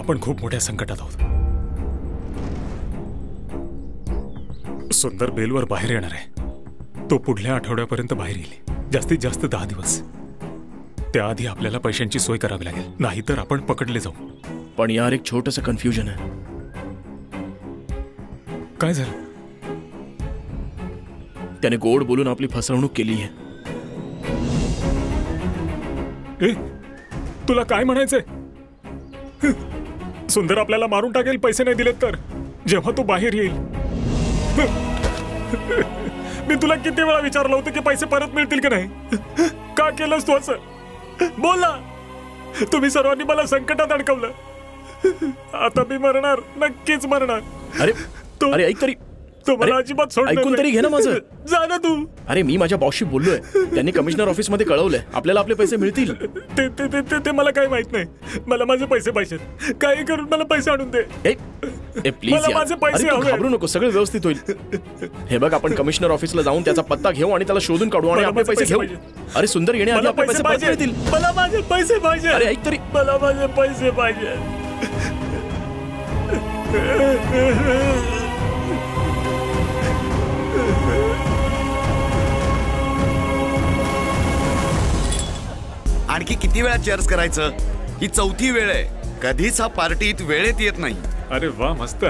आपण खूप मोठ्या संकटात आहोत. सुंदर बेलवर बाहेर येणार आहे. तो पुढल्या आठवड्यापर्यंत बाहेर येईल. जास्तीत जास्त दहा दिवस. त्याआधी आपल्याला पैशांची सोय करावी लागेल. नाहीतर आपण पकडले जाऊ. पण यार एक छोटस कन्फ्युजन आहे. काय झालं? त्याने गोड बोलून आपली फसवणूक केली आहे. ए तुला काय म्हणायचंय? सुंदर आपल्याला मारून टाकेल पैसे नाही दिलेत तर. जेव्हा तो बाहेर येईल. मी तुला किती वेळा विचारलं होतं की पैसे परत मिळतील की नाही? का केलंस तू असं? बोल ना. तुम्ही सर्वांनी मला संकटात अडकवलं. आता मी मरणार नक्कीच मरणार. अरे तो- अरे ऐक तरी. तो मला अरे, अजिबात ऐकून. तरी घे ना माझं. जा ना तू. अरे मी माझ्या बॉसशी बोललोय. त्यांनी कमिशनर ऑफिसमध्ये कळवलंय. आपल्याला आपले पैसे मिळतील. ते ते ते- ते ते मला काही माहीत नाही. मला माझे पैसे पाहिजेत. काही करून मला पैसे आणून दे. ए प्लीज माझे पैसे. घाबरू नको. सगळं व्यवस्थित होईल. हे बघ आपण कमिशनर ऑफिसला जाऊन त्याचा पत्ता घेऊ आणि त्याला शोधून काढू आणि आपले पैसे घेऊ. पाहिजे. अरे सुंदर येण्याआधी मला आपले पैसे पाहिजे मला माझे पैसे पाहिजे अरे ऐक तरी. मला माझे पैसे पाहिजे आणखी किती वेळा चेअर्स करायचं? ही चौथी वेळ आहे. कधीच हा पार्टीत वेळेत येत नाही. अरे वा मस्त.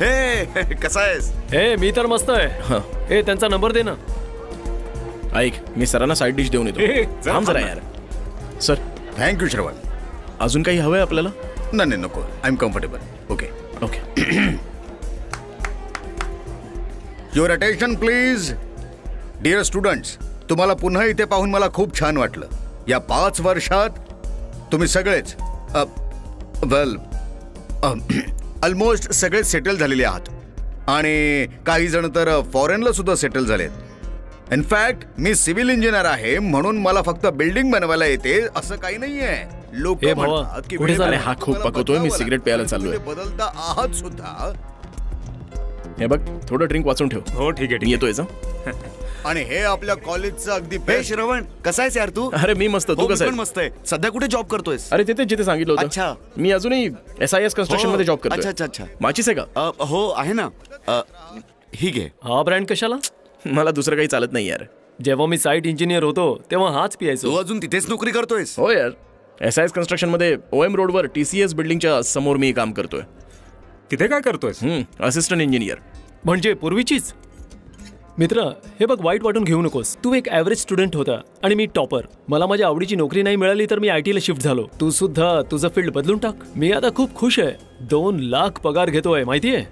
हे कसा आहेस? हे मी तर मस्त आहे. हे. त्यांचा नंबर दे ना. ऐक मी सरांना साईड डिश देऊन ए, येतो जरा थांब जरा थांब यार. सर. थँक्यू श्रवण. अजून काही हवंय आपल्याला? नाही नाही, नको. I am comfortable okay okay your attention please dear students तुम्हाला पुन्हा इथे पाहून मला खूप छान वाटलं. या पाच वर्षात तुम्ही सगळेच वेल ऑलमोस्ट सगळेच सेटल झालेले आहात. आणि काही जण तर फॉरेनला सुद्धा सेटल झालेत. इनफॅक्ट मी सिव्हिल इंजिनियर आहे म्हणून मला फक्त बिल्डिंग बनवायला येते असं काही नाहीये. लोक हा खूप पकवतोय, मी सिगरेट प्यायला. चाललोय. बदलता आहात सुद्धा. हे बघ थोडं ड्रिंक वाचून ठेव. हो ठीक आहे येतोय जा. आणि हे आपल्या कॉलेजचं अगदी हे बेस्ट श्रवण कसा आहेस यार तू? अरे मी मस्त. तू हो, मी कसं पण आहेस? मस्त आहे. सध्या कुठे जॉब करतोयस? अरे तिथे जिथे सांगितलं अच्छा. होतं मी अजूनही एस आय एस कन्स्ट्रक्शनमध्ये जॉब अच्छा, करतो अच्छा, अच्छा. माचीस आहे का? अ, हो आहे ना. अ, ही घे. हा ब्रँड कशाला? मला दुसरं काही चालत नाही यार. जेव्हा मी साईट इंजिनियर होतो तेव्हा हाच तू पियायचो अजून तिथेच नोकरी करतोयस? हो यार. एस आय एस कन्स्ट्रक्शनमध्ये ओ एम रोडवर टी सी एस बिल्डिंगच्या समोर मी काम करतोय. तिथे काय करतोयस? असिस्टंट इंजिनियर म्हणजे पूर्वीचीच? मित्र हे बघ वाईट वाटून घेऊ नकोस. तू एक ॲव्हरेज स्टुडंट होता आणि मी टॉपर मला माझ्या आवडीची नोकरी नाही मिळाली तर मी आय टीला शिफ्ट झालो. तू सुद्धा तुझं फील्ड बदलून टाक. मी आता खूप खुश आहे. दोन लाख पगार घेतोय माहितीये?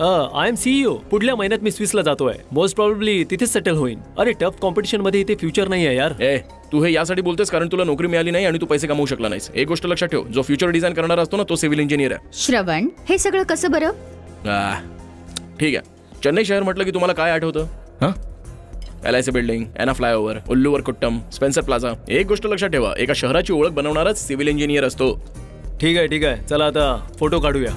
आय एम सीईओ पुढल्या महिन्यात मी स्विसला जातोय. मोस्ट प्रॉब्ली तिथेच सेटल होईन. अरे टफ कॉम्पिटिशनमध्ये इथे फ्युचर नाही आहे यार. ए तू हे यासाठी बोलतेस कारण तुला नोकरी मिळाली नाही आणि तू पैसे कमवू शकला नाहीस. एक गोष्ट लक्षात ठेव. जो फ्युचर डिझाईन करणार असतो ना तो सिव्हिल इंजिनियर श्रवण हे सगळं कसं बरं? आहे आह, ठीक आहे. चेन्नई शहर म्हटलं की तुम्हाला काय आठवतं? हां? एल आय सी बिल्डिंग एना फ्लायओव्हर उल्लूवर कुट्टम स्पेन्सर प्लाझा एक गोष्ट लक्षात ठेवा एका शहराची ओळख बनवणारच सिव्हिल इंजिनियर असतो. ठीक आहे ठीक आहे. चला आता फोटो काढूया.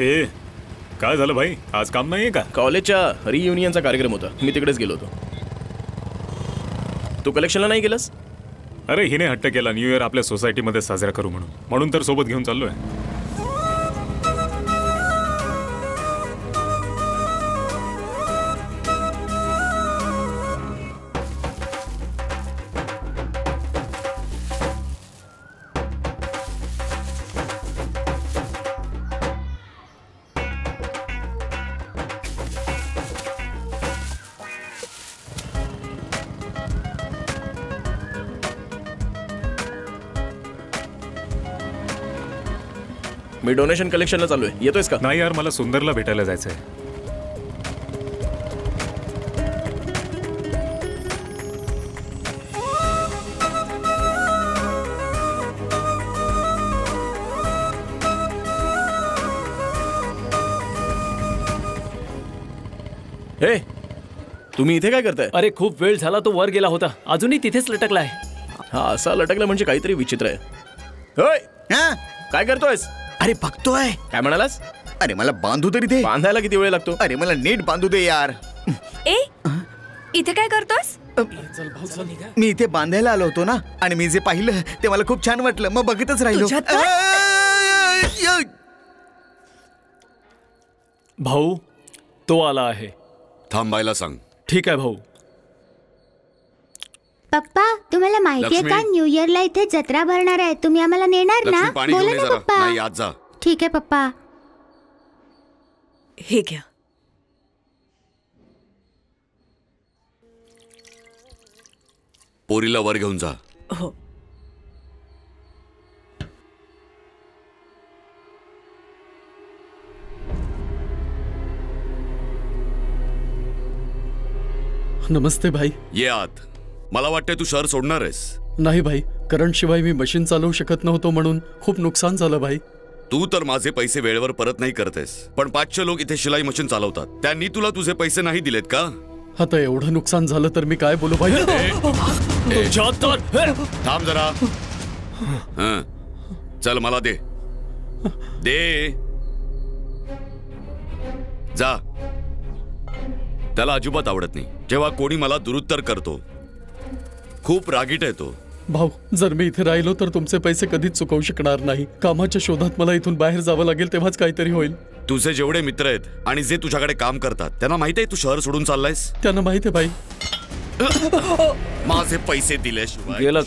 ए काय झालं भाई? आज काम नाहीये का? कॉलेजच्या रियुनियनचा कार्यक्रम होता. मी तिकडेच गेलो होतो. तू कलेक्शनला नाही गेलास? अरे हिने हट्ट केला. न्यू इयर आपल्या सोसायटीमध्ये साजरा करू म्हणून. म्हणून तर सोबत घेऊन चाललोय. मी डोनेशन कलेक्शनला चालू आहे. येतोयस का? नाही यार मला सुंदरला भेटायला जायचंय. हे तुम्ही इथे काय करताय? अरे खूप वेळ झाला तो वर गेला होता. अजूनही तिथेच लटकलाय. हा असा लटकला म्हणजे काहीतरी विचित्र आहे. होय! हा? काय करतोयस? अरे बघतोय. काय म्हणालास? अरे मला बांधू तरी दे. बांधायला किती वेळ लागतो? अरे मला नीट बांधू दे यार. ए इथे काय करतोस? मी इथे बांधायला आलो होतो ना आणि मी जे पाहिलं ते मला खूप छान वाटलं. मग बघतच राहिलो! भाऊ तो आला आहे. थांबायला सांग. ठीक आहे भाऊ. पप्पा तुम्हाला माहितीये? का? न्यू इयरला इथे जत्रा भरणार आहे. तुम्ही आम्हाला नेणार ना? बोला ना पप्पा. नाही आज जा. ठीक आहे पप्पा. हे घ्या. पोरीला वर घेऊन जा. हो. नमस्ते भाई. ये आत. मला वाटतंय तू शहर सोडणार आहेस. नाही भाई करंट शिवाय मी मशीन चालवू शकत नव्हतो म्हणून खूप नुकसान झालं भाई. तू तर माझे पैसे वेळेवर परत नाही करतेस. पण पाचशे लोक इथे शिलाई मशीन चालवतात. त्यांनी तुला तुझे पैसे नाही दिलेत का? आता एवढं नुकसान झालं तर मी काय बोलू भाई! थांब जरा. हं. चल मला दे. दे. जा. त्याला अजिबात आवडत नाही. जेव्हा कोणी मला दुरुत्तर करतो खूप रागीट आहे तो. भाऊ जर मी इथे राहिलो तर तुमचे पैसे कधीच चुकवू शकणार नाही. कामाच्या शोधात मला इथून बाहेर जावं लागेल तेव्हाच काहीतरी होईल. तुझे जेवढे मित्र आहेत आणि जे तुझ्याकडे काम करतात त्यांना माहिती आहे तू शहर सोडून चाललायस? त्यांना माहिती आहे भाई. माझे पैसे दिल्याशिवाय गेला?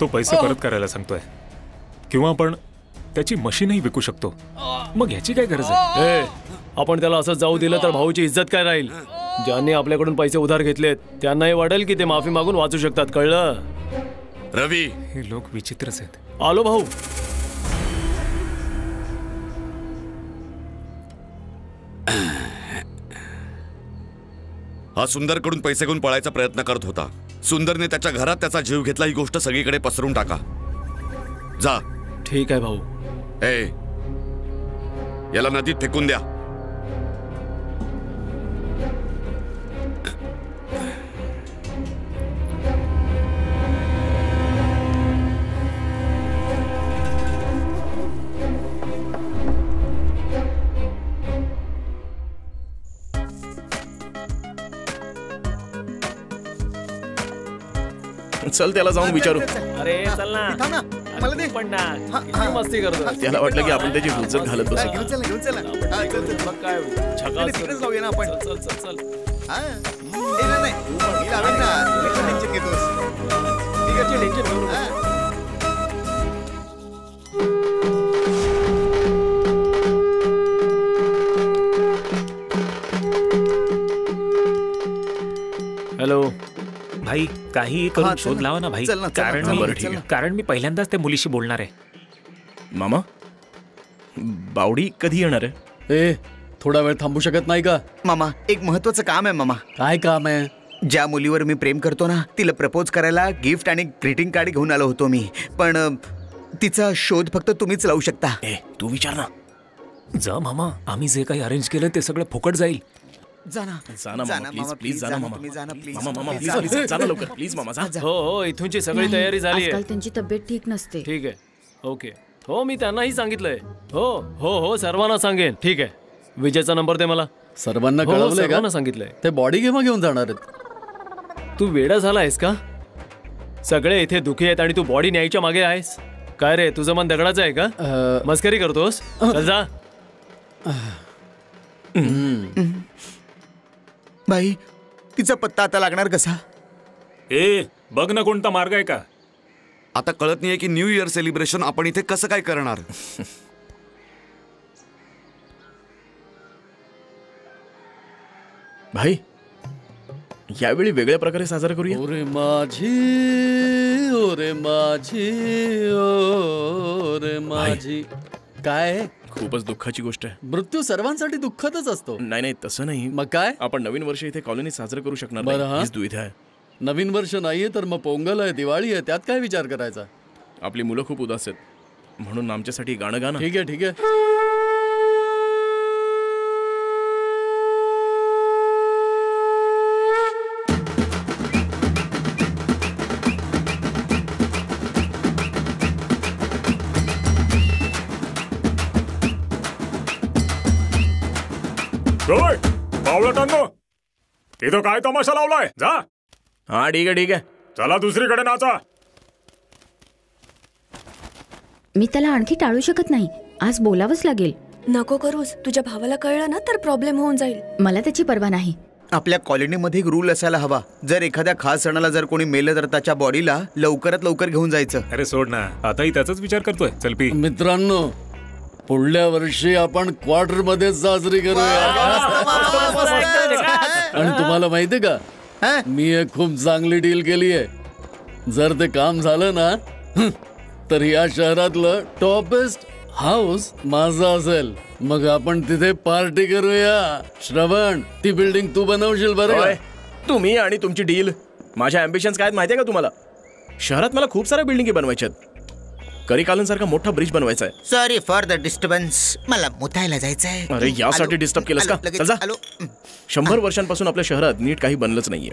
तो पैसे परत करायला सांगतोय. किंवा आपण त्याची मशीनही विकू शकतो. मग ह्याची काय गरज आहे? आपण त्याला असं जाऊ दिलं तर भाऊची इज्जत काय राहील? ज्यांनी आपल्याकडून पैसे उधार घेतलेत त्यांनाही वाटेल की ते माफी मागून वाचू शकतात कळलं? रवी. हे लोक विचित्रच आहेत. आलो भाऊ. हा सुंदरकडून पैसे घेऊन पळायचा प्रयत्न करत होता. सुंदरने त्याच्या घरात त्याचा जीव घेतला ही गोष्ट सगळीकडे पसरून टाका. जा. ठीक आहे भाऊ. ए याला नदीत फेकून द्या. चल त्याला जाऊन विचारू. अरे चल ना. मला दे. पण ना किती मस्ती करतो त्याला वाटलं की आपण त्याची हुज्जत घालत बसू घेऊन चला घेऊन चला हा, चल, चल. मग काय झकास तिकडेच जाऊया ना आपण. चल चल चल हा. ए, नाही, नाही. मी लावेन ना. tension घेतोस? ठीक आहे. काही करून शोध. लावा ना भाई. चल ना, चल ना, कारण चल ना, मी चल ना. कारण मी पहिल्यांदाच त्या मुलीशी बोलणार आहे. मामा बावडी कधी येणार आहे? ए थोडा वेळ थांबू शकत नाही का? मामा एक महत्वाचं काम आहे मामा. काय काम आहे? ज्या मुलीवर मी प्रेम करतो ना तिला प्रपोज करायला गिफ्ट आणि ग्रीटिंग कार्ड घेऊन आलो होतो मी. पण अ, तिचा शोध फक्त तुम्हीच लावू शकता. ए तू विचार ना. जा मामा. आम्ही जे काही अरेंज केलं ते सगळं फुकट जाईल. जा ना जा ना मामा प्लीज प्लीज जा ना मामा. तुम्ही जा ना प्लीज मामा मामा प्लीज प्लीज जा ना लवकर प्लीज मामा जा. हो हो इथूनची सगळी तयारी झाली आजकाल आहे त्यांची तब्येत ठीक नसते. ठीक आहे. ओके. हो मी त्यांनाही सांगितलंय. हो हो हो सर्वांना सांगेन. ठीक आहे. विजयचा नंबर दे मला. सर्वांना हो, हो, कळवलंय सर्वांना का सांगितलंय. ते बॉडी घेऊन घेऊन जाणार आहेत. तू वेडा झाला आहेस का? सगळे इथे दुखी आहेत आणि तू बॉडी न्यायच्या मागे आहेस. काय रे तुझं मन दगडाचं आहे का? मस्करी करतोस? चल जा. बाई तिचा पत्ता आता लागणार कसा? ए बघ ना कोणता मार्ग आहे का? आता कळत नाहीये की न्यू इयर सेलिब्रेशन आपण इथे कसं काय करणार? भाई यावेळी वेगळ्या प्रकारे साजरा करूया. ओरे माझी ओरे माझी ओरे माझी. काय? खूपच दुःखाची गोष्ट आहे. मृत्यू सर्वांसाठी दुःखदच असतो. नाही नाही तसं नाही. मग काय? आपण नवीन वर्ष इथे कॉलनीत साजरं करू शकणार बरं, नाही हा. हीच दुविधा आहे. नवीन वर्ष नाहीये तर मग पोंगल आहे दिवाळी आहे त्यात काय विचार करायचा? आपली मुलं खूप उदास आहेत. म्हणून आमच्यासाठी गाणं गाणं. ठीक आहे ठीक आहे. बावळटांनो इथं काय तमाशा लावलाय जा हा ठीक आहे ठीक आहे चला दुसरीकडे नाचा मी त्याला आणखी टाळू शकत नाही आज बोलावंच लागेल नको करूस तुझ्या भावाला कळलं ना तर प्रॉब्लेम होऊन जाईल मला त्याची पर्वा नाही आपल्या कॉलनीमध्ये एक रूल असायला हवा जर एखाद्या खास सणाला जर कोणी मेलं तर त्याच्या बॉडीला लवकरात लवकर घेऊन जायचं अरे सोड ना आताही त्याचाच विचार करतोय चल पी मित्रांनो पुढल्या वर्षी आपण क्वार्टरमध्ये साजरी करूया आणि तुम्हाला माहितीये का? हा? मी एक खूप चांगली डील केली आहे. जर ते काम झालं ना तर या शहरातलं टॉपेस्ट हाऊस माझं असेल. मग आपण तिथे पार्टी करूया. श्रवण ती बिल्डिंग तू बनवशील बरं होय. का? तुम्ही आणि तुमची डील माझ्या अम्बिशन्स काय आहेत माहितीये का तुम्हाला? शहरात मला खूप साऱ्या बिल्डिंगी बनवायच्या आहेत. करिकालनसारखा मोठा ब्रिज बनवायचा आहे. सॉरी फॉर द डिस्टर्बन्स मला मुतायला जायचंय. अरे, यासाठी disturb केलंस का? चल जा. शंभर वर्षांपासून आपल्या शहरात नीट काही बनलंच नाहीये.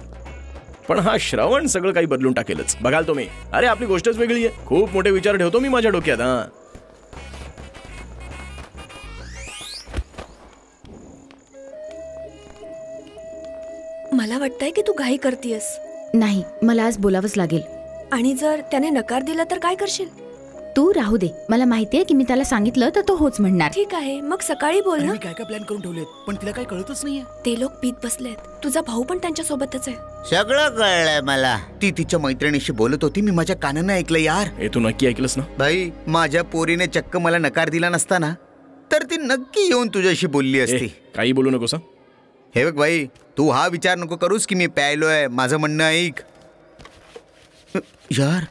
पण हा श्रावण सगळं काही बदलून टाकेलच. बघाल तुम्ही. अरे आपली गोष्टच वेगळी आहे. खूप मोठे विचार ठेवतो मी माझ्या डोक्यात हा. मला वाटतंय की तू घाई करतीयस. नाही मला आज बोलावंच लागेल. आणि जर त्याने नकार दिला तर काय करशील? तू राहू दे. मला माहितीये की मी त्याला सांगितलं तर तो होच म्हणणार. ठीक आहे. मग सकाळी बोल ना. काय काय प्लॅन करून ठेवलेत? पण तिला काय कळतच नाहीये. ते लोक पीत बसलेत. तुझा भाऊ पण त्यांच्या सोबतच आहे. सगळं कळलंय मला. ती तिच्या मैत्रिणीशी बोलत होती. मी माझ्या कानानं ऐकलं यार. हे तू नक्की ऐकलंस ना? भाई माझ्या पोरीने चक्क मला नकार दिला नसता ना तर ती नक्की येऊन तुझ्याशी बोलली असती. काही बोलू नकोस हं? हे बघ भाई तू हा विचार नको करूस की मी प्यायलोय. माझं म्हणणं ऐक. यार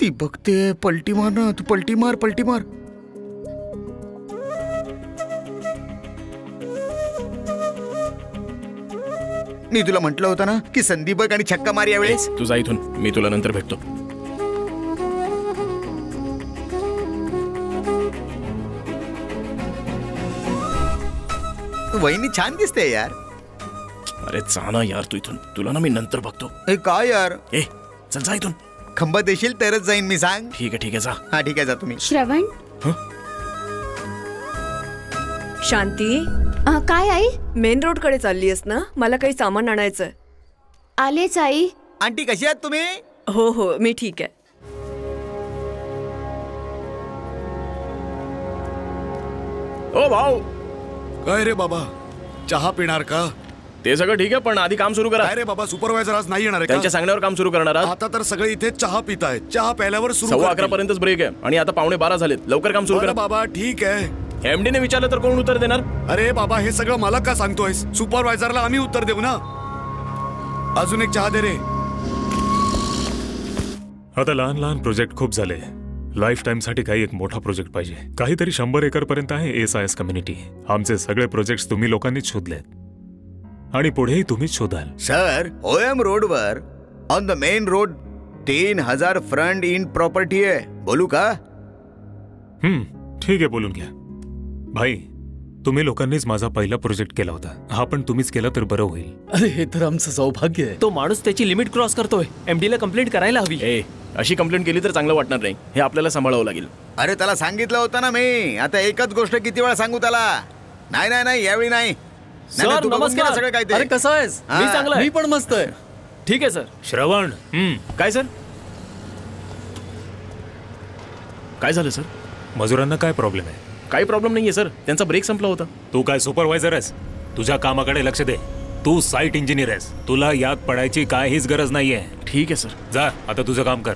ती बघते पलटी मार ना तू पलटी मार पलटी मार. मी तुला म्हटलं होतं ना की संदीप बघ आणि छक्का मार यावेळेस? तू जा इथून मी तुला नंतर भेटतो. वहिनी छान दिसते यार. अरे जा ना यार तू इथून. तुला ना मी नंतर बघतो. हे काय यार? ए चल जा इथून. खंबा देशील तरच जाईन मी सांग. ठीक आहे ठीक आहे जा. हा ठीक आहे जा तुम्ही. श्रवण? शांती? अं, काय आई? मेन रोडकडे चाललीयस ना? मला काही सामान आणायचंय. आलेच आई. आंटी कशी आहात तुम्ही? हो हो मी ठीक आहे. ओ भाऊ! काय रे बाबा? चहा पिणार का? ते सगळं ठीक आहे पण आधी काम सुरू करा. काय रे बाबा सुपरवायझर आज नाही येणार आहे त्यांच्या का सांगण्यावर काम सुरू करणार आहात. आता तर सगळे इथे चहा पित आहेत चहा प्यायल्यावर सुरू सव्वा करतील. अकरा पर्यंतच ब्रेक आहे. आणि आता पावणे बारा झालेत. लवकर काम सुरू बरं करा. बाबा ठीक आहे. एमडी ने विचारलं तर कोण उत्तर देणार? अरे बाबा हे सगळं मला का सांगतोयस? सुपरवायझरला आम्ही उत्तर देऊ ना? अजून एक चहा दे रे. आता लहान लहान प्रोजेक्ट खूप झाले. लाईफ टाइमसाठी काही एक मोठा प्रोजेक्ट पाहिजे. काहीतरी शंभर एकर पर्यंत आहे एस आय एस कम्युनिटी आमचे सगळे प्रोजेक्ट तुम्ही लोकांनीच शोधलेत. आणि पुढेही तुम्हीच शोधाल. सर ओएम रोडवर ऑन द मेन रोड तीन हजार फ्रंट इन प्रॉपर्टी आहे. बोलू का? हम्म ठीक आहे बोलून घ्या. भाई तुम्ही लोकांनीच माझा पहिला प्रोजेक्ट केला होता. हा पण तुम्हीच केला तर बरं होईल. अरे हे तर आमचं सौभाग्य आहे. तो माणूस त्याची लिमिट क्रॉस करतोय. एमडी ला कंप्लेंट करायला हवी. ए अशी कंप्लेंट केली तर चांगलं वाटणार नाही. हे आपल्याला सांभाळावं लागेल. अरे त्याला सांगितलं होतं ना मी. आता एकच गोष्ट किती वेळा सांगू त्याला? नाही नाही नाही यावेळी नाही, सर नमस्कार. सगळं काय ते. अरे कसं आहेस? हा. मी चांगला मी पण मस्त आहे. ठीक आहे सर. श्रवण. काय सर? काय झालं सर? मजुरांना काय प्रॉब्लेम आहे? काही प्रॉब्लेम नाहीये सर. त्यांचा ब्रेक संपला होता. तू काय सुपरवायझर आहेस? तुझ्या कामाकडे लक्ष दे. तू साईट इंजिनियर आहेस. तुला यात पडायची काहीच गरज नाहीये. ठीक आहे सर. जा आता तुझं काम कर.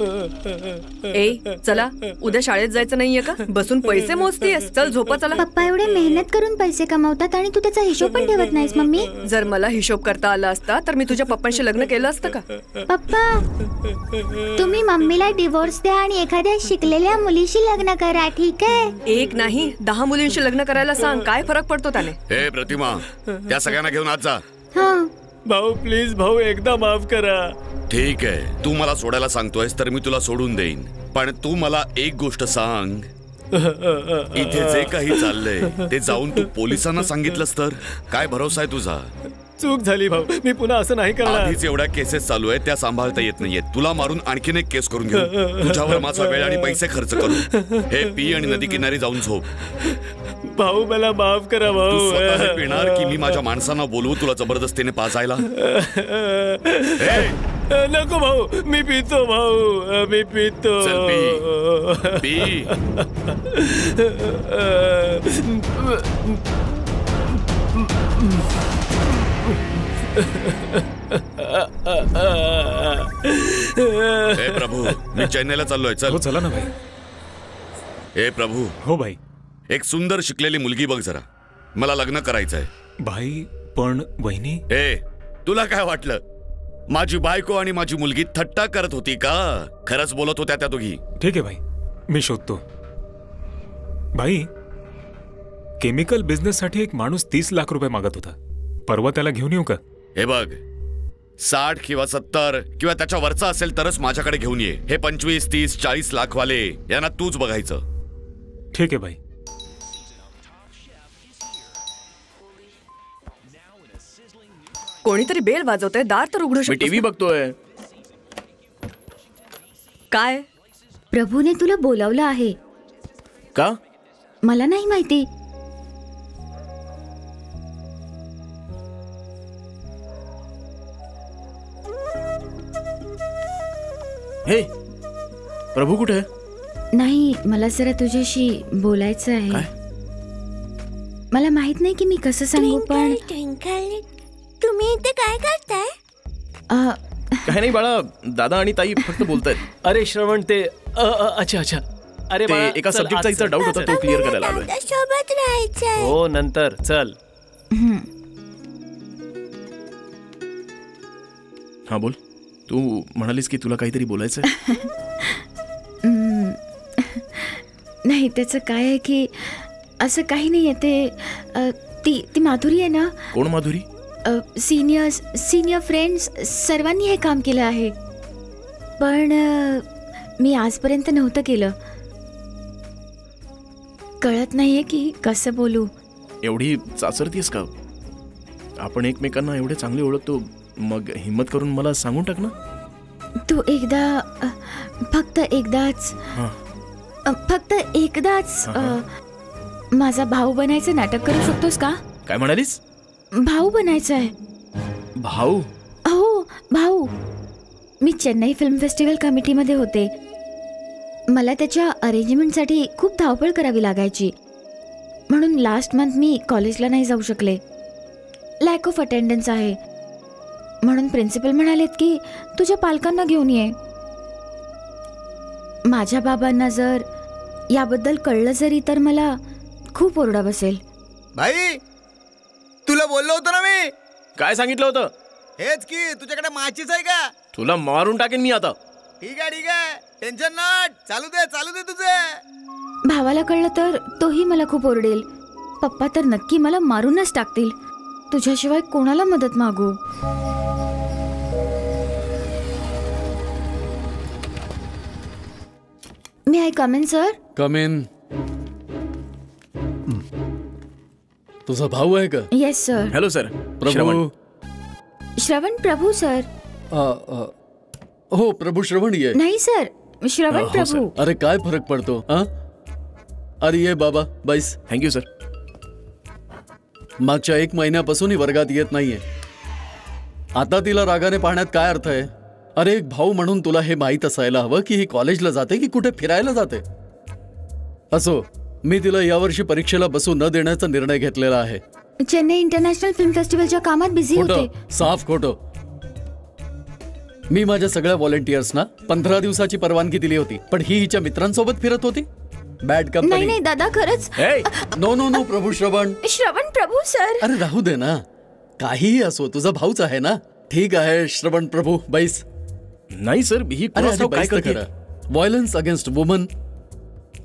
ए चला उद्या शाळेत जायचं नाहीये का? बसून पैसे मोजतीयस चल झोपा चला. पप्पा एवढे मेहनत करून पैसे कमावतात आणि तू त्याचा हिशोब पण ठेवत नाहीस मम्मी. जर मला हिशोब करता आला असता तर मी तुझ्या पप्पांशी लग्न केलं असतं का? पप्पा तुम्ही मम्मीला डिवोर्स द्या आणि एखाद्या शिकलेल्या मुलीशी लग्न करा ठीक आहे? एक नाही दहा मुलींशी लग्न करायला सांग. काय फरक पडतो त्याने? हे प्रतिमा त्या सगळ्यांना घेऊन आज जा. हा. भाऊ प्लीज भाऊ एकदा माफ करा. ठीक आहे. तू मला सोडायला सांगतोयस तर मी तुला सोडून देईन. पण तू मला एक गोष्ट सांग. इथे जे काही चाललंय ते जाऊन तू पोलिसांना सांगितलंस तर? काय भरोसा आहे तुझा? चूक झाली भाऊ. मी पुन्हा असं नाही करणार. आधीच एवढ्या केसेस चालू आहेत त्या सांभाळता येत नाहीयेत. तुला मारून आणखीन एक केस करून घेऊ. तुझ्यावर माझा वेळ आणि पैसे खर्च करू. हे पी आणि नदी किनारी जाऊन झोप. भाऊ मला माफ करा तू भाऊ. स्वतः पिणार की मी माझ्या माणसांना बोलवू तुला जबरदस्तीने पाजायला? नको भाऊ मी पितो भाऊ मी पितो. पी. हे प्रभू मी चेन्नईला चाललोय चल. हो चला ना भाई. हे प्रभू. हो भाई. एक सुंदर शिकलेली मुलगी बघ जरा. मला लग्न करायचंय. भाई पण वहिनी? ए तुला काय वाटलं? माझी बायको आणि माझी मुलगी थट्टा करत होती का? खरंच बोलत होत्या त्या दोघी. ठीक आहे भाई मी शोधतो. भाई केमिकल बिझनेससाठी एक माणूस तीस लाख रुपये मागत होता. परवा त्याला घेऊन येऊ का? हे बघ साठ किंवा सत्तर किंवा त्याच्या वरचा असेल तरच माझ्याकडे घेऊन ये. हे पंचवीस तीस चाळीस लाख वाले यांना तूच बघायचं. ठीक आहे भाई कोणीतरी बेल वाजवतंय दार तर उघडू मी शकतो टीव्ही बघतोय. काय? प्रभूने तुला बोलावलं आहे. का? मला नाही माहिती. हे प्रभू कुठे? आहे नाही मला जरा तुझ्याशी बोलायचं आहे. काय? मला माहीत नाही की मी कसं सांगू पण तुम्ही इथे काय करताय? अ, काही नाही बाळा दादा आणि ताई फक्त बोलतायत. अरे श्रवण ते अ, अ, अच्छा अच्छा. अरे ते बाळा, एका चल, सब्जेक्टचा आज चल. डाऊट होता तो क्लिअर करायला आलोय. सोबत राहायचंय. हो नंतर चल. हा बोल. तू म्हणालीस की तुला काहीतरी बोलायचं. नाही त्याचं काय आहे की असं काही नाही आहे ते अ, ती ती माधुरी आहे ना? कोण माधुरी? सिनियर्स सिनियर फ्रेंड्स सर्वांनी हे काम केलं आहे. पण मी आजपर्यंत नव्हतं केलं. कळत नाहीये की कसं बोलू. एवढी चाचरतीस का? आपण एकमेकांना एवढे चांगले ओळखतो मग हिम्मत करून मला सांगून टाक ना. तू एकदा फक्त एकदाच. फक्त एकदाच माझा भाऊ बनायचं नाटक करू शकतोस का? काय म्हणालीस? भाऊ बनायचं आहे. भाऊ? हो भाऊ. मी चेन्नई फिल्म फेस्टिवल कमिटीमध्ये होते. मला त्याच्या अरेंजमेंटसाठी खूप धावपळ करावी लागायची. म्हणून लास्ट मंथ मी कॉलेजला नाही जाऊ शकले. लॅक ऑफ अटेंडन्स आहे. म्हणून प्रिन्सिपल म्हणालेत की तुझ्या पालकांना घेऊन ये. माझ्या बाबांना जर याबद्दल कळलं जरी तर मला खूप ओरडा बसेल. भाई तुला बोललो होतो ना मी. काय सांगितलं होतं? हेच की तुझ्याकडे माचीच आहे का? तुला मारून टाकेन मी आता. ठीक आहे ठीक आहे. टेन्शन नट चालू दे चालू दे तुझे. भावाला कळलं तर तोही मला खूप ओरडेल. पप्पा तर नक्की मला मारूनच टाकतील. तुझ्याशिवाय कोणाला मदत मागू? मी आय कमेन सर कम तुझा भाऊ आहे का yes sir hello sir Prabhu Shravan. Shravan Prabhu sir आ, आ, हो प्रभू श्रवण ये नाही सर श्रवण हो, प्रभू। अरे काय फरक पडतो हा? अरे ये बाबा बैस थँक्यू सर मागच्या एक महिन्यापासून ही वर्गात येत नाहीये। आता तिला रागाने पाहण्यात काय अर्थ आहे? अरे एक भाऊ म्हणून तुला हे माहीत असायला हवं की ही कॉलेजला जाते की कुठे फिरायला जाते? असो मी तिला यावर्षी परीक्षेला बसू न देण्याचा निर्णय घेतलेला आहे. चेन्नई इंटरनॅशनल फिल्म फेस्टिवलच्या कामात बिझी होते. खोटं साफ खोटं. मी माझ्या सगळ्या व्हॉलेंटियर्सना पंधरा दिवसाची परवानगी दिली होती पण ही हिच्या मित्रांसोबत फिरत होती. बॅड नाही कंपनी नाही दादा खरंच. नो नो नो प्रभू श्रवण. श्रवण प्रभू सर. अरे राहू दे ना. काहीही असो तुझा भाऊच आहे ना. ठीक आहे श्रवण प्रभू बैस. नाही सर ही अरे कुणास ठाऊक काय करते? Violence against woman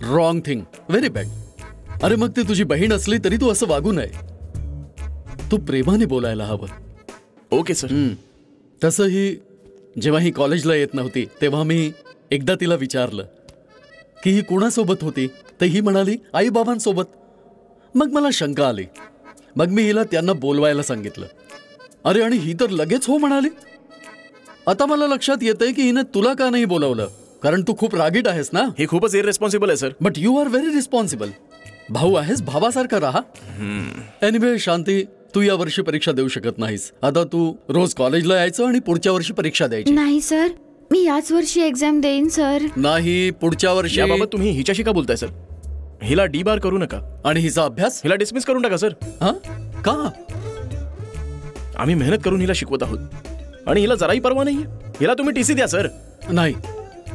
wrong thing very bad अरे मग ती तुझी बहीण असली तरी तू असं वागू नये. तू प्रेमाने बोलायला हवं. ओके सर तसंही जेव्हा ही कॉलेजला येत नव्हती तेव्हा मी एकदा तिला विचारलं की ही कुणासोबत होती? तर ही म्हणाली आई बाबांसोबत मग मला शंका आली. मग मी हिला त्यांना बोलवायला सांगितलं. अरे आणि ही तर लगेच हो म्हणाली? आता मला लक्षात येतंय की हिनं तुला का नाही बोलवलं? कारण तू खूप रागीट आहेस ना? हे खूपच इरेस्पॉन्सिबल आहे sir but you are very responsible भाऊ आहेस भावासारखा राहा. एनिवे शांती तू या वर्षी परीक्षा देऊ शकत नाहीस. आता तू रोज कॉलेजला यायचं आणि पुढच्या वर्षी परीक्षा द्यायची. नाही सर मी याच वर्षी एक्झाम देईन सर नाही पुढच्या वर्षी. याबाबत तुम्ही हिच्याशी का बोलताय सर हिला डी बार करू नका. आणि हिचा अभ्यास? हिला डिसमिस करून टाका सर हा? का? आम्ही मेहनत करून हिला शिकवत आहोत. आणि हिला जराही परवा नाहीये. हिला तुम्ही टीसी द्या सर नाही.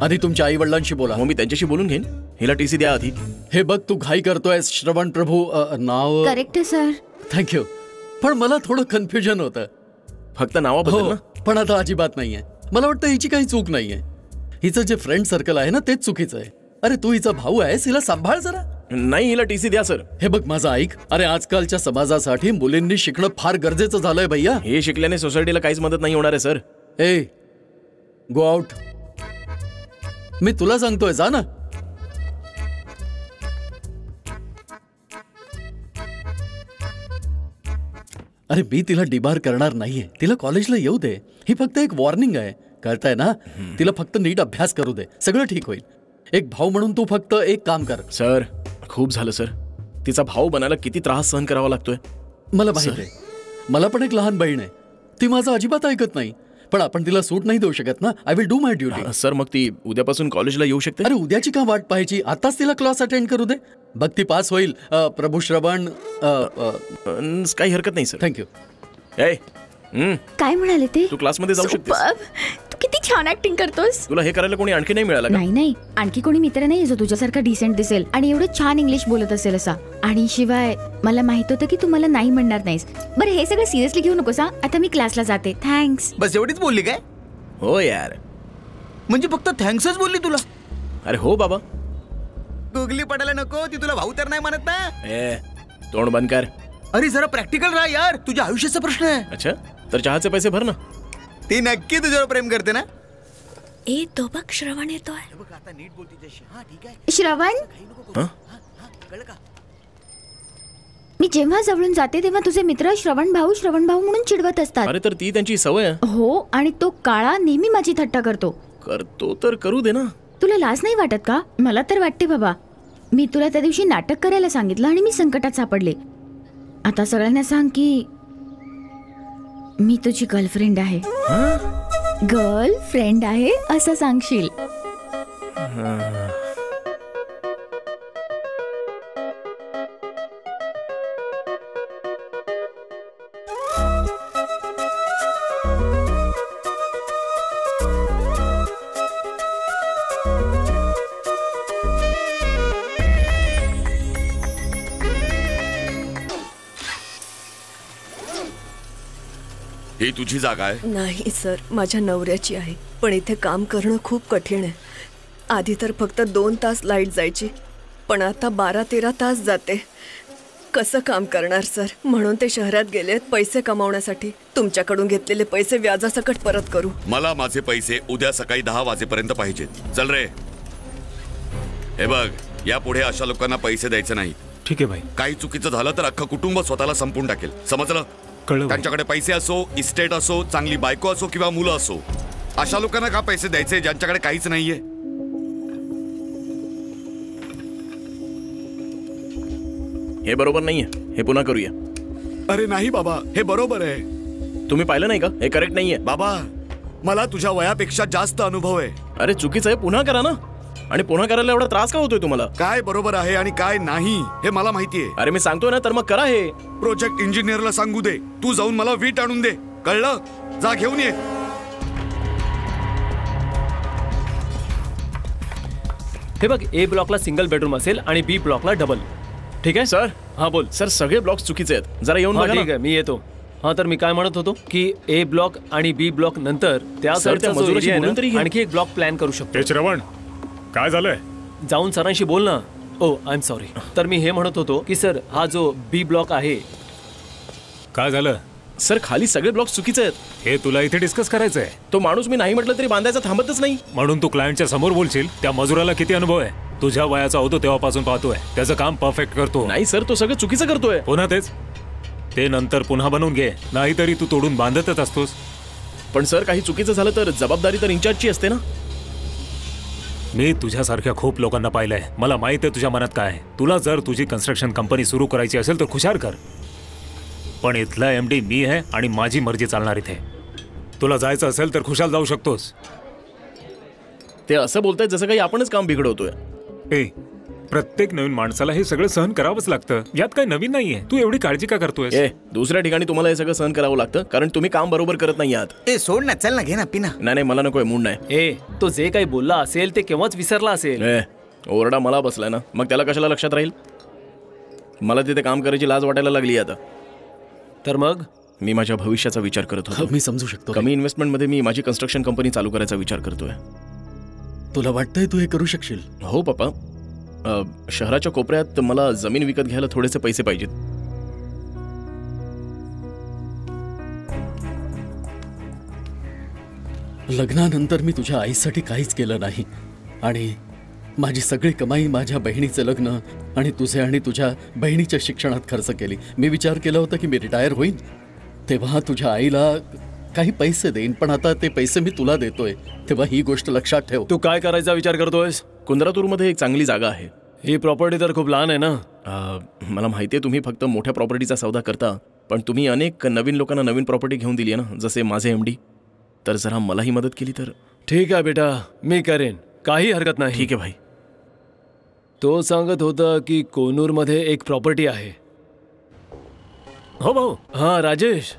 आधी तुमच्या आई वडिलांशी बोला. मग मी त्यांच्याशी बोलून घेईन. हिला टीसी द्या आधी. हे बघ तू घाई करतोय श्रवण प्रभू अ, नाव. करेक्ट आहे सर थँक्यू पण मला थोडं कन्फ्युजन होतं. फक्त नावाबद्दल हो ना? पण आता अजिबात नाहीये. मला वाटतं हिची काही चूक नाहीये. हिचं जे फ्रेंड सर्कल आहे ना तेच चुकीचं आहे. अरे तू हिचा भाऊ आहेस हिला सांभाळ जरा. नाही हिला टीसी द्या सर हे बग माझं ऐक. अरे आजकालच्या समाजासाठी मुलींनी शिकणं फार गरजेचं झालंय भैया. हे शिकल्याने सोसायटीला काहीच मदत नाही होणार आहे सर ए गो आउट मी तुला सांगतोय जा ना. अरे मी तिला डिबार करणार नाहीये. तिला कॉलेजला येऊ दे. ही फक्त एक वॉर्निंग आहे. कळताय ना? तिला फक्त नीट अभ्यास करू दे. सगळं ठीक होईल. एक भाऊ म्हणून तू फक्त एक काम कर. सर खूप झालं सर. तिचा भाऊ बनायला किती त्रास सहन करावा लागतोय. मला माहीत आहे. मला पण एक लहान बहीण आहे. ती माझं अजिबात ऐकत नाही. पण आपण तिला सूट नाही देऊ शकत ना. I will do my duty sir मग ती उद्यापासून कॉलेजला येऊ शकते? अरे उद्याची का वाट पाहायची? आताच तिला क्लास अटेंड करू दे. बघ ती पास होईल. प्रभू श्रवण काही हरकत नाही सर. थँक्यू काय म्हणाले ते? तू क्लासमध्ये जाऊ शकतेस. Superb. तू किती छान ऍक्टिंग करतोस. तुला हे करायला कोणी आणखी नाही मिळालं का? नाही नाही. आणखी कोणी मित्र नाही जो तुझ्यासारखा डिसेंट दिसेल आणि एवढं छान इंग्लिश बोलत असेल असा. आणि शिवाय मला माहीत होतं की तू मला नाही म्हणणार नाहीस. बरं हे सगळं सिरियसली घेऊ नकोस हा? आता मी क्लासला जाते. थँक्स बस एवढीच बोलली काय? हो यार. म्हणजे फक्त थँक्सच बोलली तुला? अरे हो बाबा. गुगली पडायला नको ती तुला भाऊ तर नाही म्हणत ना. ए तोंड बंद कर. अरे जरा प्रॅक्टिकल राहा यार. तुझ्या आयुष्याचा प्रश्न आहे. अच्छा तर चहाचे पैसे भर ना. ती नक्की तुझ्यावर प्रेम करते ना? ए तो बघ श्रवण येतोय. आता नीट बोल तिच्याशी हा ठीक आहे. श्रवण? हं? कळलं का? मी जेव्हा जवळून जाते तेव्हा तुझे मित्र श्रवण भाऊ श्रवण भाऊ म्हणून चिडवत असतात. अरे तर ती त्यांची सवय हो आणि तो काळा नेहमी माझी थट्टा करतो. करतो तर करू दे ना. तुला लाज नाही वाटत का? मला तर वाटते बाबा. मी तुला त्या दिवशी नाटक करायला सांगितलं आणि मी संकटात सापडले. आता सगळ्यांना सांग की मी तुझी गर्लफ्रेंड आहे. गर्लफ्रेंड आहे असं सांगशील. ही तुझी जागा आहे? नाही सर. माझ्या नवऱ्याची आहे. पण इथे काम करणं खूप कठीण आहे. आधी तर फक्त दोन तास लाइट जायची. पण आता बारा तेरा तास जाते. कसं काम करणार सर? म्हणून ते शहरात गेलेत पैसे कमावण्यासाठी. तुमच्याकडून घेतलेले पैसे व्याजासकट परत करू. मला माझे पैसे उद्या सकाळी दहा वाजेपर्यंत पाहिजेत. चल रे. हे बघ यापुढे अशा लोकांना पैसे द्यायचे नाही. ठीक आहे भाई. काही चुकीचं झालं तर अख्खं कुटुंब स्वतःला संपून टाकेल. समजलं? कळलं त्यांच्याकडे पैसे असो इस्टेट असो चांगली बायको असो किंवा मुलं असो अशा लोकांना का पैसे द्यायचे ज्यांच्याकडे काहीच नाहीये? हे बरोबर नाहीये. हे पुन्हा करूया. अरे नाही बाबा हे बरोबर आहे. तुम्ही पाहिलं नाही का? हे करेक्ट नाहीये. बाबा मला तुझ्या वयापेक्षा जास्त अनुभव आहे. अरे चुकीचं आहे पुन्हा करा ना. आणि पुन्हा करायला एवढा त्रास का होतोय तुम्हाला? काय बरोबर आहे आणि काय नाही हे मला माहितीये. अरे मी सांगतोय ना तर मग करा हे. प्रोजेक्ट इंजिनियरला सांगू दे. तू जाऊन मला वीट आणून दे. कळलं? जा घेऊन ये. हे बघ ए ब्लॉकला सिंगल बेडरूम असेल आणि बी ब्लॉकला डबल ठीक आहे? सर हा बोल. सर सगळे ब्लॉक्स चुकीचे आहेत. जरा येऊन बघा ठीक. आहे मी येतो. हा तर मी काय म्हणत होतो की ए ब्लॉक आणि बी ब्लॉक नंतर त्या सर, त्या साईडचा जो मजुराशी area आहे बोलून तरी ना, घ्या. आणखी एक ब्लॉक प्लॅन करू शकतो. श्रवण काय झालंय? जाऊन सरांशी बोल ना. ओ आय एम सॉरी तर मी हे म्हणत होतो की सर हा जो बी ब्लॉक आहे काय झालं? सर खाली सगळे ब्लॉक्स चुकीचे आहेत. हे तुला इथे डिस्कस करायचंय. तो माणूस मी नाही म्हटलं तरी बांधायचा थांबतच नाही. म्हणून तू क्लायंटच्या समोर बोलशील त्या मजुराला किती अनुभव आहे? तुझ्या वयाचा होतो तेव्हापासून पाहतोय. त्याचं काम परफेक्ट करतो. नाही सर तो सगळं चुकीचं करतोय. पुन्हा तेच? ते नंतर पुन्हा बनवून घे. नाहीतरी तू तोडून बांधतच असतोस. पण सर काही चुकीचं झालं तर जबाबदारी तर इंचार्जची असते ना. मी तुझ्यासारख्या खूप लोकांना पाहिलंय. मला माहीत आहे तुझ्या मनात काय. तुला जर तुझी कन्स्ट्रक्शन कंपनी सुरू करायची असेल तर खुशार कर. पण इथला एम डी मी आहे आणि माझी मर्जी चालणार इथे. तुला जायचं असेल तर खुशाल जाऊ शकतोस. ते असं बोलतायत जसं काही आपणच काम बिघडवतोय. ए प्रत्येक नवीन माणसाला हे सगळं सहन करावंच लागतं. यात काही नवीन नाहीये. तू एवढी काळजी का करतोय ए दुसऱ्या ठिकाणी तुम्हाला हे सगळं सहन करावं लागतं कारण तुम्ही काम बरोबर करत नाही आहात. ए सोड ना चल ना घे ना पिना नाही नाही मला नकोय मूड नाही. ए तो जे काही बोलला असेल ते केव्हाच विसरला असेल? ए ओरडा मला बसलाय ना. मग त्याला कशाला लक्षात राहील? मला तिथे काम करायची लाज वाटायला लागली आता. तर मग? मी माझ्या भविष्याचा विचार करत होतो. मी समजू शकतो. कमी इन्व्हेस्टमेंटमध्ये मी माझी कन्स्ट्रक्शन कंपनी चालू करायचा विचार करतोय. तुला वाटतंय तू हे करू शकशील? हो पप्पा. अ, शहराच्या कोपऱ्यात मला जमीन विकत घ्यायला थोडेसे पैसे पाहिजेत. लग्नानंतर मी तुझ्या आईसाठी काहीच केलं नाही. आणि माझी सगळी कमाई माझ्या बहिणीचं लग्न आणि तुझे आणि तुझ्या बहिणीच्या शिक्षणात खर्च केली. मी विचार केला होता की मी रिटायर होईन. तेव्हा तुझ्या आईला काही पैसे देईन पण आता ते पैसे मी तुला देतोय. तेव्हा ही गोष्ट लक्षात ठेव. तू काय करायचा विचार करतोयस? कुंद्रातूरमध्ये एक चांगली जागा आहे. ही प्रॉपर्टी तर खूप लहान आहे ना? अ, मला माहिती आहे तुम्ही फक्त मोठ्या प्रॉपर्टीचा सौदा करता पण तुम्ही अनेक नवीन लोकांना नवीन प्रॉपर्टी घेऊन दिली आहे ना जसे माझे एम डी तर जरा मलाही मदत केली तर? ठीक आहे बेटा मी करेन. काही हरकत नाही. ठीक आहे भाई. तो सांगत होता की कोनूरमध्ये एक प्रॉपर्टी आहे. हो भाऊ. हा राजेश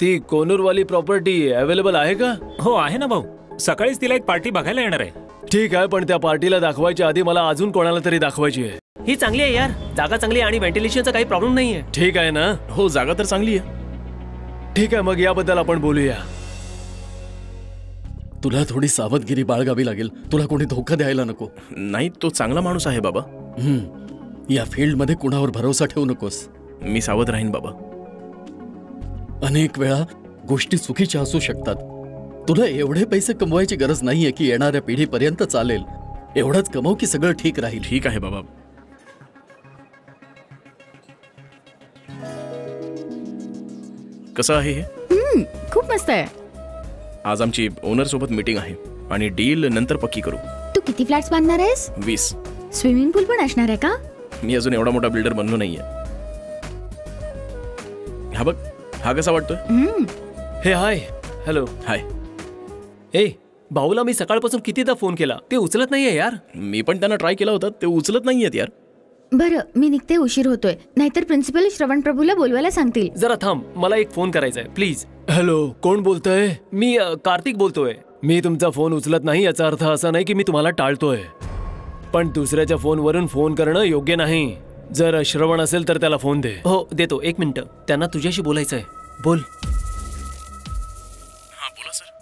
ती कोनूरवाली प्रॉपर्टी अवेलेबल आहे का? हो आहे ना भाऊ. सकाळीच तिला एक पार्टी बघायला येणार आहे. ठीक आहे पण त्या पार्टीला दाखवायच्या आधी मला अजून कोणाला तरी दाखवायची आहे. ही चांगली आहे यार. जागा चांगली आणि व्हेंटिलेशनचा काही प्रॉब्लेम नाहीये ठीक आहे ना? हो जागा तर चांगली आहे. ठीक आहे मग याबद्दल आपण बोलूया. तुला थोडी सावधगिरी बाळगावी लागेल. तुला कोणी धोका द्यायला नको. नाही तो चांगला माणूस आहे बाबा. हम्म. या फील्डमध्ये कुणावर भरोसा ठेवू नकोस. मी सावध राहीन बाबा. अनेक वेळा गोष्टी चुकीच्या असू शकतात. तुला एवढे पैसे कमवायची गरज नाहीये की येणाऱ्या पिढीपर्यंत चालेल. एवढंच कमव की सगळं ठीक राहील. ठीक आहे बाबा. कसं आहे हे? हम्म, खूप मस्त आहे. आज आमची ओनर सोबत मीटिंग आहे आणि डील नंतर पक्की करू. तू किती फ्लॅट्स बांधणार आहेस? वीस. स्विमिंग पूल पण असणार आहे का? मी अजून एवढा मोठा बिल्डर बनलो नाहीये. हा बघ हा कसा वाटतोय? हम्म, हे हाय हॅलो हाय ए भाऊला मी सकाळपासून कितीदा फ़ोन केला? ते उचलत नाहीये यार. मी पण त्यांना ट्राय केला होता ते उचलत नाहीयेत यार. बरं मी निघते उशीर होतोय. नाहीतर प्रिन्सिपल श्रवण प्रभूला बोलवायला सांगतील. जरा थांब मला एक फ़ोन करायचा आहे प्लीज़ हॅलो कोण बोलतोय? मी अ, कार्तिक बोलतोय. मी तुमचा फ़ोन उचलत नाही याचा अर्थ असा नाही की मी तुम्हाला टाळतोय. पण दुसऱ्याच्या फोनवरून फ़ोन करणं योग्य नाही. जर श्रवण असेल तर त्याला फ़ोन दे. हो देतो एक मिनिट. त्यांना तुझ्याशी बोलायचं आहे बोल.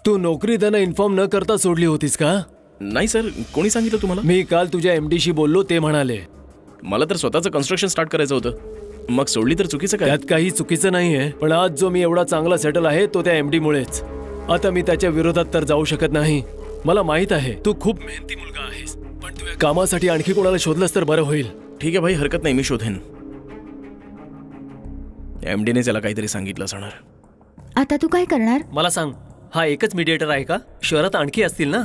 तू नोकरी त्यांना इन्फॉर्म न करता सोडली होतीस का? नाही सर कोणी सांगितलं तुम्हाला? मी काल तुझ्या एमडीशी बोललो ते म्हणाले. मला तर स्वतःचं कन्स्ट्रक्शन स्टार्ट करायचं होतं. मग सोडली तर चुकीचं काय? त्यात काही चुकीचं नाहीये पण आज जो मी एवढा चांगला सेटल आहे तो त्या एमडी मुळेच. आता मी त्याच्या विरोधात तर जाऊ शकत नाही. मला माहीत आहे तू खूप मेहनती मुलगा आहेस पण तू कामासाठी आणखी कोणाला शोधलंस तर बरं होईल. ठीक आहे भाई हरकत नाही मी शोधेन. एम डीने त्याला काहीतरी सांगितलं असणार आता तू काय करणार? मला सांग. हा एकच मीडिएटर आहे का? शहरात आणखी असतील ना?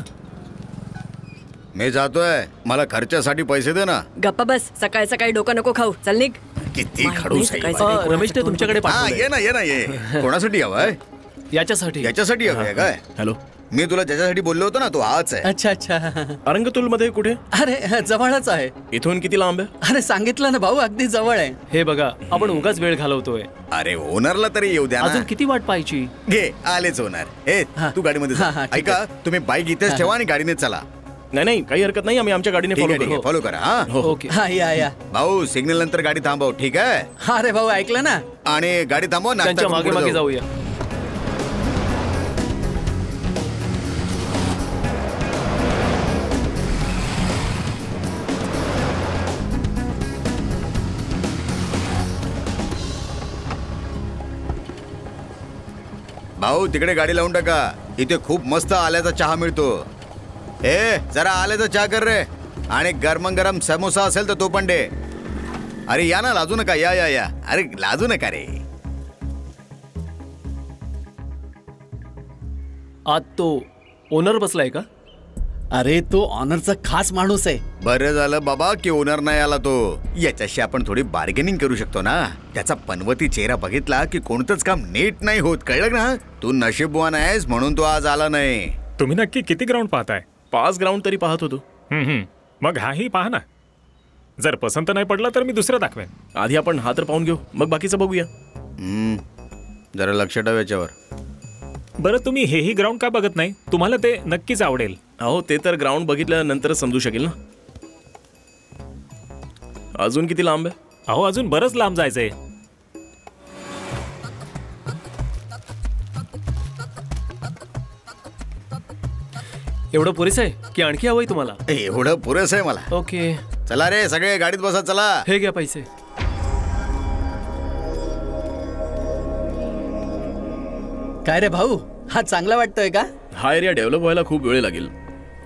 मी जातोय. मला खर्चासाठी पैसे दे ना. गप्पा बस. सकाळ सकाळी डोकं नको खाऊ. चल निघ. किती. सकाळी रमेशने तुमच्याकडे हा. ये ना ये ना ये. कोणासाठी हवाय? याच्यासाठी. याच्यासाठी हवंय काय? हॅलो. मी तुला ज्याच्यासाठी बोललो होतो ना तो हाच आहे. अच्छा अच्छा. अरंगतुल मध्ये कुठे? अरे जवळच आहे. इथून किती लांब आहे? अरे सांगितलं ना भाऊ अगदी जवळ आहे. हे बघा आपण उगाच वेळ घालवतोय. अरे ओनरला तरी येऊ द्या अजून किती वाट पाहायची? घे आलेच होणार. ए हा. तू गाडीमध्ये जा. हा, हा, ठीक ऐका तुम्ही बाईक इथेच ठेवा आणि गाडीने चला. नाही नाही काही हरकत नाही आम्ही आमच्या गाडीने ठीक फॉलो आहे ठीक करू. आहे फॉलो करा हा. हो ओके. हा या या. भाऊ सिग्नल नंतर गाडी थांबव ठीक आहे? हा रे भाऊ ऐकलं ना? आणि गाडी थांबव नाश्ता त्यांच्या करून मागे पुढे मागे जाऊ. जाऊया. भाऊ तिकडे गाडी लावून टाका. इथे खूप मस्त आल्याचा चहा मिळतो. ए जरा आल्याचा चहा कर रे. आणि गरम गरम समोसा असेल तर तो पण दे. अरे या ना लाजू नका. या या या. अरे लाजू नका रे. आत तो ओनर बसलाय का? अरे तो ऑनरचा खास माणूस आहे. बरं झालं बाबा की ओनर नाही आला तो. याच्याशी आपण थोडी बार्गेनिंग करू शकतो ना? त्याचा पनवती चेहरा बघितला की कोणतंच काम नीट नाही होत कळलं ना? तू नशीबवान आहेस म्हणून तो आज आला नाही. तुम्ही नक्की किती ग्राउंड पाहताय? पाच ग्राउंड तरी पाहत होतो. मग हाही पहा ना. जर पसंत नाही पडला तर मी दुसरं दाखवेन. आधी आपण हा तर पाहून घेऊ. मग बाकीचं बघूया. हम्म, जरा लक्ष ठेव याच्यावर. बरं तुम्ही हेही ग्राउंड का बघत नाही? तुम्हाला ते नक्कीच आवडेल. अहो ते तर ग्राउंड बघितल्यानंतरच समजू शकेल ना. अजून किती लांब आहे? अहो अजून बरंच लांब जायचंय. एवढं पुरेसं आहे की आणखी हवंय तुम्हाला? एवढं पुरेस आहे मला. ओके. चला रे सगळे गाडीत बसा चला. हे घ्या पैसे. काय रे भाऊ? हा चांगला वाटतोय का? हा एरिया डेव्हलप व्हायला खूप वेळ लागेल.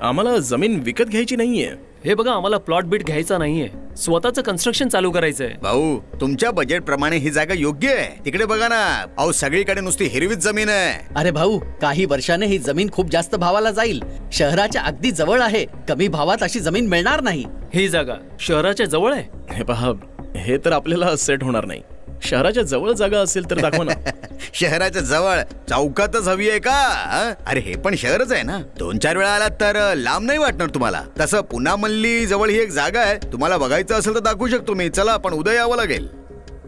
आम्हाला जमीन विकत घ्यायची नाहीये. हे बघा आम्हाला प्लॉट बीट घ्यायचा नाहीये. स्वतःचं कन्स्ट्रक्शन चालू करायचंय. भाऊ तुमच्या बजेट प्रमाणे ही जागा योग्य आहे. तिकडे बघा ना. अहो सगळीकडे नुसती हिरवीच जमीन आहे. अरे भाऊ काही वर्षाने ही जमीन खूप जास्त भावाला जाईल. शहराच्या अगदी जवळ आहे. कमी भावात अशी जमीन मिळणार नाही. ही जागा शहराच्या जवळ आहे? हे पहा हे तर आपल्याला सेट होणार नाही. शहराच्या जवळ जागा असेल तर दाखवा ना. शहराच्या जवळ? चौकातच हवी आहे का? अरे हे पण शहरच आहे ना. दोन चार वेळा आलात तर लांब नाही वाटणार तुम्हाला. तसं पुन्हा मल्ली जवळ ही एक जागा आहे. तुम्हाला बघायचं असेल तर दाखवू शकतो मी. चला पण उद्या यावं लागेल.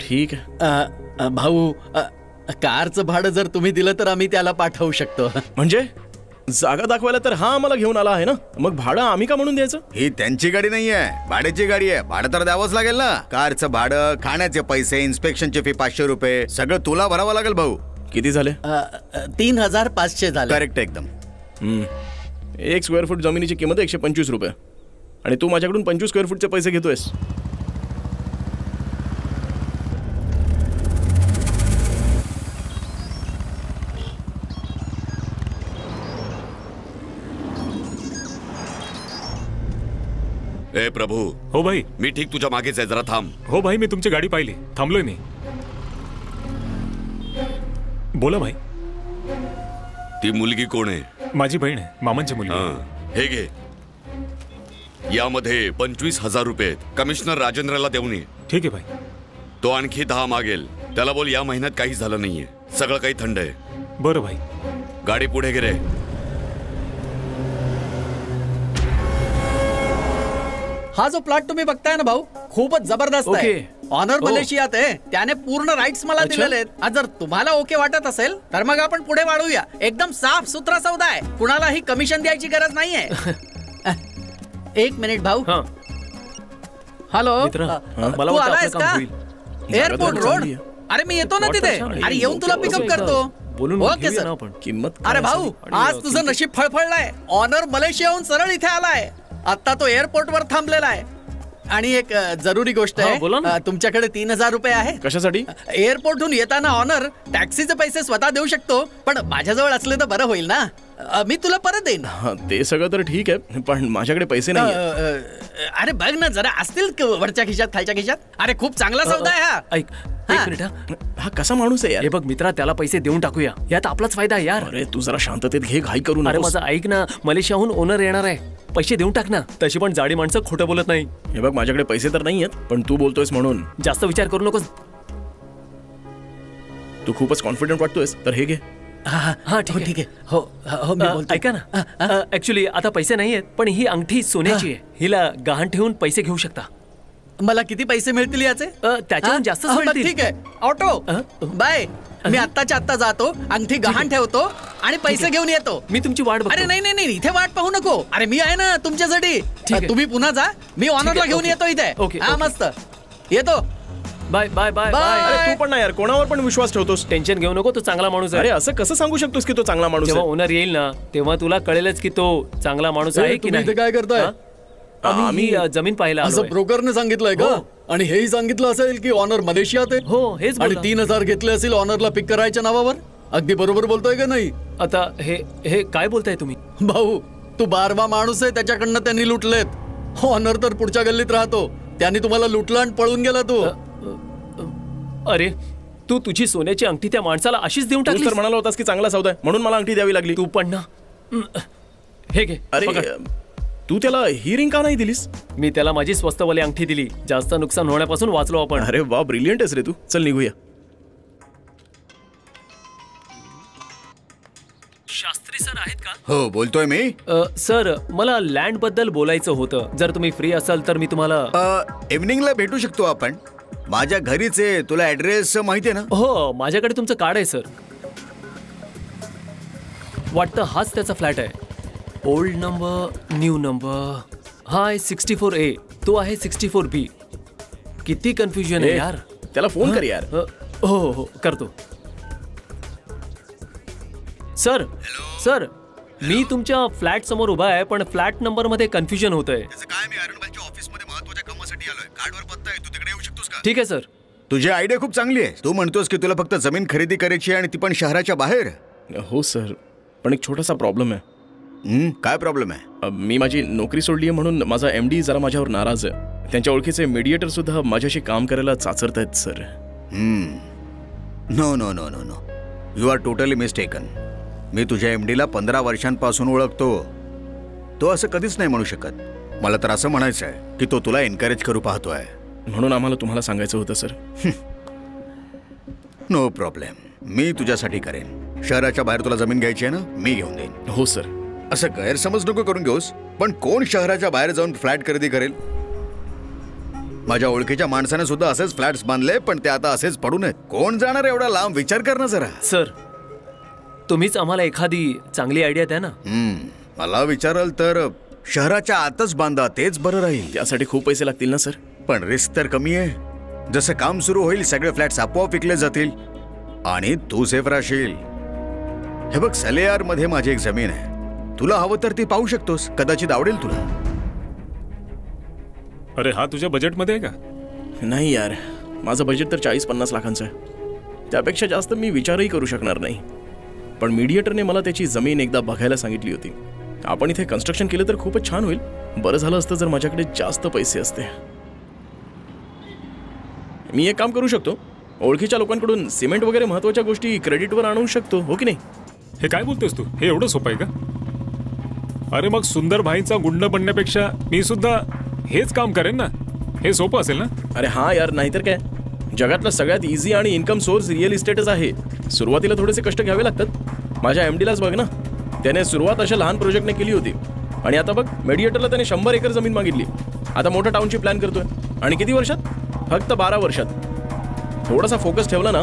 ठीक आहे. भाऊ कारचं भाडं जर तुम्ही दिलं तर आम्ही त्याला पाठवू शकतो. म्हणजे? जागा दाखवायला तर हा आम्हाला घेऊन आला आहे ना? मग भाडं आम्ही का म्हणून द्यायचं? ही त्यांची गाडी नाहीये भाड्याची गाडी आहे. भाडं तर द्यावंच लागेल ना? कारचं भाडं खाण्याचे पैसे इन्स्पेक्शनचे फी पाचशे रुपये सगळं तुला भरावं लागेल भाऊ. किती झाले? तीन हजार पाचशे झाले. करेक्ट एकदम. हम्म. एक स्क्वेअर फूट जमिनीची किंमत एकशे पंचवीस रुपये. आणि तू माझ्याकडून पंचवीस स्क्वेअर फूटचे पैसे घेतोयस. ए प्रभू. हो भाई. मी ठीक तुझ्या मागेच आहे जरा थांब. हो भाई मी तुमची गाडी पाहिली. थांबलोय मी. बोला भाई. ती मुलगी कोण आहे? माझी बहीण आहे मामांची मुलगी. हं, हे घे. यामध्ये पंचवीस हजार रुपये आहेत. कमिशनर राजेंद्रला देऊन ये. ठीक आहे भाई. तो आणखी दहा मागेल. त्याला बोल या महिन्यात काहीच झालं नाहीये. सगळं काही थंड आहे. बरं भाई. गाडी पुढे गे रे. हा जो प्लॉट तुम्ही बघताय ना भाऊ खूपच जबरदस्त आहे. ऑनर हो. मलेशियात आहे. त्याने पूर्ण राईट्स मला. दिलेले आहेत. जर तुम्हाला ओके वाटत असेल तर मग आपण पुढे वाढूया. एकदम साफ सुथरा सौदा आहे. कुणालाही कमिशन द्यायची गरज नाहीये. एक मिनिट भाऊ. हा. हॅलो हा, तू आलायस का. एअरपोर्ट रोड अरे मी येतो ना तिथे. अरे येऊन तुला पिकअप करतो. बोलून ओके सर किंमत अरे भाऊ? आज तुझं नशीब फळफळलंय. ऑनर मलेशियाहून सरळ इथे आलाय. आता तो एअरपोर्ट वर थांबलेला आहे. आणि एक जरुरी गोष्ट आहे तुमच्याकडे तीन हजार रुपये आहे. कशासाठी? एअरपोर्टहून येताना ऑनर टॅक्सीचे पैसे स्वतः देऊ शकतो पण माझ्याजवळ असले तर बरं होईल ना? मी तुला परत देईन. हा ते सगळं तर ठीक आहे पण माझ्याकडे पैसे नाही अरे बघ ना जरा असतील क- वरच्या खिशात खालच्या खिशात. अरे खूप चांगला सौदा आहे हा. ऐक हा. एक मिनिट हा. हा कसा माणूस आहे हे यार बघ मित्रा त्याला पैसे देऊन टाकूया. यात आपलाच फायदा आहे यार. अरे तू जरा शांततेत घे घाई करू अरे नकोस. माझं ऐक ना मलेशियाहून ओनर येणार आहे. पैसे देऊन टाक ना. तशी पण जाडी माणसं खोटं बोलत नाही. हे बघ माझ्याकडे पैसे तर नाही आहेत पण तू बोलतोयस म्हणून. जास्त विचार करू नकोस. तू खूपच कॉन्फिडंट वाटतोयस तर हे घे. हा, हा, हा, ठीक ठीक हो हो मी बोलतो ऐका ना। ऍक्च्युली आता पैसे नाही आहेत पण ही अंगठी सोन्याची आहे. हिला गहाण ठेवून पैसे घेऊ शकता. मला किती पैसे मिळतील याचे? त्याच्याहून हा? हा, मिळतील. ठीक आहे. ऑटो. बाय. मी आत्ताच्या आत्ता जातो अंगठी गहाण ठेवतो आणि पैसे घेऊन येतो. मी तुमची वाट अरे नाही नाही नाही इथे वाट पाहू नको. अरे मी आहे ना तुमच्यासाठी. तुम्ही पुन्हा जा. मी ऑनरला घेऊन येतो इथे. हा मस्त. येतो? Bye bye bye. बाय. अरे तू पण नाही यार. कोणावर पण विश्वास ठेवतोस? टेन्शन घेऊ नको तो चांगला माणूस अरे आहे असं कसं सांगू शकतोस की तो चांगला माणूस जेव्हा आहे? ओनर येईल ना तेव्हा तुला कळेलच की तो चांगला माणूस आहे की तुम्ही नाही. इथे काय करताय? हा? आम्ही आम्ही- अ, जमीन पाहायला असं. ब्रोकरने सांगितलंय का? हो. आणि हेही सांगितलं असेल की ऑनर मलेशियात आहे? हो हेच आणि बोलला. तीन हजार घेतले असेल ऑनरला पिक करायच्या नावावर? अगदी बरोबर बोलतोय का नाही? आता हे हे काय बोलताय तुम्ही? भाऊ तू बारवा माणूस आहे त्याच्याकडनं त्यांनी लुटलेत. ऑनर तर पुढच्या गल्लीत राहतो. त्यांनी तुम्हाला लुटलं आणि पळून गेला तू. अरे तू तुझी सोन्याची अंगठी त्या माणसाला अशीच देऊन टाकली तर म्हणाला होतास की चांगला सौदा आहे म्हणून मला अंगठी द्यावी लागली. तू पण ना. हं, घे अरे. तू त्याला ही रिंग का नाही दिलीस? मी त्याला माझी स्वस्तवाली अंगठी दिली. जास्त नुकसान होण्यापासून वाचलो आपण. अरे वा ब्रिलियंट आहेस रे तू. चल निघूया. शास्त्री सर आहेत का? हो बोलतोय मी? सर मला लँडबद्दल बोलायचं होतं. जर तुम्ही फ्री असाल तर मी तुम्हाला इव्हनिंगला भेटू शकतो आपण. माझ्या घरीच आहे. तुला ऍड्रेस माहिती आहे ना? हो माझ्याकडे तुमचं कार्ड आहे सर वाटतं हाच त्याचा फ्लॅट आहे. ओल्ड नंबर न्यू नंबर हा आहे सिक्स्टी फोर ए तो आहे सिक्स्टी फोर बी किती कन्फ्युजन आहे यार. त्याला फोन कर यार. हो हो हो करतो. सर सर मी तुमच्या फ्लॅट समोर उभा आहे पण फ्लॅट नंबरमध्ये कन्फ्युजन होत आहे ठीक आहे सर. तुझी आयडिया खूप चांगली आहे. तू म्हणतोस की तुला फक्त जमीन खरेदी करायची आहे आणि ती पण शहराच्या बाहेर? हो सर. पण एक छोटासा प्रॉब्लेम आहे. काय प्रॉब्लेम आहे? मी माझी नोकरी सोडली आहे म्हणून माझा एम डी जरा माझ्यावर नाराज आहे. त्यांच्या ओळखीचे मीडिएटर सुद्धा माझ्याशी काम करायला चाचरत आहेत sir no no no no no you are totally mistaken मी तुझ्या एम डीला पंधरा वर्षांपासून ओळखतो. तो असं कधीच नाही म्हणू शकत. मला तर असं म्हणायचं आहे की तो तुला एनकरेज करू पाहतोय. म्हणून आम्हाला तुम्हाला सांगायचं होतं सर. No problem. मी तुझ्यासाठी करेन. शहराच्या बाहेर तुला जमीन घ्यायची आहे ना मी घेऊन देईन. हो सर. असं गैरसमज नको करून घेऊस पण कोण शहराच्या बाहेर जाऊन फ्लॅट खरेदी करेल? माझ्या ओळखीच्या माणसाने सुद्धा असेच फ्लॅट्स बांधले पण ते आता असेच पडू नयेत. कोण जाणार एवढा लांब? विचार कर ना जरा. सर तुम्हीच आम्हाला एखादी चांगली आयडिया द्या ना. मला विचाराल तर शहराच्या आतच बांधा तेच बरं राहील. त्यासाठी खूप पैसे लागतील ना सर? पण रिस्क तर कमी आहे. जसं काम सुरू होईल सगळे फ्लॅट्स आपोआप विकले जातील. आणि तू सेफ राहशील. हे बघ सलेयारमध्ये माझी एक जमीन आहे. तुला हवं तर ती पाहू शकतोस. कदाचित आवडेल तुला. अरे हा तुझ्या बजेटमध्ये आहे का? नाही यार. माझं बजेट तर चाळीस पन्नास लाखांचं आहे. त्यापेक्षा जास्त मी विचारही करू शकणार नाही. पण मीडिएटरने मला त्याची जमीन एकदा बघायला सांगितली होती. आपण इथे कन्स्ट्रक्शन केलं तर खूपच छान होईल. बरं झालं असतं जर माझ्याकडे जास्त पैसे असते. मी एक काम करू शकतो? ओळखीच्या लोकांकडून सिमेंट वगैरे महत्त्वाच्या गोष्टी क्रेडिटवर आणू शकतो हो की नाही? हे काय बोलतोस तू? हे एवढं सोपं आहे का? अरे मग सुंदर भाईंचा गुंड बनण्यापेक्षा मी सुद्धा हेच काम करेन ना? हे सोपं असेल ना? अरे हा यार नाहीतर काय? जगातला सगळ्यात इझी आणि इन्कम सोर्स रिअल इस्टेटच आहे. सुरुवातीला थोडेसे कष्ट घ्यावे लागतात. माझ्या एम डीलाच बघ ना. त्याने सुरुवात अशा लहान प्रोजेक्टने केली होती. आणि आता बघ मेडिएटरला त्याने शंभर एकर जमीन मागितली. आता मोठं टाउनशिप प्लॅन करतोय. आणि किती वर्षात? फक्त बारा वर्षात. थोडासा फोकस ठेवला ना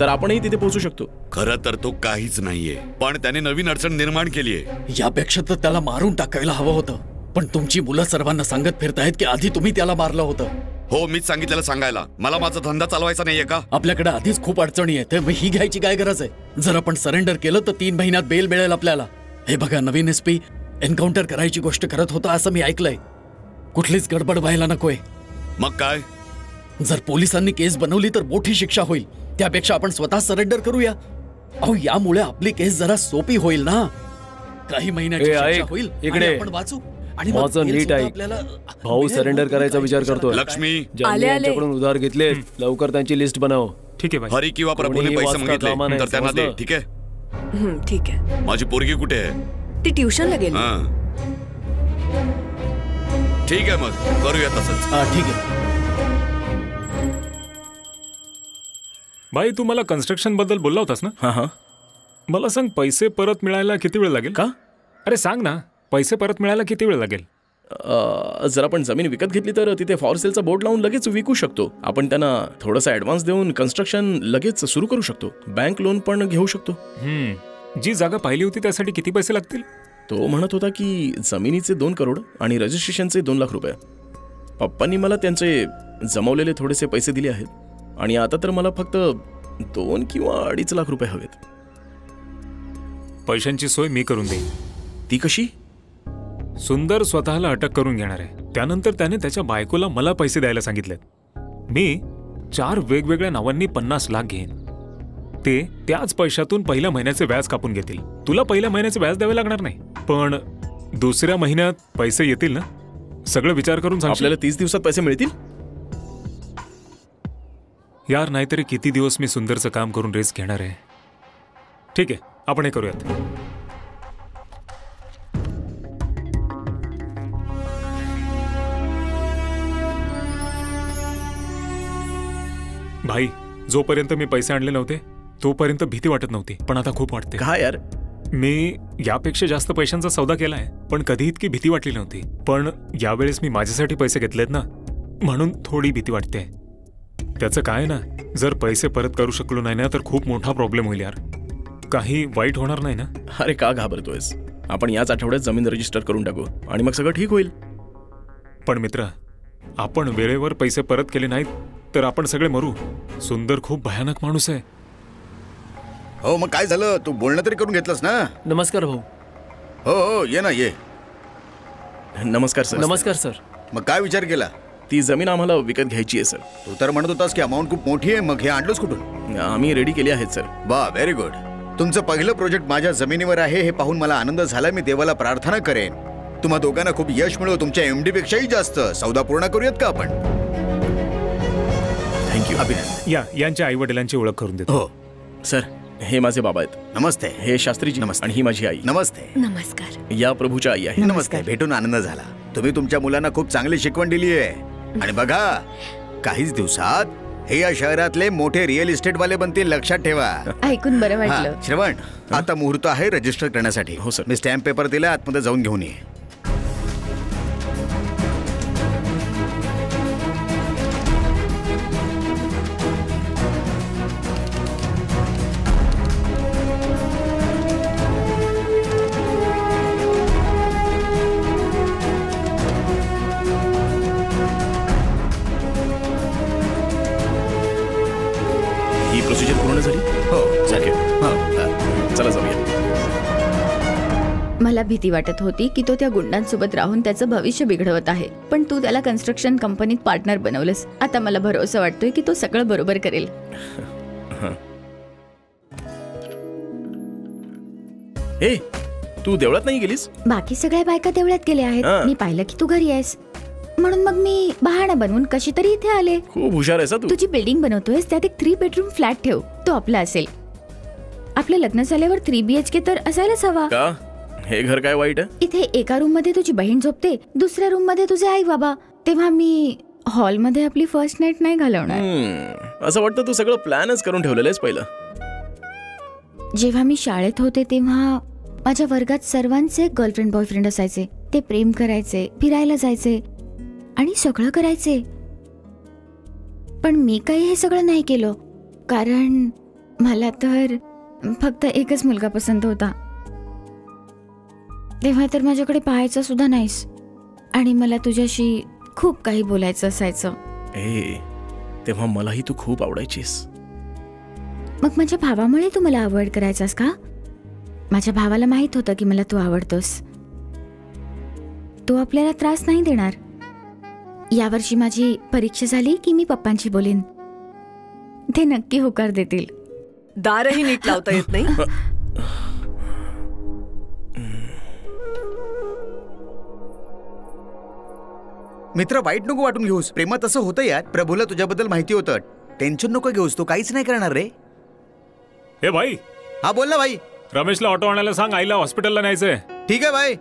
तर आपणही तिथे पोहोचू शकतो. खरं तर तो काहीच नाहीये. पण त्याने नवीन अडचण निर्माण केली आहे. यापेक्षा तर त्याला मारून टाकायला हवं होतं. पण तुमची मुलं सर्वांना सांगत फिरतायत की आधी तुम्ही त्याला मारलं होतं. हो मीच सांगितलेलं सांगायला. मला माझा धंदा चालवायचा नाहीये का? आपल्याकडे आधीच खूप अडचणी आहेत मग ही घ्यायची काय गरज आहे? जर आपण सरेंडर केलं तर तीन महिन्यात बेल मिळेल आपल्याला. हे बघा नवीन एस पी एन्काउंटर करायची गोष्ट करत होता असं मी ऐकलंय. कुठलीच गडबड व्हायला नकोय. मग काय? जर पोलिसांनी केस बनवली तर मोठी शिक्षा होईल. त्यापेक्षा आपण स्वतः सरेंडर करूया. अहो यामुळे आपली केस जरा सोपी होईल ना? काही महिन्याची ए, शिक्षा ऐक, होईल इकडे. आपण वाचू. आणि मग नीट सुद्धा ऐक. आपल्याला भाऊ. सरेंडर करायचा विचार करतोय. लक्ष्मी. ज्यांनी आले, आले. यांच्याकडून उधार घेतले लवकर त्यांची लिस्ट बनव. ठीक आहे भाई. हरी किंवा प्रभूने कोणीही पैसे वाचता मागितले नाही, तर त्यांना दे समजलं? ठीक आहे? हं, ठीक आहे. माझी पोरगी कुठे आहे? ती ट्युशनला गेली. हा. ठीक आहे मग करूया तसंच. हा ठीक आहे. भाई तू मला कन्स्ट्रक्शनबद्दल बोलला होतास ना? हां हां. मला सांग पैसे परत मिळायला किती वेळ लागेल? का? अरे सांग ना पैसे परत मिळायला किती वेळ लागेल? जर आपण जमीन विकत घेतली तर तिथे फॉर सेलचा बोर्ड लावून लगेच विकू शकतो. आपण त्यांना थोडासा ऍडव्हान्स देऊन कन्स्ट्रक्शन लगेच सुरू करू शकतो. बँक लोन पण घेऊ शकतो. जी जागा पाहिली होती त्यासाठी किती पैसे लागतील? तो म्हणत होता की जमिनीचे दोन करोड आणि रजिस्ट्रेशनचे दोन लाख रुपये. पप्पांनी मला त्यांचे जमवलेले थोडेसे पैसे दिले आहेत. आणि आता तर मला फक्त दोन किंवा अडीच लाख रुपये हवेत. पैशांची सोय मी करून देईन. ती कशी? सुंदर स्वतःला अटक करून घेणार आहे. त्यानंतर त्याने त्याच्या बायकोला मला पैसे द्यायला सांगितलेत. मी चार वेगवेगळ्या नावांनी पन्नास लाख घेईन. ते त्याच पैशातून पहिल्या महिन्याचे व्याज कापून घेतील. तुला पहिल्या महिन्याचे व्याज द्यावे लागणार नाही. पण दुसऱ्या महिन्यात पैसे येतील ना? सगळं विचार करून आपल्याला तीस दिवसात पैसे मिळतील? यार नाहीतरी किती दिवस मी सुंदरचं काम करून रेस घेणार आहे. ठीक आहे आपण हे करूयात. भाई जोपर्यंत मी पैसे आणले नव्हते तोपर्यंत भीती वाटत नव्हती पण आता खूप वाटते. हा यार? मी यापेक्षा जास्त पैशांचा सौदा केला आहे पण कधी इतकी भीती वाटली नव्हती. पण यावेळेस मी माझ्यासाठी पैसे घेतलेत ना म्हणून थोडी भीती वाटते. त्याचं काय ना? जर पैसे परत करू शकलो नाही ना तर खूप मोठा प्रॉब्लेम होईल यार. काही वाईट होणार नाही ना? अरे का घाबरतोयस? आपण याच आठवड्यात जमीन रजिस्टर करून टाकू आणि मग सगळं ठीक होईल. पण मित्र आपण वेळेवर पैसे परत केले नाहीत तर आपण सगळे मरू. सुंदर खूप भयानक माणूस आहे. हो मग काय झालं? तू बोलणं तरी करून घेतलंस ना? नमस्कार भाऊ. हो हो ये ना ये. नमस्कार सर. नमस्कार सर. मग काय विचार केला? ती जमीन आम्हाला विकत घ्यायची आहे सर. तू तर म्हणत होतास की अमाऊंट खूप मोठी आहे मग हे आणलंच कुठून? आम्ही रेडी केली आहेत सर. वा व्हेरी गुड तुमचं पहिलं प्रोजेक्ट माझ्या जमिनीवर आहे हे पाहून मला आनंद झाला मी देवाला प्रार्थना करेन. तुम्हा दोघांना खूप यश मिळो तुमच्या एमडी पेक्षाही जास्त. सौदा पूर्ण करूयात का आपण? थँक्यू अभिनंदन. या यांच्या आई वडिलांची ओळख करून देतो. हो. सर हे माझे बाबा आहेत. नमस्ते. हे शास्त्रीजी नमस्ते. आणि ही माझी आई. नमस्ते. नमस्कार. या प्रभूच्या आई आहे नमस्ते. भेटून आनंद झाला. तुम्ही तुमच्या मुलांना खूप चांगली शिकवण दिली आहे. आणि बघा काहीच दिवसात हे या शहरातले मोठे रिअल इस्टेट वाले बनतील लक्षात ठेवा. ऐकून बरं वाटलं. श्रवण आता मुहूर्त आहे रजिस्टर करण्यासाठी. हो, सर. मी स्टॅम्प पेपर दिला आतमध्ये जाऊन घेऊन ये. भीती वाटत होती की तो त्या गुंडांसोबत राहून त्याचं भविष्य बिघडवत आहे. पण तू त्याला कन्स्ट्रक्शन कंपनीत पार्टनर बनवलंस. आता मला भरोसा वाटतोय की तो सगळं बरोबर करेल. ए तू देवळात नाही गेलीस? बाकी सगळ्या बायका तेवढ्यात गेल्या आहेत. हा. मी पाहिलं की तू घरी आहेस. म्हणून मग मी बहाणा बनवून कशी तरी इथे आले. खूप हुशार आहेस हा तू. तुझी बिल्डिंग बनवतोयस त्यात एक थ्री बेडरूम फ्लॅट ठेव. तो आपला असेल. आपलं लग्न झाल्यावर थ्री बीएचके तर असायलाच हवा. का? हे घर काय वाईट आहे? इथे एका रूममध्ये तुझी बहीण झोपते दुसऱ्या रूममध्ये तुझे आई बाबा. तेव्हा मी हॉलमध्ये आपली फर्स्ट नाईट नाही घालवणार. हम्म, असं वाटतं तू सगळं प्लॅनच करून ठेवलेलं आहेस पहिलं. जेव्हा मी शाळेत होते तेव्हा माझ्या वर्गात सर्वांचे गर्लफ्रेंड बॉयफ्रेंड असायचे. ते प्रेम करायचे फिरायला जायचे आणि सगळं करायचे. पण मी काही हे सगळं नाही केलं कारण मला तर फक्त एकच मुलगा पसंत होता. तेव्हा तर माझ्याकडे पाहायचं सुद्धा नाहीस. आणि मला तुझ्याशी खूप काही बोलायचं असायचं. ए तेव्हा मलाही तू खूप आवडायचीस. मग माझ्या भावामुळे तू मला अवॉइड करायचास का? माझ्या भावाला माहीत होतं की मला तू आवडतोस. तो आपल्याला त्रास नाही देणार. यावर्षी माझी परीक्षा झाली की मी पप्पांशी बोलेन. ते नक्की होकार देतील. दारही नीट लावता येत नाही. मित्र वाईट नको वाटून घेऊस. प्रेमात असं होतं यार. प्रभूला तुझ्याबद्दल माहिती होतं. टेन्शन नको घेऊस. तो काहीच नाही करणार रे. हे भाई. हा बोल ना भाई. रमेशला ऑटो आणायला सांग. आईला हॉस्पिटलला न्यायचंय. ठीक आहे भाई.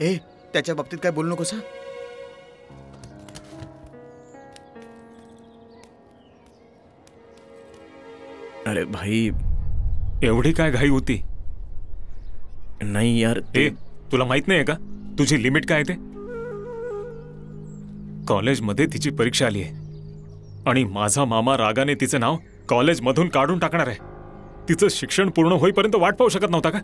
ए त्याच्या बाबतीत काय बोलू नकोस हा? अरे भाई. एवढी काय घाई होती? नाही यार ते ए तुला माहीत नाहीये का? तुझी लिमिट काय आहे ते? कॉलेजमध्ये तिची परीक्षा आली आहे आणि माझा मामा रागाने तिचं नाव कॉलेजमधून काढून टाकणार आहे. तिचं शिक्षण पूर्ण होईपर्यंत वाट पाहू शकत नव्हता का?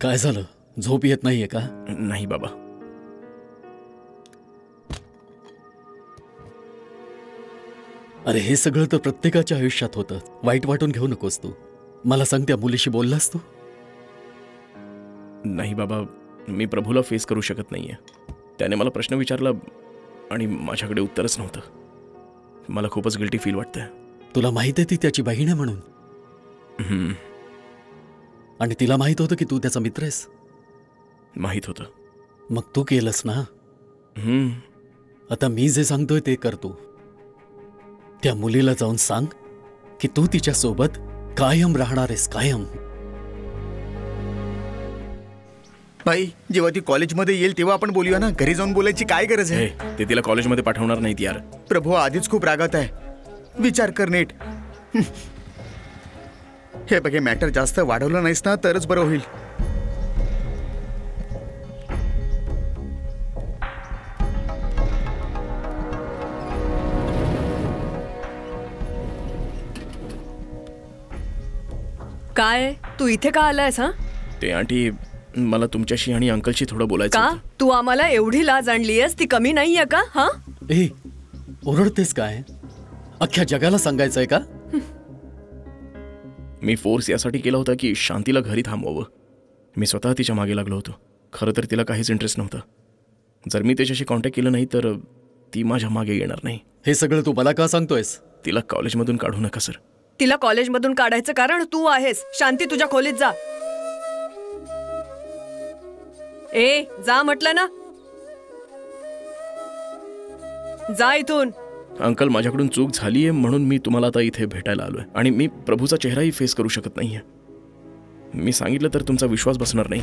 काय झालं? झोप येत नाहीये का? नाही बाबा. अरे हे सगळं तर प्रत्येकाच्या आयुष्यात होतं. वाईट वाटून घेऊ नकोस तू. मला सांग त्या मुलीशी बोललास तू? नाही बाबा मी प्रभूला फेस करू शकत नाहीये. त्याने मला प्रश्न विचारला आणि माझ्याकडे उत्तरच नव्हतं. मला खूपच गिल्टी फील वाटतंय. तुला माहीत आहे ती त्याची बहीण आहे म्हणून? आणि तिला माहीत होतं की तू त्याचा मित्र आहेस? माहीत होतं. मग तू केलंस ना? आता मी जे सांगतोय ते कर तू. त्या मुलीला जाऊन सांग की तू तिच्या सोबत कायम राहणार आहेस कायम. भाई जेव्हा ती कॉलेजमध्ये येईल तेव्हा आपण बोलूया ना. घरी जाऊन बोलायची काय गरज हे आहे ते तिला कॉलेजमध्ये पाठवणार नाहीत यार. प्रभू आधीच खूप रागात आहे. विचार कर नीट. हं. हे बघे मॅटर जास्त वाढवलं नाहीस ना तरच बरं होईल. काय? तू इथे का आलायस हा? ते आंटी मला तुमच्याशी आणि अंकलशी थोडं बोलायचं का. तू आम्हाला एवढी लाज आणलीयस ती कमी नाहीये का हा? ए ओरडतेस काय? अख्ख्या जगाला सांगायचंय का? मी फोर्स यासाठी केला होता की शांतीला घरी थांबवावं. मी स्वतः तिच्यामागे लागलो होतो. खरं तर तिला काहीच इंटरेस्ट नव्हता. जर मी त्याच्याशी कॉन्टॅक्ट केलं नाही तर ती माझ्या मागे येणार नाही. हे सगळं तू मला का सांगतोयस? तिला कॉलेजमधून काढू नका सर तिला कॉलेजमधून काढायचं कारण तू आहेस. शांती तुझ्या खोलीत जा. ए जा म्हटलं ना. जा इथून. अंकल माझ्याकडून चूक झाली आहे म्हणून मी तुम्हाला आता इथे भेटायला आलोय. आणि मी प्रभूचा चेहराही फेस करू शकत नाहीये. मी सांगितलं तर तुमचा विश्वास बसणार नाही.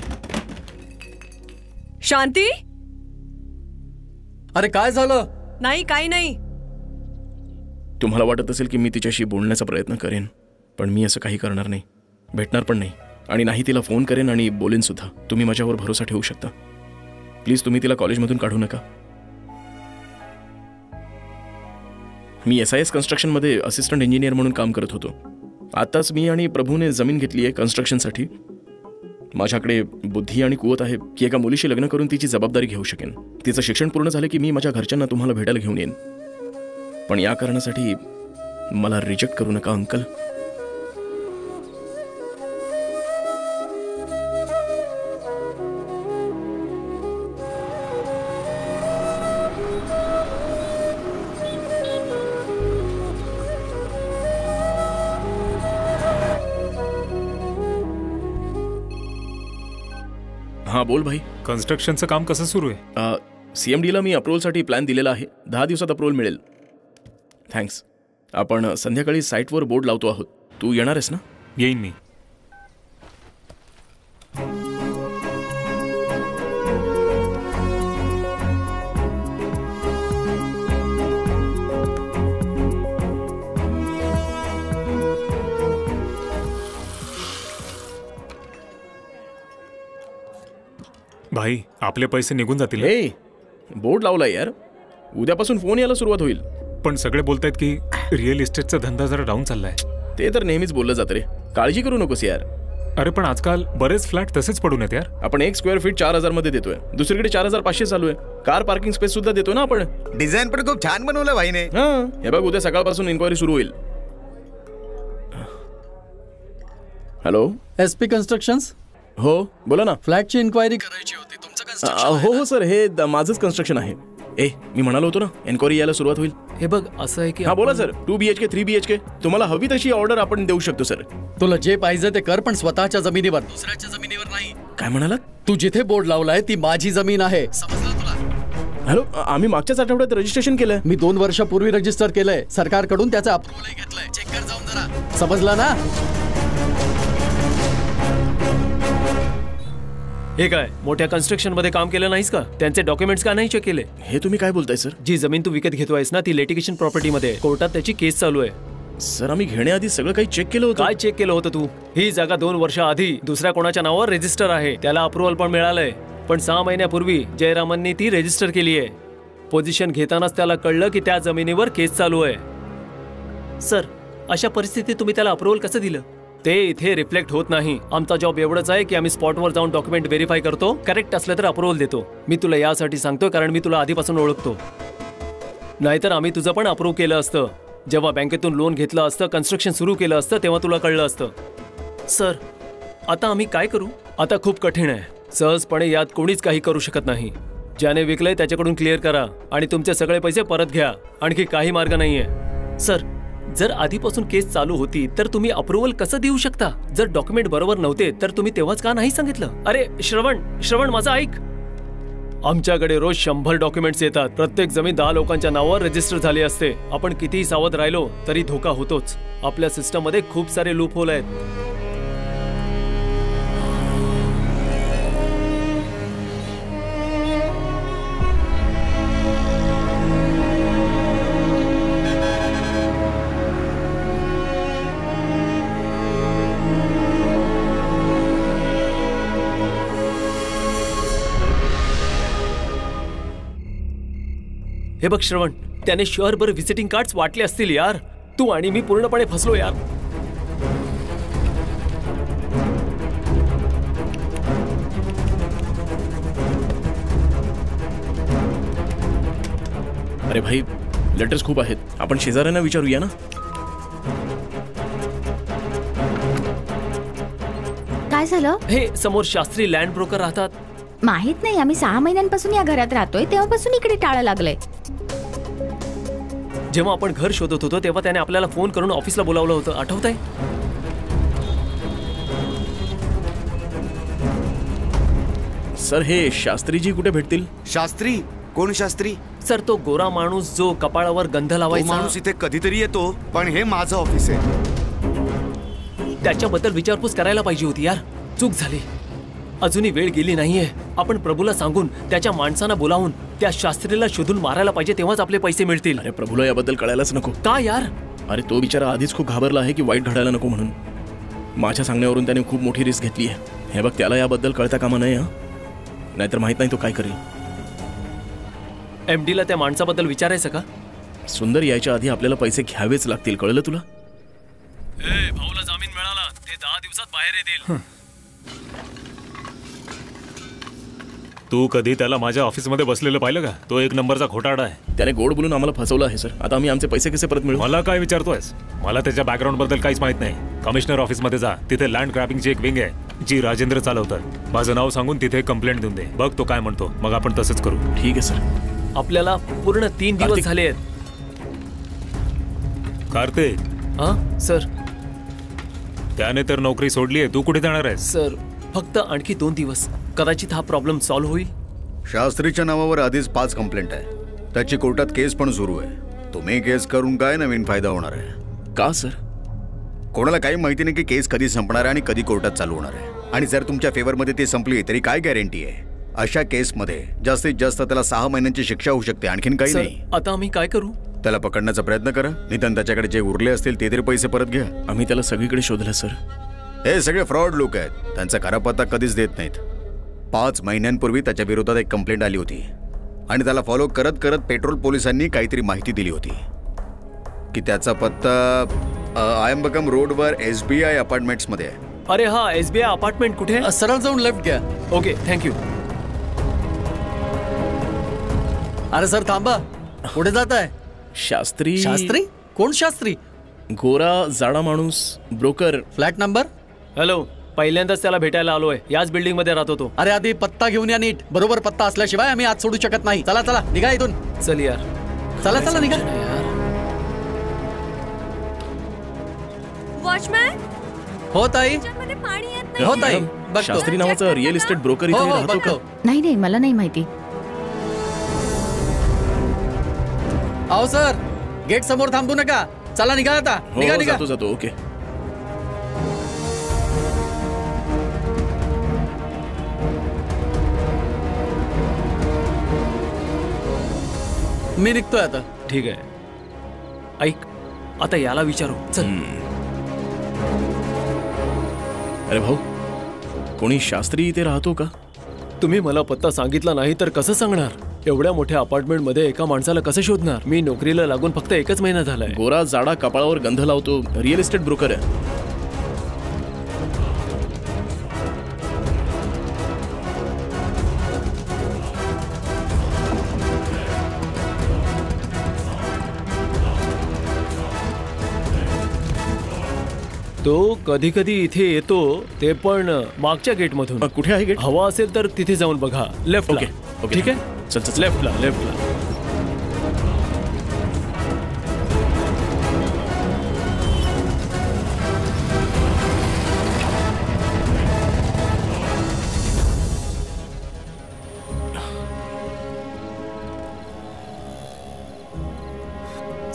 शांती? अरे काय झालं? नाही काही नाही. तुम्हाला वाटत असेल की मी तिच्याशी बोलण्याचा प्रयत्न करेन पण मी असं काही करणार नाही. भेटणार पण नाही. आणि नाही तिला फोन करेन आणि बोलेनसुद्धा तुम्ही माझ्यावर भरोसा ठेवू शकता. प्लीज तुम्ही तिला कॉलेजमधून काढू नका. मी एस आय एस कन्स्ट्रक्शनमध्ये असिस्टंट इंजिनियर म्हणून काम करत होतो. आत्ताच मी आणि प्रभूने जमीन घेतली आहे कन्स्ट्रक्शनसाठी माझ्याकडे बुद्धी आणि कुवत आहे की एका मुलीशी लग्न करून तिची जबाबदारी घेऊ शकेन. तिचं शिक्षण पूर्ण झालं की मी माझ्या घरच्यांना तुम्हाला भेटायला घेऊन येईन. पण या कारणासाठी मला रिजेक्ट करू नका अंकल हां बोल भाई. कन्स्ट्रक्शनचं काम कसं सुरू आहे? सी एम डीला मी अप्रुव्हलसाठी प्लॅन दिलेला आहे. दहा दिवसात अप्रुव्हल मिळेल. थँक्स आपण संध्याकाळी साईटवर बोर्ड लावतो आहोत. तू येणार आहेस ना? येईन मी. भाई आपले पैसे निघून जातील? हे बोर्ड लावलाय यार. उद्यापासून फोन यायला सुरुवात होईल. पण सगळे बोलतायत की रिअल इस्टेटचा धंदा जरा डाऊन चाललाय. ते तर नेहमीच बोललं जातं रे. काळजी करू नकोस यार. अरे पण आजकाल बरेच फ्लॅट तसेच पडून आहेत यार. आपण एक स्क्वेअर फीट चार हजारमध्ये देतोय. दुसरीकडे चार हजार पाचशे चालू आहे. कार पार्किंग स्पेस सुद्धा देतो ना आपण. डिझाईन पण खूप छान बनवलं भाईने. हा. हे बघ उद्या सकाळपासून इन्क्वायरी सुरू होईल. हॅलो एस पी कन्स्ट्रक्शन्स हो बोला ना. फ्लॅटची इन्क्वायरी करायची होती तुमचं अ, हो हो सर हे द- माझंच कन्स्ट्रक्शन आहे. ए मी म्हणालो होतो ना एन्क्वायरी यायला सुरुवात होईल. हे बघ असं आहे की हा बोला sir. Two B H K three B H K तुम्हाला हवी तशी ऑर्डर आपण देऊ शकतो सर. तुला जे पाहिजे ते कर पण स्वतःच्या जमिनीवर दुसऱ्याच्या जमिनीवर नाही. काय म्हणालात? तू जिथे बोर्ड लावलाय ती माझी जमीन आहे. समजलं तुला? हॅलो आम्ही मागच्याच आठवड्यात रजिस्ट्रेशन केलंय. मी दोन वर्षापूर्वी रजिस्टर केलंय. सरकारकडून त्याचा अप्रुव्हल घेतलंय. चेक कर जाऊन जरा. समजलं ना? हे काय मोठ्या कन्स्ट्रक्शनमध्ये काम केलं नाहीस का? त्यांचे डॉक्युमेंट्स का नाही चेक केले? हे तुम्ही काय बोलताय सर? जी जमीन तू विकत घेतोयस ना ती लेटिगेशन प्रॉपर्टी मध्ये. कोर्टात त्याची केस चालू आहे. सर आम्ही घेण्याआधी सगळं काही चेक केलं होतं. काय चेक केलं होतं तू? ही जागा दोन वर्ष आधी दुसऱ्या कोणाच्या नावावर रजिस्टर आहे. त्याला अप्रुव्हल पण मिळालंय. पण सहा महिन्यापूर्वी जयरामांनी ती रजिस्टर केली आहे. पोझिशन घेतानाच त्याला कळलं की त्या जमिनीवर केस चालू आहे. सर अशा परिस्थितीत तुम्ही त्याला अप्रुव्हल कसं दिलं? ते इथे रिफ्लेक्ट होत नाही. आमचा जॉब एवढंच आहे की आम्ही स्पॉटवर जाऊन डॉक्युमेंट व्हेरीफाय करतो. करेक्ट असलं तर अप्रुव्हल देतो. मी तुला यासाठी सांगतोय कारण मी तुला आधीपासून ओळखतो. नाहीतर आम्ही तुझं पण अप्रूव्ह केलं असतं. जेव्हा बँकेतून लोन घेतलं असतं कन्स्ट्रक्शन सुरू केलं असतं तेव्हा तुला कळलं असतं. सर आता आम्ही काय करू? आता खूप कठीण आहे. सहजपणे यात कोणीच काही करू शकत नाही. ज्याने विकलंय त्याच्याकडून क्लिअर करा आणि तुमचे सगळे पैसे परत घ्या. आणखी काही मार्ग नाहीये. सर जर आधीपासून केस चालू होती तर तुम्ही अप्रुव्हल कसं देऊ शकता? जर डॉक्युमेंट बरोबर नव्हते तर तुम्ही तेव्हाच का नाही सांगितलं? अरे श्रवण श्रवण माझं ऐक. आमच्याकडे रोज शंभर डॉक्युमेंट्स येतात. प्रत्येक जमीन दहा लोकांच्या नावावर रजिस्टर झाली असते. आपण कितीही सावध राहिलो तरी धोका होतोच. आपल्या सिस्टममध्ये खूप सारे लूप होल आहेत. हे बघ श्रवण त्याने शहरभर व्हिजिटिंग कार्ड्स वाटले असतील यार. तू आणि मी पूर्णपणे फसलो यार. अरे भाई लेटर्स खूप आहेत. आपण शेजाऱ्यांना विचारूया ना? काय झालं? हे समोर शास्त्री लँड ब्रोकर राहतात. माहीत नाही आम्ही सहा महिन्यांपासून या घरात राहतोय तेव्हापासून इकडे टाळं लागलंय. जेव्हा आपण घर शोधत होतो तेव्हा त्याने आपल्याला फोन करून ऑफिसला बोलावलं होतं. आठवत आहे सर हे शास्त्रीजी कुठे भेटतील? शास्त्री? कोण शास्त्री? सर तो गोरा माणूस जो कपाळावर गंध लावायचा माणूस इथे कधीतरी येतो पण हे माझं ऑफिस आहे. त्याच्याबद्दल विचारपूस करायला पाहिजे होती यार. चूक झाली. अजूनही वेळ गेली नाहीये. आपण प्रभूला सांगून त्याच्या माणसांना बोलावून त्या शास्त्रीला शोधून मारायला पाहिजे तेव्हाच आपले पैसे मिळतील. अरे प्रभूला याबद्दल कळायलाच नको. का यार? अरे तो बिचारा आधीच खूप घाबरला आहे की वाईट घडायला नको म्हणून. माझ्या सांगण्यावरून त्याने खूप मोठी रिस्क घेतली आहे. हे बघ त्याला याबद्दल कळता कामा नये हा? नाहीतर माहीत नाही तो काय करेल. एमडीला त्या माणसाबद्दल विचारायचं का? सुंदर यायच्या आधी आपल्याला पैसे घ्यावेच लागतील कळलं तुला? भाऊला जामीन मिळाला. ते दहा दिवसात बाहेर येतील. तू कधी त्याला माझ्या ऑफिसमध्ये बसलेलं पाहिलं का? तो एक नंबरचा खोटाडा आहे. त्याने गोड बोलून आम्हाला फसवलं आहे सर. आता आम्ही आमचे पैसे कसे परत मिळू मला काय विचारतोयस? मला त्याच्या बॅकग्राऊंडबद्दल काहीच माहीत नाही. कमिशनर ऑफिसमध्ये जा. तिथे लँड ग्रॅबिंगची एक विंग आहे जी राजेंद्र चालवतात माझं नाव सांगून तिथे कंप्लेंट देऊन दे. बघ तो काय म्हणतो. मग आपण तसंच करू. ठीक आहे सर. आपल्याला पूर्ण तीन दिवस. झाले आहेत. कार्तिक! हा? सर. त्याने तर नोकरी सोडली आहे. तू कुठे जाणार आहेस? सर फक्त आणखी दोन दिवस. कदाचित हा प्रॉब्लेम सॉल्व्ह होईल? शास्त्रीच्या नावावर आधीच पाच कंप्लेंट आहे. त्याची कोर्टात केस पण सुरू आहे. तुम्ही केस करून काय नवीन फायदा होणार आहे? का सर? कोणाला काही माहिती नाही की केस कधी संपणार आहे आणि कधी कोर्टात चालू होणार आहे. आणि जर तुमच्या फेवरमध्ये ती संपली तरी काय गॅरंटी आहे? अशा केसमध्ये जास्तीत जास्त त्याला सहा महिन्यांची शिक्षा होऊ शकते आणखीन काही नाही. आता आम्ही काय करू? त्याला पकडण्याचा प्रयत्न करा. निदान त्याच्याकडे जे उरले असतील ते तरी पैसे परत घ्या. आम्ही त्याला सगळीकडे शोधलं सर. हे सगळे फ्रॉड लोक आहेत. त्यांचा खरा पत्ता कधीच देत नाहीत. पाच महिन्यांपूर्वी त्याच्या विरोधात एक कंप्लेंट आली होती. आणि त्याला फॉलो करत करत पेट्रोल पोलिसांनी काहीतरी माहिती दिली होती. की त्याचा पत्ता आयंबकम रोडवर एस बी आय अपार्टमेंट्समध्ये आहे. अरे हा एस बी आय अपार्टमेंट कुठे? सरळ जाऊन लेफ्ट घ्या. ओके थँक्यू अरे सर थांबा. पुढे जात आहे शास्त्री. शास्त्री? कोण शास्त्री? गोरा जाडा माणूस ब्रोकर. Flat number? हॅलो पहिल्यांदाच त्याला भेटायला आलोय. याच बिल्डिंग मध्ये राहतो तो. अरे आधी पत्ता घेऊन या नीट. बरोबर पत्ता असल्याशिवाय आम्ही आज सोडू शकत नाही. चला चला. निघा इथून. चल यार. चला चला निघा. वॉचमॅन? हो ताई. मध्ये पाणी येत नाही हो ताई. बघतो. शास्त्री नावाचा रिअल इस्टेट ब्रोकर हो इथे हो राहतो का? बघतो. नाही नाही मला नाही माहिती. अहो सर. गेट समोर थांबू नका. चला निघा आता. हो निघा हो, निघा. जातो जातो. ओके. मी निघतोय आता. ठीक आहे. ऐक आता याला विचारू. चल. अरे भाऊ कोणी शास्त्री इथे राहतो का? तुम्ही मला पत्ता सांगितला नाही तर कसं सांगणार? एवढ्या मोठ्या अपार्टमेंटमध्ये एका माणसाला कसं शोधणार? मी नोकरीला लागून फक्त एकच महिना झालाय. गोरा जाडा कपाळावर गंध लावतो. रिअल इस्टेट ब्रोकर आहे. तो कधी कधी इथे येतो ते पण मागच्या गेट मधून कुठे आहे गेट? हवा असेल तर तिथे जाऊन बघा. Left okay okay. ठीक आहे? चल चल चल. लेफ्टला लेफ्टला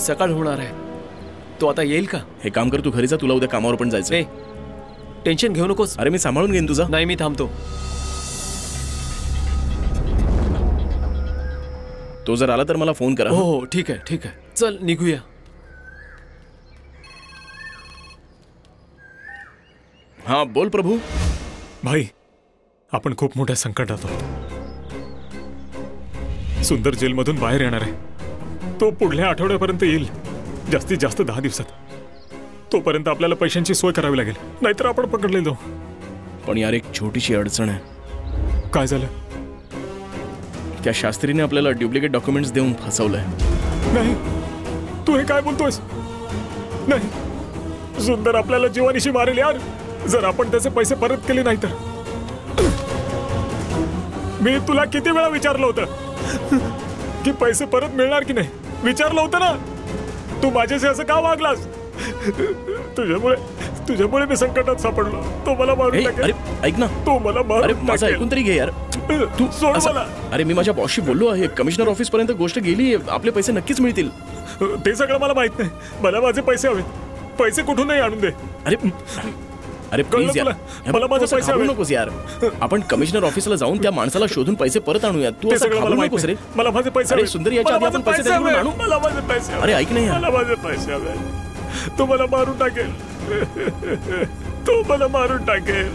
सकाळ होणार आहे. तो आता येईल का? हे काम कर तू घरी जा तुला उद्या कामावर पण जायचं टेन्शन घेऊ नकोस. अरे मी सांभाळून घेईन तुझा. नाही मी थांबतो. तो जर आला तर मला फोन करा हो? हो ठीक आहे ठीक आहे. चल निघूया. हा बोल प्रभू. भाई आपण खूप मोठ्या संकटात आहोत. सुंदर जेलमधून बाहेर येणार आहे. तो पुढल्या आठवड्यापर्यंत येईल. जास्तीत जास्त दहा दिवसात. तोपर्यंत आपल्याला पैशांची सोय करावी लागेल. नाहीतर आपण पकडले जाऊ. पण यार एक छोटीशी अडचण आहे. काय झालं? त्या शास्त्रीने आपल्याला डुप्लिकेट डॉक्युमेंट्स देऊन फसवलंय. नाही. तू हे काय बोलतोयस? नाही. सुंदर आपल्याला जीवानिशी मारेल यार. जर आपण त्याचे पैसे परत केले नाही तर मी तुला किती वेळा विचारलं होतं? की पैसे परत मिळणार की नाही? विचारलं होतं ना? तू माझ्याशी असं का वागलास? तुझ्यामुळे तुझ्यामुळे मी संकटात सापडलो. तो मला मारून अरे ऐक ना. तो मला अरे मारून माझं ऐकून तरी घे यार. तू सोड मला. अरे मी माझ्या बॉसशी बोललो आहे. कमिशनर ऑफिस पर्यंत गोष्ट गेली आपले पैसे नक्कीच मिळतील. ते सगळं मला माहीत नाही. मला माझे पैसे हवे पैसे कुठूनही आणून दे. अरे अरे प्लीज यार? हे मला माझे असं पैसे हवे. नकोस यार. आपण कमिशनर ऑफिसला जाऊन त्या माणसाला शोधून पैसे परत आणूया तू असं सगळं मला घाबरू माहीत नकोस रे. नाही. मला माझे पैसे अरे हवे. सुंदर याच्या आधी आपण पैसे त्याच्याकडून हवे. आणू. मला माझे पैसे हवे. अरे, ऐक ना यार. मला माझे पैसे हवे. तो मला मारून टाकेल. तो मला मारून टाकेल.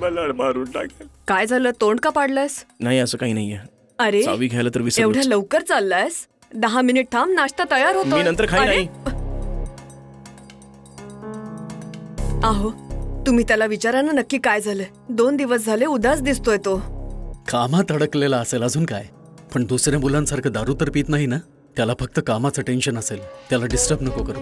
मला मारून टाकेल. काय झालं? तोंड का पाडलंयस? नाही असं काही नाहीये. अरे चावी घ्यायला तर एवढ्या विसरलोच. लवकर चाललायस? दहा मिनिट थांब नाश्ता तयार होतो मी नंतर खाईन आई आहो. तुम्ही त्याला विचारा ना नक्की काय झालंय. दोन दिवस झाले उदास दिसतोय तो. कामात अडकलेला असेल अजून काय? पण दुसऱ्या मुलांसारखं दारू तर पित नाही ना? त्याला फक्त कामाचं टेन्शन असेल. त्याला डिस्टर्ब नको करू.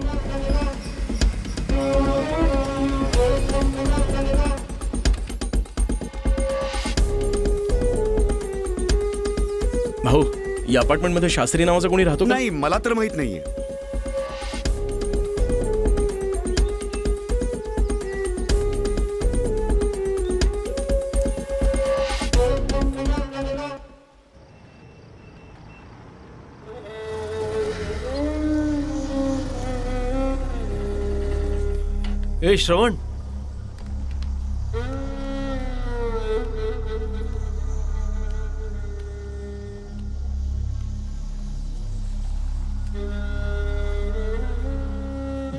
भाऊ या अपार्टमेंटमध्ये शास्त्री नावाचा कोणी राहतो का? नाही मला तर माहीत नाहीये. ए श्रवण.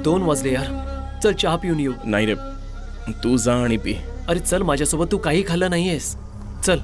दोन वाजले यार. चल चहा पिऊन येऊ. नाही रे तू जा आणि पी. अरे चल माझ्यासोबत तू काही खाल्लं नाहीयेस. चल.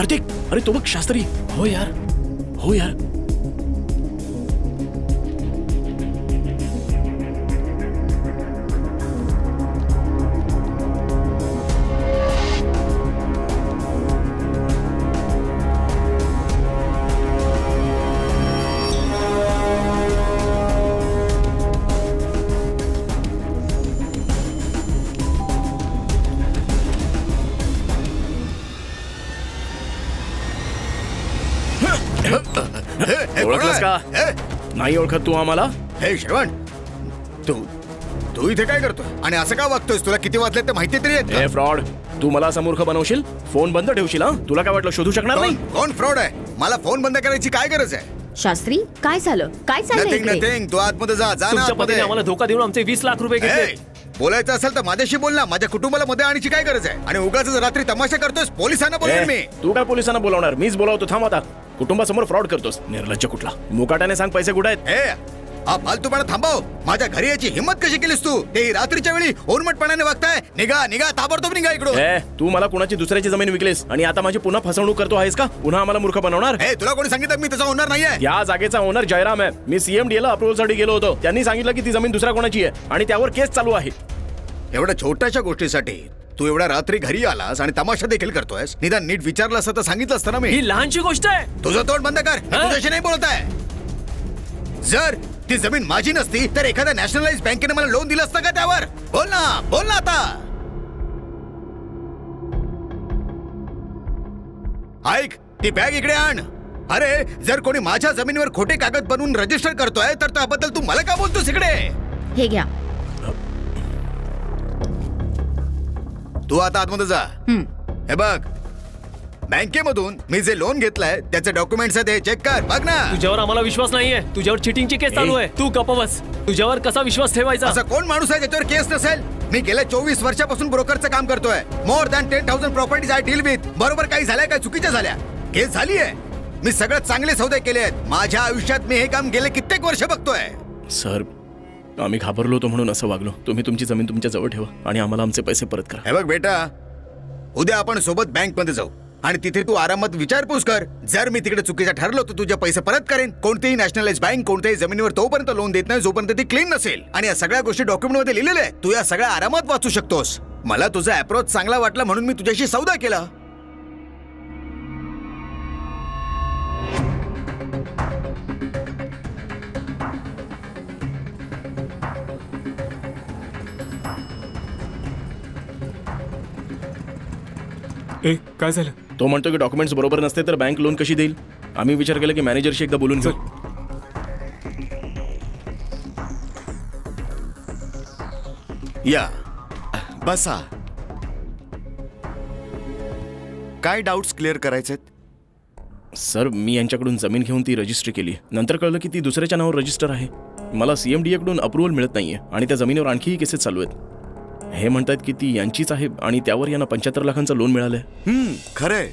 कार्तिक अरे तो बघ शास्त्री. हो यार. हो यार. नाही ओळखत तू आम्हाला? हे श्रवण तू तू इथे काय करतोय? आणि असं का वागतोयस? तुला किती वाजले ते माहिती तरी फ्रॉड तू मला असा मूर्ख बनवशील? फ़ोन बंद ठेवशील हा? तुला काय वाटलं शोधू शकणार नाही? कोण फ्रॉड आहे? मला फ़ोन बंद करायची काय गरज आहे? शास्त्री काय झालं? काय चाललंय नथिंग इकडे? नथिंग तू आतमध्ये जा जा ना तुमच्या आतमध्ये. पतीने आम्हाला धोका देऊन आमचे वीस लाख रुपये घेतले बोलायचं असेल तर माझ्याशी बोल ना. माझ्या कुटुंबाला मध्ये आणण्याची काय गरज आहे? आणि उगाच रात्री तमाशा करतोस पोलिसांना बोलेन मी. ए, तू काय पोलिसांना बोलावणार? मीच बोलावतो थांब आता. कुटुंबासमोर फ्रॉड करतोस. निर्लज्ज कुठला? मुकाट्याने सांग पैसे कुठे आहेत? ए हा फालतूपणा थांबव. माझ्या घरी याची हिंमत कशी केलीस तू? ते रात्रीच्या वेळी ओरमटपणाने वागताय. निघा निघा ताबडतोब निघा इकडून. ए तू मला कुणाची दुसऱ्याची जमीन विकलीस? आणि आता माझी पुन्हा फसवणूक करतो आहेस का? पुन्हा आम्हाला मूर्ख बनवणार? ए तुला कोणी सांगितलं मी तसा होणार नाहीये? या जागेचा ओनर जयराम आहे. मी सीएमडी ला अप्रुव्हलसाठी गेलो होतो. त्यांनी सांगितलं की ती जमीन दुसऱ्या कोणाची आहे. आणि त्यावर केस चालू आहे. एवढ्या छोट्याशा गोष्टीसाठी तू एवढ्या रात्री घरी आलास आणि तमाशा देखील करतोयस. निदान नीट विचारलं असतं तर सांगितलं असतं ना मी. ही लहानशी गोष्ट आहे. तुझं तोंड बंद कर. मी हा? तुझ्याशी नाही बोलत आहे. जर ती जमीन माझी नसती तर एखाद्या नॅशनलाइज बँकेने मला लोन दिलं असतं का त्यावर? बोल ना बोल ना आता. ऐक ती बॅग इकडे आण. अरे जर कोणी माझ्या जमिनीवर खोटे कागद बनवून रजिस्टर करतोय तर त्याबद्दल तू मला का बोलतोस इकडे? हे घ्या. तू आता आतमध्ये जा. हे बघ. बँकेमधून मी जे लोन घेतलंय त्याचे डॉक्युमेंट्स आहेत हे चेक कर. बघ ना. तुझ्यावर आम्हाला विश्वास नाहीये. तुझ्यावर चिटिंगची केस चालू आहे. तू गपबस तुझ्यावर कसा विश्वास ठेवायचा? असं कोण माणूस आहे ज्याच्यावर केस नसेल? मी गेल्या चोवीस वर्षापासून ब्रोकरचं काम करतोय. More than ten thousand properties I deal with बरोबर काही झालंय काय चुकीच्या झाल्या? केस झाली आहे. मी सगळ्यात चांगले सौदे केले आहेत माझ्या आयुष्यात मी हे काम गेले कित्येक वर्ष बघतोय. सर आम्ही घाबरलो होतो म्हणून असं वागलो. तुम्ही तुमची जमीन तुमच्या जवळ ठेवा आणि आम्हाला आमचे पैसे परत करा. हे बघ बेटा उद्या आपण सोबत बँकमध्ये जाऊ आणि तिथे तू आरामात विचारपूस कर. जर मी तिकडे चुकीचा ठरलो तर तुझे पैसे परत करेन. कोणतीही नॅशनलाइज बँक कोणत्याही जमिनीवर तोपर्यंत लोन देत नाही जोपर्यंत ती क्लीन नसेल. आणि या सगळ्या गोष्टी डॉक्युमेंटमध्ये लिहिलेल्या आहे तू या सगळ्या आरामात वाचू शकतोस. मला तुझा अप्रोच चांगला वाटला म्हणून मी तुझ्याशी सौदा केला. ए काय झालं? तो म्हणतो की डॉक्युमेंट्स बरोबर नसते तर बँक लोन कशी देईल? आम्ही विचार केला की मॅनेजरशी एकदा बोलून घेऊ. या. बसा. काय डाऊट्स क्लिअर करायचे सर मी यांच्याकडून जमीन घेऊन ती रजिस्ट्री केली. नंतर कळलं की ती दुसऱ्याच्या नावावर रजिस्टर आहे. मला सीएमडीए कडून अप्रुव्हल मिळत नाहीये आणि त्या जमिनीवर आणखीही केसेस चालू आहेत. हे म्हणतात की ती यांचीच आहे आणि त्यावर यांना पंच्याहत्तर लाखांचं लोन मिळालंय. हम्म खरंय.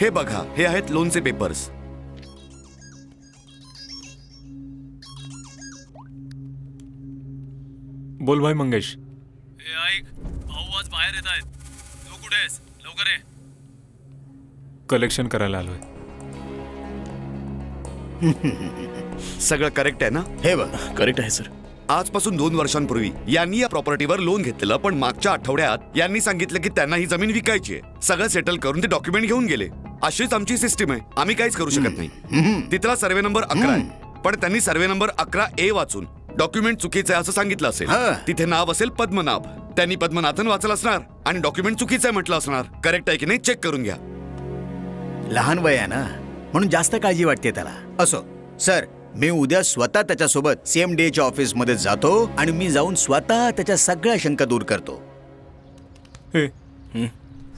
हे बघा हे आहेत लोनचे पेपर्स बोल भाई मंगेश. ऐक भाऊ आज बाहेर येत आहेत. तू कुठे आहेस? लवकर ये. कलेक्शन करायला आलोय. सगळं करेक्ट आहे ना? हे बघ. करेक्ट आहे सर आजपासून दोन वर्षांपूर्वी यांनी या प्रॉपर्टीवर लोन घेतलेलं पण मागच्या आठवड्यात यांनी सांगितलं की त्यांना ही जमीन विकायची आहे. सगळं सेटल करून ते डॉक्युमेंट घेऊन गेले. अशीच आमची सिस्टीम आहे. आम्ही काहीच करू शकत नाही. तिथला सर्वे नंबर अकरा आहे. पण त्यांनी सर्वे नंबर अकरा ए वाचून डॉक्युमेंट चुकीचं आहे असं सांगितलं असेल. हा. तिथे नाव असेल पद्मनाभ. त्यांनी पद्मनाथन वाचलं असणार आणि डॉक्युमेंट चुकीचं आहे म्हटलं असणार. करेक्ट आहे की नाही? चेक करून घ्या. लहान वय आहे ना म्हणून जास्त काळजी वाटते त्याला. असो. सर मी उद्या स्वतः त्याच्यासोबत सीएमडीएच्या ऑफिसमध्ये जातो आणि मी जाऊन स्वतः त्याच्या सगळ्या शंका दूर करतो.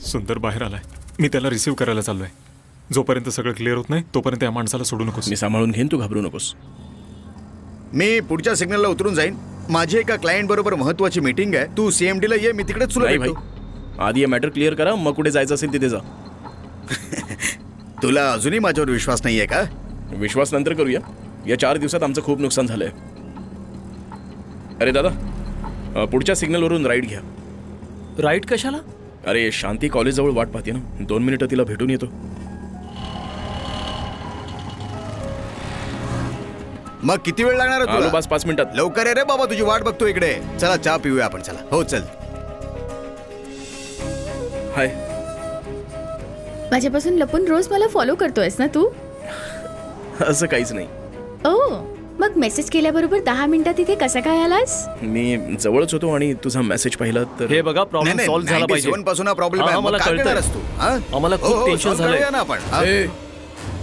सुंदर बाहेर आलाय. मी त्याला रिसीव्ह करायला चाललोय. जोपर्यंत सगळं क्लिअर होत नाही तोपर्यंत या माणसाला सोडू नकोस. मी सांभाळून घेईन तू घाबरू नकोस. मी पुढच्या सिग्नलला उतरून जाईन. माझी एका क्लायंट बरोबर महत्वाची मीटिंग आहे. तू सीएमडी ला ये मी तिकडेच तुला भाई भेटतो. आधी हे मॅटर क्लिअर करा मग कुठे जायचं असेल तिथे जा. तुला अजूनही माझ्यावर विश्वास नाहीये का? विश्वास नंतर करूया. या चार दिवसात आमचं खूप नुकसान झालंय. अरे दादा पुढच्या सिग्नलवरून राईट घ्या. राईट कशाला? अरे शांती कॉलेजजवळ वाट पाहते ना. दोन मिनिटं तिला भेटून येतो. मग किती वेळ लागणार आहे बस पाच मिनिटात. लवकर ये रे बाबा तुझी वाट बघतो इकडे. चला चहा पिऊया आपण चला. हो चल. हाय. माझ्यापासून लपून रोज मला फॉलो करतोयस ना तू? असं काहीच नाही. ओ मग मेसेज केल्याबरोबर दहा मिनिटात इथे कसं काय आलास मी जवळच होतो आणि तुझा मेसेज पाहिला तर हे बघा प्रॉब्लेम सॉल्व्ह झाला पाहिजे 97 पासून हा प्रॉब्लेम हा, आहे काय कळतंय. करणारस तू हा? आम्हाला खूप हो, हो, टेन्शन solve झालंय. करूया ना आपण हा? ए,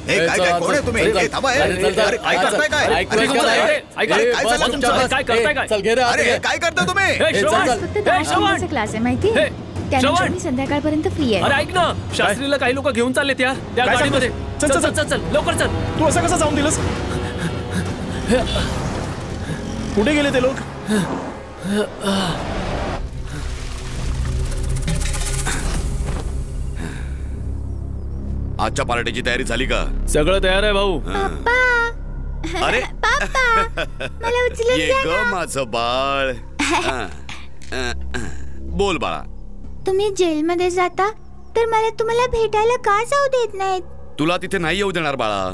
ए, काय काय कोण आहे तुम्ही ए, थांबा ए. अरे, चल, चल. अरे, काय करताय काय अरे? ऐका, अरे, काय तुमच्या तुमचं? काय करताय काय? चल घे रे आत अरे घे. काय करता तुम्ही हे, चल, श्रवण! चल. फक्त हे, दहा श्रवण! मिनिटाचा क्लास आहे माहिती हे, त्यानंतर श्रवण! मी संध्याकाळपर्यंत फ्री अरे आहे ऐक ना शास्त्रीला काही लोक घेऊन चालले त्या त्या काय गाडीमध्ये चल चल, चल चल चल लवकर चल तू असं कसं जाऊन दिलंस कुठे गेले ते लोक? आजच्या पार्टीची तयारी झाली का? सगळं तयार आहे भाऊ. अरे. ये ग. माझं बाळ. बोल बाळा. तुम्ही जेलमध्ये जाता तर मला तुम्हाला भेटायला का जाऊ देत नाहीत? तुला तिथे नाही येऊ देणार बाळा.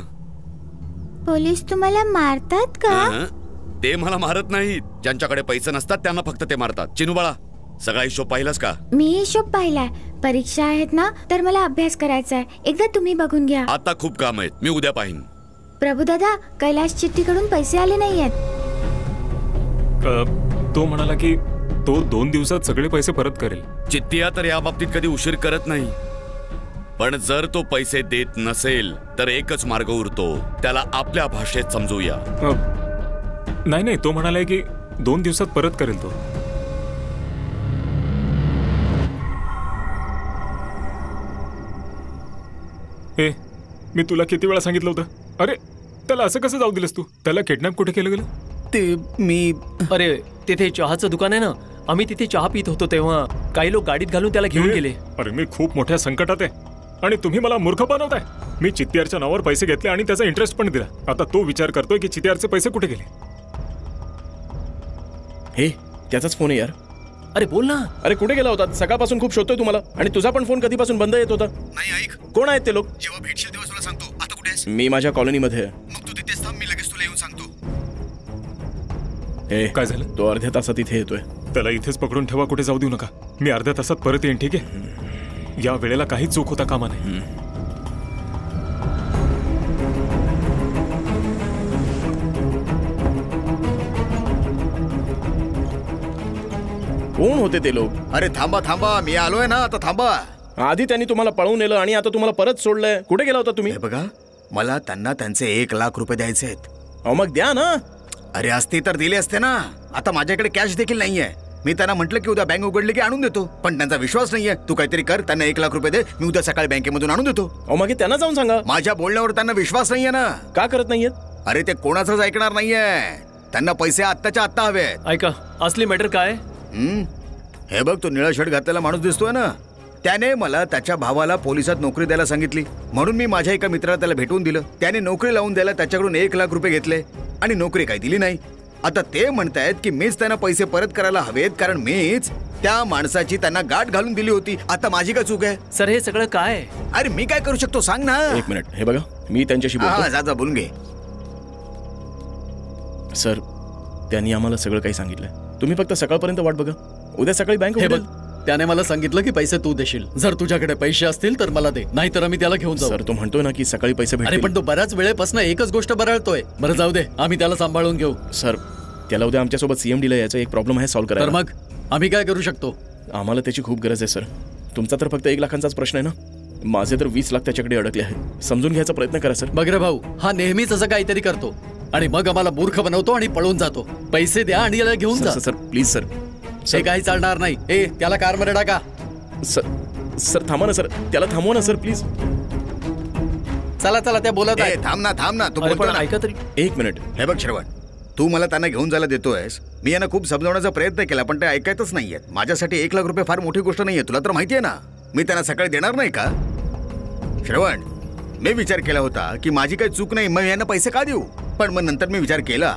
पोलीस तुम्हाला मारतात का? ते मला मारत नाहीत. ज्यांच्याकडे पैसे नसतात त्यांना फक्त ते मारतात. चिनू बाळा सगळा हिशोब पाहिलास का? मी हिशोब पाहिलाय. परीक्षा आहेत ना तर मला अभ्यास करायचा आहे. एकदा तुम्ही बघून घ्या. आता खूप काम आहेत. मी उद्या पाहिन. प्रभुदादा कैलाश चिठ्ठीकडून पैसे आले नाही आहेत अ, तो म्हणाला की तो दोन दिवसात सगळे पैसे परत करेल. चित्तिया तर या बाबतीत कधी उशीर करत नाही. पण जर तो पैसे देत नसेल तर एकच मार्ग उरतो त्याला आपल्या भाषेत समजूया. नाही नाही तो म्हणालाय की दोन दिवसात परत करेल तो. ए मी तुला किती वेळा सांगितलं होतं? अरे त्याला असं कसं जाऊ दिलंस तू? त्याला किडनॅप कुठे केलं गेलं? ते मी अरे तिथे चहाचं दुकान आहे ना? आम्ही तिथे चहा पित होतो तेव्हा. काही लोक गाडीत घालून त्याला घेऊन गेले. अरे मी खूप मोठ्या संकटात आहे. आणि तुम्ही मला मूर्ख बनवताय. मी चित्तियारच्या नावावर पैसे घेतले आणि त्याचा इंटरेस्ट पण दिला. आता तो विचार करतोय की चित्तियारचे पैसे कुठे गेले? हे त्याचाच फोन आहे यार. अरे बोल ना. अरे कुठे गेला होता? सकाळपासून खूप शोधतोय तुम्हाला. आणि तुझा पण फोन कधीपासून बंद येत होता? नाही ऐक. कोण आहेत ते लोक? जेव्हा भेटशील तेव्हा तुला सांगतो. आता कुठे आहेस? मी माझ्या कॉलनीमध्ये आहे. मग तू तिथेच थांब मी लगेच तुला येऊन सांगतो. हे काय झालं? तो अर्ध्या तासात इथे येतोय. त्याला इथेच पकडून ठेवा कुठे जाऊ देऊ नका. मी अर्ध्या तासात परत येईन ठीक आहे? या वेळेला काही चूक होता कामा नाही कोण होते ते लोक? अरे थांबा थांबा मी आलोय ना आता थांबा. आधी त्यांनी तुम्हाला पळवून नेलं आणि आता तुम्हाला परत सोडलंय. कुठे गेला होता तुम्ही? हे बघा मला त्यांना त्यांचे एक लाख रुपये द्यायचे आहेत. अहो मग द्या ना. अरे असते तर दिले असते ना. आता माझ्याकडे कॅश देखील नाहीये. मी त्यांना म्हटलं की उद्या बँक उघडली की आणून देतो. पण त्यांचा विश्वास नाहीये. तू काहीतरी कर त्यांना एक लाख रुपये दे. मी उद्या सकाळी बँकेमधून आणून देतो. अहो मग हे त्यांना जाऊन सांगा. माझ्या बोलण्यावर त्यांना विश्वास नाहीये ना. का करत नाहीयेत? अरे ते कोणाचंच ऐकणार नाहीये. त्यांना पैसे आत्ताच्या आत्ता हवेत. ऐका असली मॅटर काय? हं? हे बघ तो निळा शर्ट घातलेला माणूस दिसतोय ना. त्याने मला त्याच्या भावाला पोलिसात नोकरी द्यायला सांगितली. म्हणून मी माझ्या एका मित्राला त्याला भेटून दिलं. त्याने नोकरी लावून द्यायला त्याच्याकडून एक लाख रुपये घेतले. आणि नोकरी काही दिली नाही. आता ते म्हणतायत की मीच त्यांना पैसे परत करायला हवेत कारण मीच त्या माणसाची त्यांना गाठ घालून दिली होती. आता माझी काय चूक आहे? सर हे सगळं काय? आहे? अरे मी काय करू शकतो? सांग ना. एक मिनिट. हे बघा मी त्यांच्याशी हा बोलतो जा जा बोलून घे. सर त्यांनी आम्हाला सगळं काही सांगितलंय. तुम्ही फक्त सकाळपर्यंत वाट बघा. उद्या सकाळी बँक हे बघ. त्याने मला सांगितलं की पैसे तू देशील. जर तुझ्याकडे पैसे असतील तर मला दे. नाहीतर आम्ही त्याला घेऊन जाऊ. सर तो म्हणतोय ना की सकाळी पैसे अरे भेटतील पण तो बऱ्याच वेळेपासून एकच गोष्ट बरळतोय. बरं जाऊ दे. आम्ही त्याला सांभाळून घेऊ. सर त्याला उद्या आमच्यासोबत सीएमडीला यायचा एक प्रॉब्लेम आहे सॉल्व्ह तर करायला मग? आम्ही काय करू शकतो? आम्हाला त्याची खूप गरज आहे सर. तुमचा तर फक्त एक लाखांचाच प्रश्न आहे ना? माझे तर वीस लाख त्याच्याकडे अडकले आहेत. समजून घ्यायचा प्रयत्न करा सर. बघ रे भाऊ हा नेहमीच असं काहीतरी करतो. आणि मग आम्हाला मूर्ख बनवतो आणि पळून जातो. पैसे द्या आणि याला घेऊन जा. Sir sir please sir. हे काही चालणार नाही. ए त्याला कारमध्ये टाका. सर सर थांबा ना सर. त्याला थांबवा ना सर प्लीज़. चला चला त्या बोलत ए, आहे थांब ना थांब ना. तू पण ना. ऐका तरी. एक मिनिट. हे बघ श्रवण. तू मला त्यांना घेऊन जायला देतोयस. मी यांना खूप समजावण्याचा प्रयत्न केला पण ते ऐकायतच नाहीयेत. माझ्यासाठी एक लाख रुपये फार मोठी गोष्ट नाहीये. तुला तर माहिती आहे ना. मी त्यांना सकाळी देणार नाही का? श्रवण मी विचार केला होता की माझी काही चूक नाही मग यांना पैसे का देऊ? पण मग नंतर मी विचार केला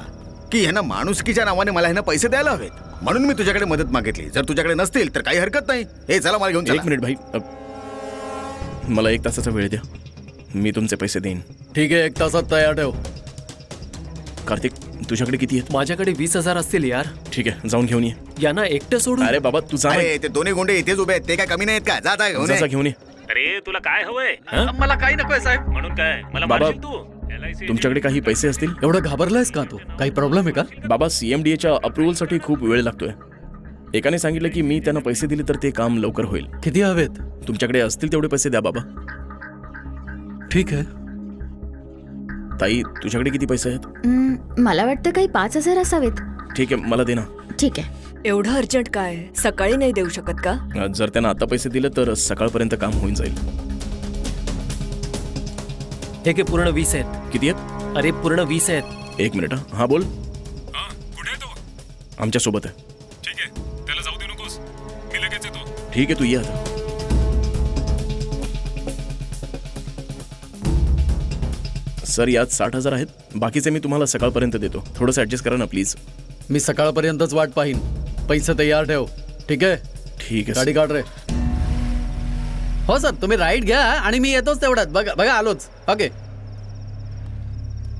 की ह्यांना माणुसकीच्या नावाने मला ह्यांना पैसे द्यायला हवेत. म्हणून मी तुझ्याकडे मदत मागितली. जर तुझ्याकडे नसतील तर काही हरकत नाही. हे चला मला घेऊन एक. मिनिट भाई. मला एक तासाचा वेळ द्या. मी तुमचे पैसे देईन. ठीक आहे एक तासात तयार ठेव. कार्तिक तुझ्याकडे किती आहेत? माझ्याकडे वीस हजार असतील यार. ठीक आहे जाऊन घेऊन ये. यांना एकटं सोडून अरे बाबा तू जा. अरे ते दोन्ही गोंडे इथेच उभे आहेत. ते काय कमी नाहीत का? जा जा घेऊन जा, ये. जा, घेऊन ये. अरे तुला काय हवंय? मला काही नकोय साहेब? म्हणून काय? मला बाबा, मारशील तू? तुमच्याकडे काही पैसे असतील? एवढं घाबरलायस का तू? काही प्रॉब्लेम आहे का? बाबा सीएमडीएच्या अप्रुव्हलसाठी खूप वेळ लागतोय. एकाने सांगितलं की मी त्यांना पैसे दिले तर ते काम लवकर होईल. किती हवेत? तुमच्याकडे असतील तेवढे पैसे द्या बाबा. ठीक आहे. ताई तुझ्याकडे किती पैसे आहेत? मला वाटतं काही पाच हजार असावेत. ठीक आहे मला दे ना. ठीक आहे. एवढं अर्जंट काय? सकाळी नाही देऊ शकत का? जर त्यांना आता पैसे दिले तर सकाळपर्यंत काम होऊन जाईल. हे पूर्ण वीस आहेत. किती आहेत? अरे पूर्ण वीस आहेत. एक मिनिट हा. हा बोल. हा कुठे आहे तो? आमच्या सोबत आहे. ठीक आहे. त्याला जाऊ देऊ नकोस. मी लगेच येतो. ठीक आहे तू ये आता. सर यात साठ हज़ार आहेत. बाकीचे मी तुम्हाला सकाळपर्यंत देतो. थोडंसं ऍडजस्ट करा ना प्लीज़ मी सकाळपर्यंतच वाट पाहीन. पैसे तयार ठेव. ठीक आहे? ठीक आहे गाडी काढ रे. हो सर तुम्ही राईट घ्या आणि मी येतोच तेवढ्यात. बघा बघा आलोच. ओके.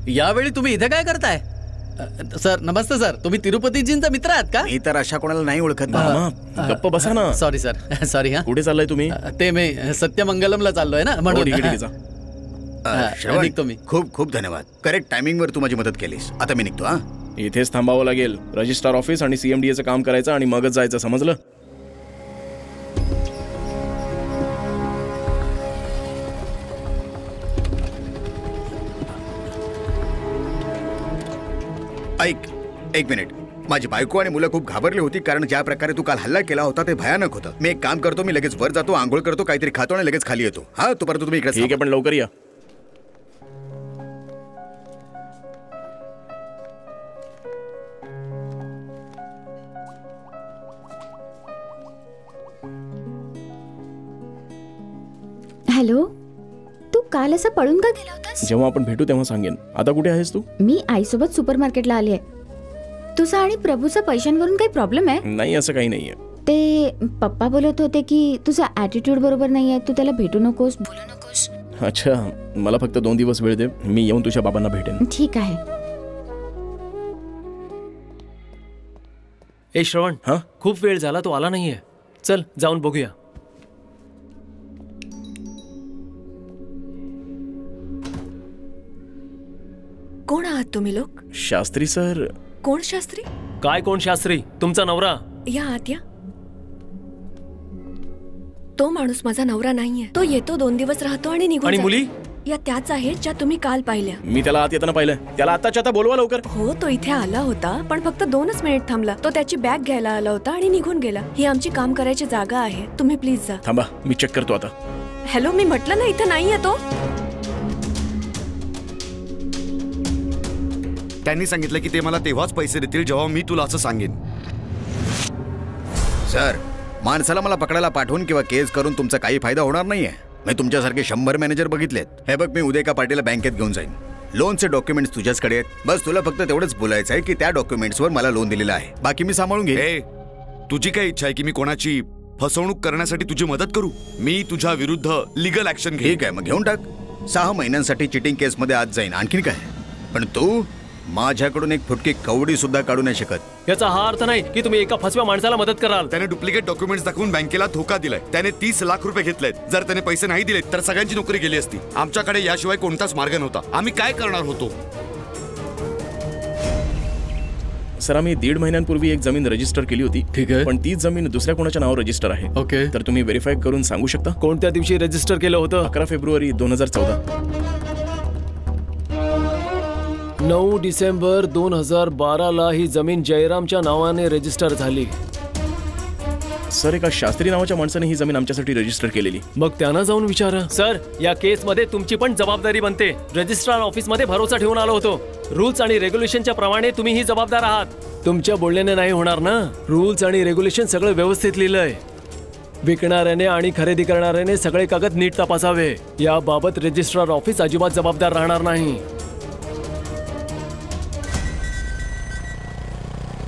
यावेळी तुम्ही इथे काय करताय? सर नमस्ते सर. तुम्ही तिरुपतीजींचा मित्र आहात का? मी तर अशा कोणाला नाही ओळखत मामा. गप्प बसा ना. सॉरी सर सॉरी हा. कुठे चाललाय तुम्ही? ते मी सत्यमंगलमला चाललोय ना म्हणून. हा, निघतो मी. खूप खूप धन्यवाद. करेक्ट टायमिंगवर तू माझी मदत केलीस. आता मी निघतो हा. इथेच थांबावं लागेल. रजिस्ट्रार ऑफिस आणि सीएमडीएचं काम करायचं आणि मगच जायचं समजलं? ऐक एक मिनिट. माझी बायको आणि मुलं खूप घाबरली होती कारण ज्या प्रकारे तू काल हल्ला केला होता ते भयानक होतं. मी एक काम करतो मी लगेच वर जातो आंघोळ करतो काहीतरी खातो आणि लगेच खाली येतो. हा तोपर्यंत तुम्ही इकडे ठीक आहे पण लवकर या. हॅलो? तू काल असं पळून का गेला होतास? जेव्हा आपण भेटू तेव्हा सांगेन. आता कुठे आहेस तू? मी आईसोबत सुपर मार्केटला आली आहे. तुझा आणि प्रभूचा पैशांवरून काही प्रॉब्लेम आहे? नाही असं काही नाहीये. ते पप्पा बोलत होते की तुझा ॲटिट्यूड बरोबर नाही आहे तू त्याला भेटू नकोस. बोलू नकोस. अच्छा मला फक्त दोन दिवस वेळ दे मी येऊन तुझ्या बाबांना भेटेन. ठीक आहे. ए श्रवण हा? खूप वेळ झाला तो आला नाहीये. चल जाऊन बघूया. कोण आहात तुम्ही लोक? शास्त्री सर. कोण शास्त्री? काय कोण शास्त्री? तुमचा नवरा. या आत या तो माणूस माझा नवरा नाहीये. तो येतो दोन दिवस राहतो आणि निघून आणि जातो. मुली? या त्याच आहेत ज्या तुम्ही काल पाहिल्या. मी त्याला आत येताना पाहिलं त्याला आताच्या आता बोलवा लवकर. हो तो इथे आला होता पण फक्त दोनच मिनिट थांबला. तो त्याची बॅग घ्यायला आला होता आणि निघून गेला. ही आमची काम करायची जागा आहे. तुम्ही प्लीज जा. थांबा मी चेक करतो आता. हॅलो मी म्हटलं ना इथे नाहीये तो. त्यांनी सांगितलं की ते मला तेव्हाच पैसे देतील जेव्हा मी तुला असं सांगेन. सर माणसाला मला पकडायला पाठवून किंवा केस करून तुमचा काही फायदा होणार नाहीये. मी तुमच्यासारखे शंभर मॅनेजर बघितलेत. हे बघ मी उद्या एका पार्टीला बँकेत घेऊन जाईन. लोनचे डॉक्युमेंट्स तुझ्याचकडे आहेत. बस तुला फक्त तेवढंच बोलायचं आहे की त्या डॉक्युमेंट्सवर मला लोन दिलेलं आहे. बाकी मी सांभाळून घे तुझी काय इच्छा आहे की मी कोणाची फसवणूक करण्यासाठी तुझी मदत करू? मी तुझ्या विरुद्ध लिगल ऍक्शन घे ठीक आहे मग घेऊन टाक. सहा महिन्यांसाठी चिटिंग केसमध्ये आज जाईन. आणखीन काय? पण तू माझ्याकडून एक फुटकी कवडी सुद्धा काढू नाही शकत. याचा हा अर्थ नाही की तुम्ही एका फसव्या माणसाला मदत कराल. त्याने डुप्लिकेट डॉक्युमेंट्स दाखवून बँकेला धोका दिलाय. त्याने तीस लाख रुपये घेतलेत. जर त्याने पैसे नाही दिले तर सगळ्यांची नोकरी गेली असती. आमच्याकडे याशिवाय कोणताच मार्ग नव्हता. आम्ही काय करणार होतो? सर आम्ही दीड महिन्यांपूर्वी एक जमीन रजिस्टर केली होती. ठीक आहे. पण तीच जमीन दुसऱ्या कोणाच्या नावावर रजिस्टर आहे. ओके. तर तुम्ही व्हेरीफाय करून सांगू शकता? कोणत्या दिवशी रजिस्टर केलं होतं? अकरा फेब्रुवारी दोन हजार चौदा. नऊ डिसेंबर दोन हजार बाराला ही जमीन जयरामच्या नावाने रजिस्टर झाली. सर एका शास्त्री नावाच्या माणसाने ही जमीन आमच्यासाठी रजिस्टर केलेली. मग त्यांना जाऊन विचारा. सर या केसमध्ये तुमची पण जबाबदारी बनते. रजिस्ट्रार ऑफिसमध्ये भरोसा ठेवून आलो होतो. रूल्स आणि रेग्युलेशनच्या प्रमाणे तुम्ही ही जबाबदार आहात. तुमच्या बोलण्याने नाही होणार ना? रूल्स आणि रेग्युलेशन सगळं व्यवस्थित लिहिलंय. विकणाऱ्याने आणि खरेदी करणाऱ्याने सगळे कागद नीट तपासावे. याबाबत रजिस्ट्रार ऑफिस अजिबात जबाबदार राहणार नाही.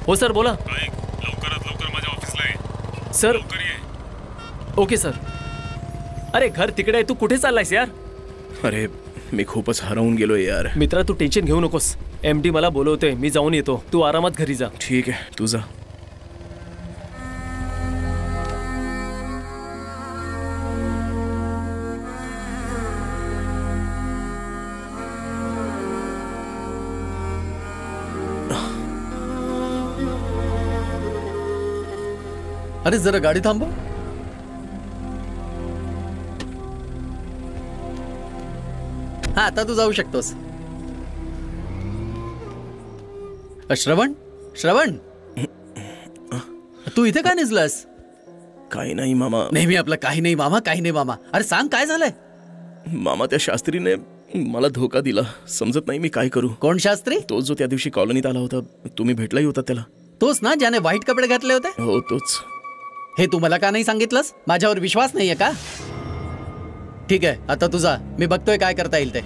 हो सर बोला। लवकरात लवकर माझ्या ऑफिसला ये सर। लवकर ओके सर। अरे घर तिकडे आहे तू कुठे चाललायस यार? अरे मी खूपच हरवून गेलो यार. मित्रा तू टेन्शन घेऊ नकोस. एम डी मला बोलवतोय मी जाऊन येतो. तू आरामात घरी जा. ठीक आहे तुझा अरे जरा गाडी थांबव. हा आता तू जाऊ शकतोस. श्रवण? श्रवण? तू इथे का निजलास? काही नाही मामा. नेहमी आपलं काही नाही मामा काही नाही मामा. अरे सांग काय झालंय? मामा त्या शास्त्रीने मला धोका दिला. समजत नाही मी काय करू. कोण शास्त्री? तो जो त्या दिवशी कॉलनीत आला होता तुम्ही भेटलाही होता त्याला. तोच ना ज्याने व्हाईट कपडे घातले होते? हो तोच. हे तू मला का नाही सांगितलंस? माझ्यावर विश्वास नाहीये का? ठीक आहे आता तुझा मी बघतोय काय करता येईल ते.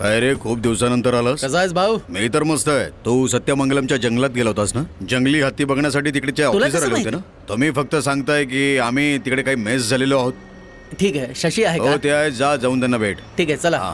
काय रे खूप दिवसानंतर आलास? कसा आहेस भाऊ? मी तर मस्त आहे. तू सत्यमंगलमच्या जंगलात गेला होतास ना? जंगली हत्ती बघण्यासाठी तिकडचे तुला ऑफिसर आले होते ना? तुम्ही फक्त सांगताय की आम्ही तिकडे काही मेस झालेलो आहोत. ठीक आहे शशी आहे हो का? ते आहे. जा जाऊन त्यांना भेट. ठीक आहे चला. हा.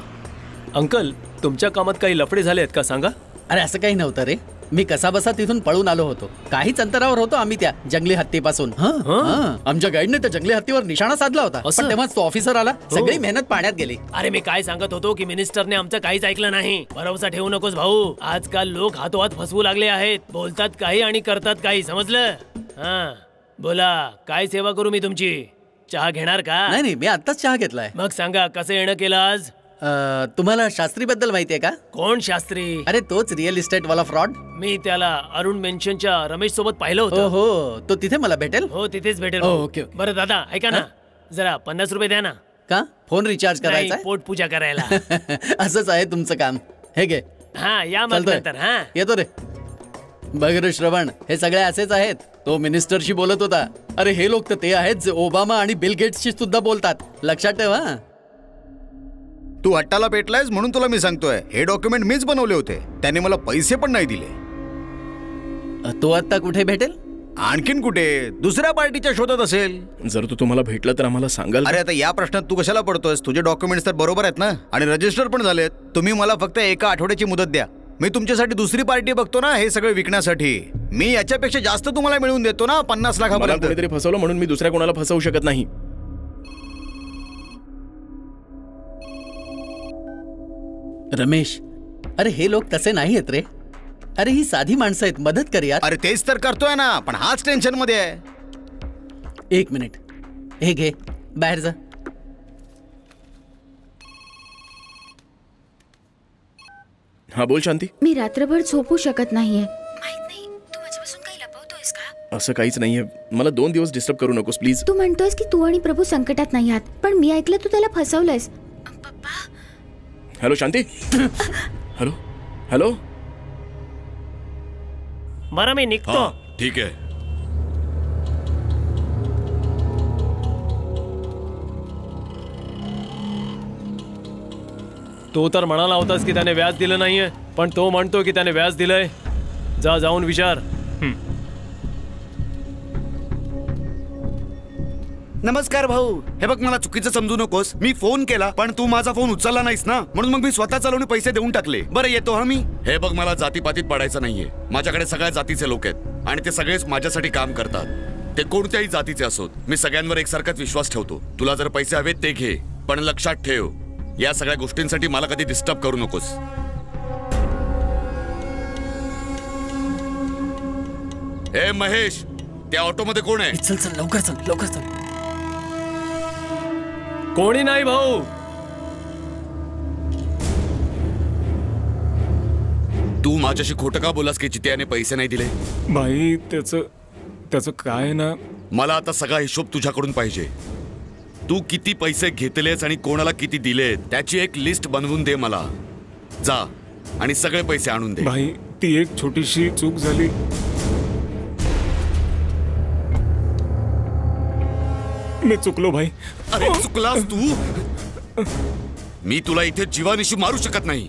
अंकल तुमच्या कामात काही लफडे झाले आहेत का सांगा? अरे असं काही नव्हतं रे. मी कसा बसा तिथून पळून आलो होतो. काहीच अंतरावर होतो आम्ही त्या जंगली हत्तीपासून. हं, हं. आमच्या गाईडने त्या जंगली हत्तीवर निशाणा साधला होता? पण तेव्हाच तो ऑफिसर आला. सगळी मेहनत पाण्यात गेली. अरे मी काय सांगत होतो की मिनिस्टरने आमचं काहीच ऐकलं नाही. भरोसा ठेवू नकोस भाऊ. आजकाल लोक हातोहात फसवू लागले आहेत. बोलतात काही आणि करतात काही. समजलं? हा. बोला काय सेवा करू मी तुमची? चहा घेणार का? नाही नाही. मी आत्ताच चहा घेतलाय. मग सांगा कसं येणं केलं आज? तुम्हाला शास्त्री बद्दल माहितीये का? कोण शास्त्री? अरे तोच रिअल इस्टेट वाला फ्रॉड मी त्याला अरुण मेन्शनच्या रमेश सोबत पाहिलं होतं. हो तो तिथे मला भेटेल? हो तिथेच भेटेल. हो. Okay, okay. बरं दादा ऐका ना. जरा पन्नास रुपये द्या ना. का? फोन रिचार्ज नाही, करायचा पोट पूजा करायला. असंच आहे तुमचं काम. हे घे. हा या मग चालतंय. नंतर हा. येतो रे. बघ रे श्रवण हे सगळे असेच आहेत. तो मिनिस्टरशी बोलत होता. अरे हे लोक तर ते आहेत जे ओबामा आणि बिल गेट्सशी सुद्धा बोलतात. लक्षात ठेव हा. तू हट्टाला पेटलायस म्हणून तुला मी सांगतोय. हे डॉक्युमेंट मीच बनवले होते. त्याने मला पैसे पण नाही दिले. तो आता कुठे भेटेल? आणखीन कुठे? दुसऱ्या पार्टीच्या शोधात असेल. जर तू तुम्हाला भेटलं तर आम्हाला सांगाल? अरे आता या प्रश्नात तू कशाला पडतोयस? तुझे डॉक्युमेंट्स तर बरोबर आहेत ना? आणि रजिस्टर पण झालेत. तुम्ही मला फक्त एका आठवड्याची मुदत द्या. मी तुमच्यासाठी दुसरी पार्टी बघतो ना हे सगळं विकण्यासाठी. मी याच्यापेक्षा जास्त तुम्हाला मिळवून देतो ना पन्नास मला लाखापर्यंत कोणीतरी फसवलं म्हणून मी दुसऱ्या कोणाला फसवू शकत नाही. रमेश अरे हे लोक तसे नाही आहेत रे. अरे ही साधी माणसं आहेत मदत कर यार. अरे तेच तर करतोय ना पण हाच टेन्शनमध्ये आहे. एक मिनिट. हे घे बाहेर जा. हा बोल शांती. मी रात्रभर झोपू शकत नाहीये. माहीत नाही तू माझ्यापासून काही लपवतोयस का? असं काहीच नाहीये. मला दोन दिवस डिस्टर्ब करू नकोस प्लीज तू म्हणतोयस की तू आणि प्रभू संकटात नाही आहात पण मी ऐकलं तू त्याला फसवलंयस. हॅलो शांती हॅलो हॅलो बरं मी निघतो हा ठीक आहे तो तर म्हणाला होतास की त्याने व्याज दिलं नाहीये पण तो म्हणतो की त्याने व्याज दिलंय। जा जाऊन विचार। नमस्कार भाऊ. हे बघ मला चुकीचं समजू नकोस. मी फोन केला पण तू माझा फोन उचलला नाहीस ना? म्हणून मग मी स्वतः चालवून पैसे देऊन टाकले. बरं येतो हा मी? हे बघ मला जातीपातीत पडायचं नाहीये. माझ्याकडे सगळ्या जातीचे लोक आहेत आणि ते सगळेच माझ्यासाठी काम करतात. ते कोणत्याही जातीचे असोत. मी सगळ्यांवर एकसारखाच विश्वास ठेवतो. तुला जर पैसे हवेत ते घे पण लक्षात ठेव. या सगळ्या गोष्टींसाठी मला कधी डिस्टर्ब करू नकोस. ए महेश त्या ऑटोमध्ये कोण आहे? चल चल लवकर चल लवकर चल. कोणी नाही भाऊ. तू माझ्याशी खोटं का बोलास की चित्याने पैसे नाही दिले? भाई त्याचं त्याचं काय ना? मला आता सगळा हिशोब तुझ्याकडून पाहिजे. तू किती पैसे घेतलेस आणि कोणाला किती दिलेत त्याची एक लिस्ट बनवून दे मला. जा आणि सगळे पैसे आणून दे. भाई ती एक छोटीशी चूक झाली. मी चुकलो भाई. अरे चुकलास तू? मी तुला इथे जीवानिशी मारू शकत नाही.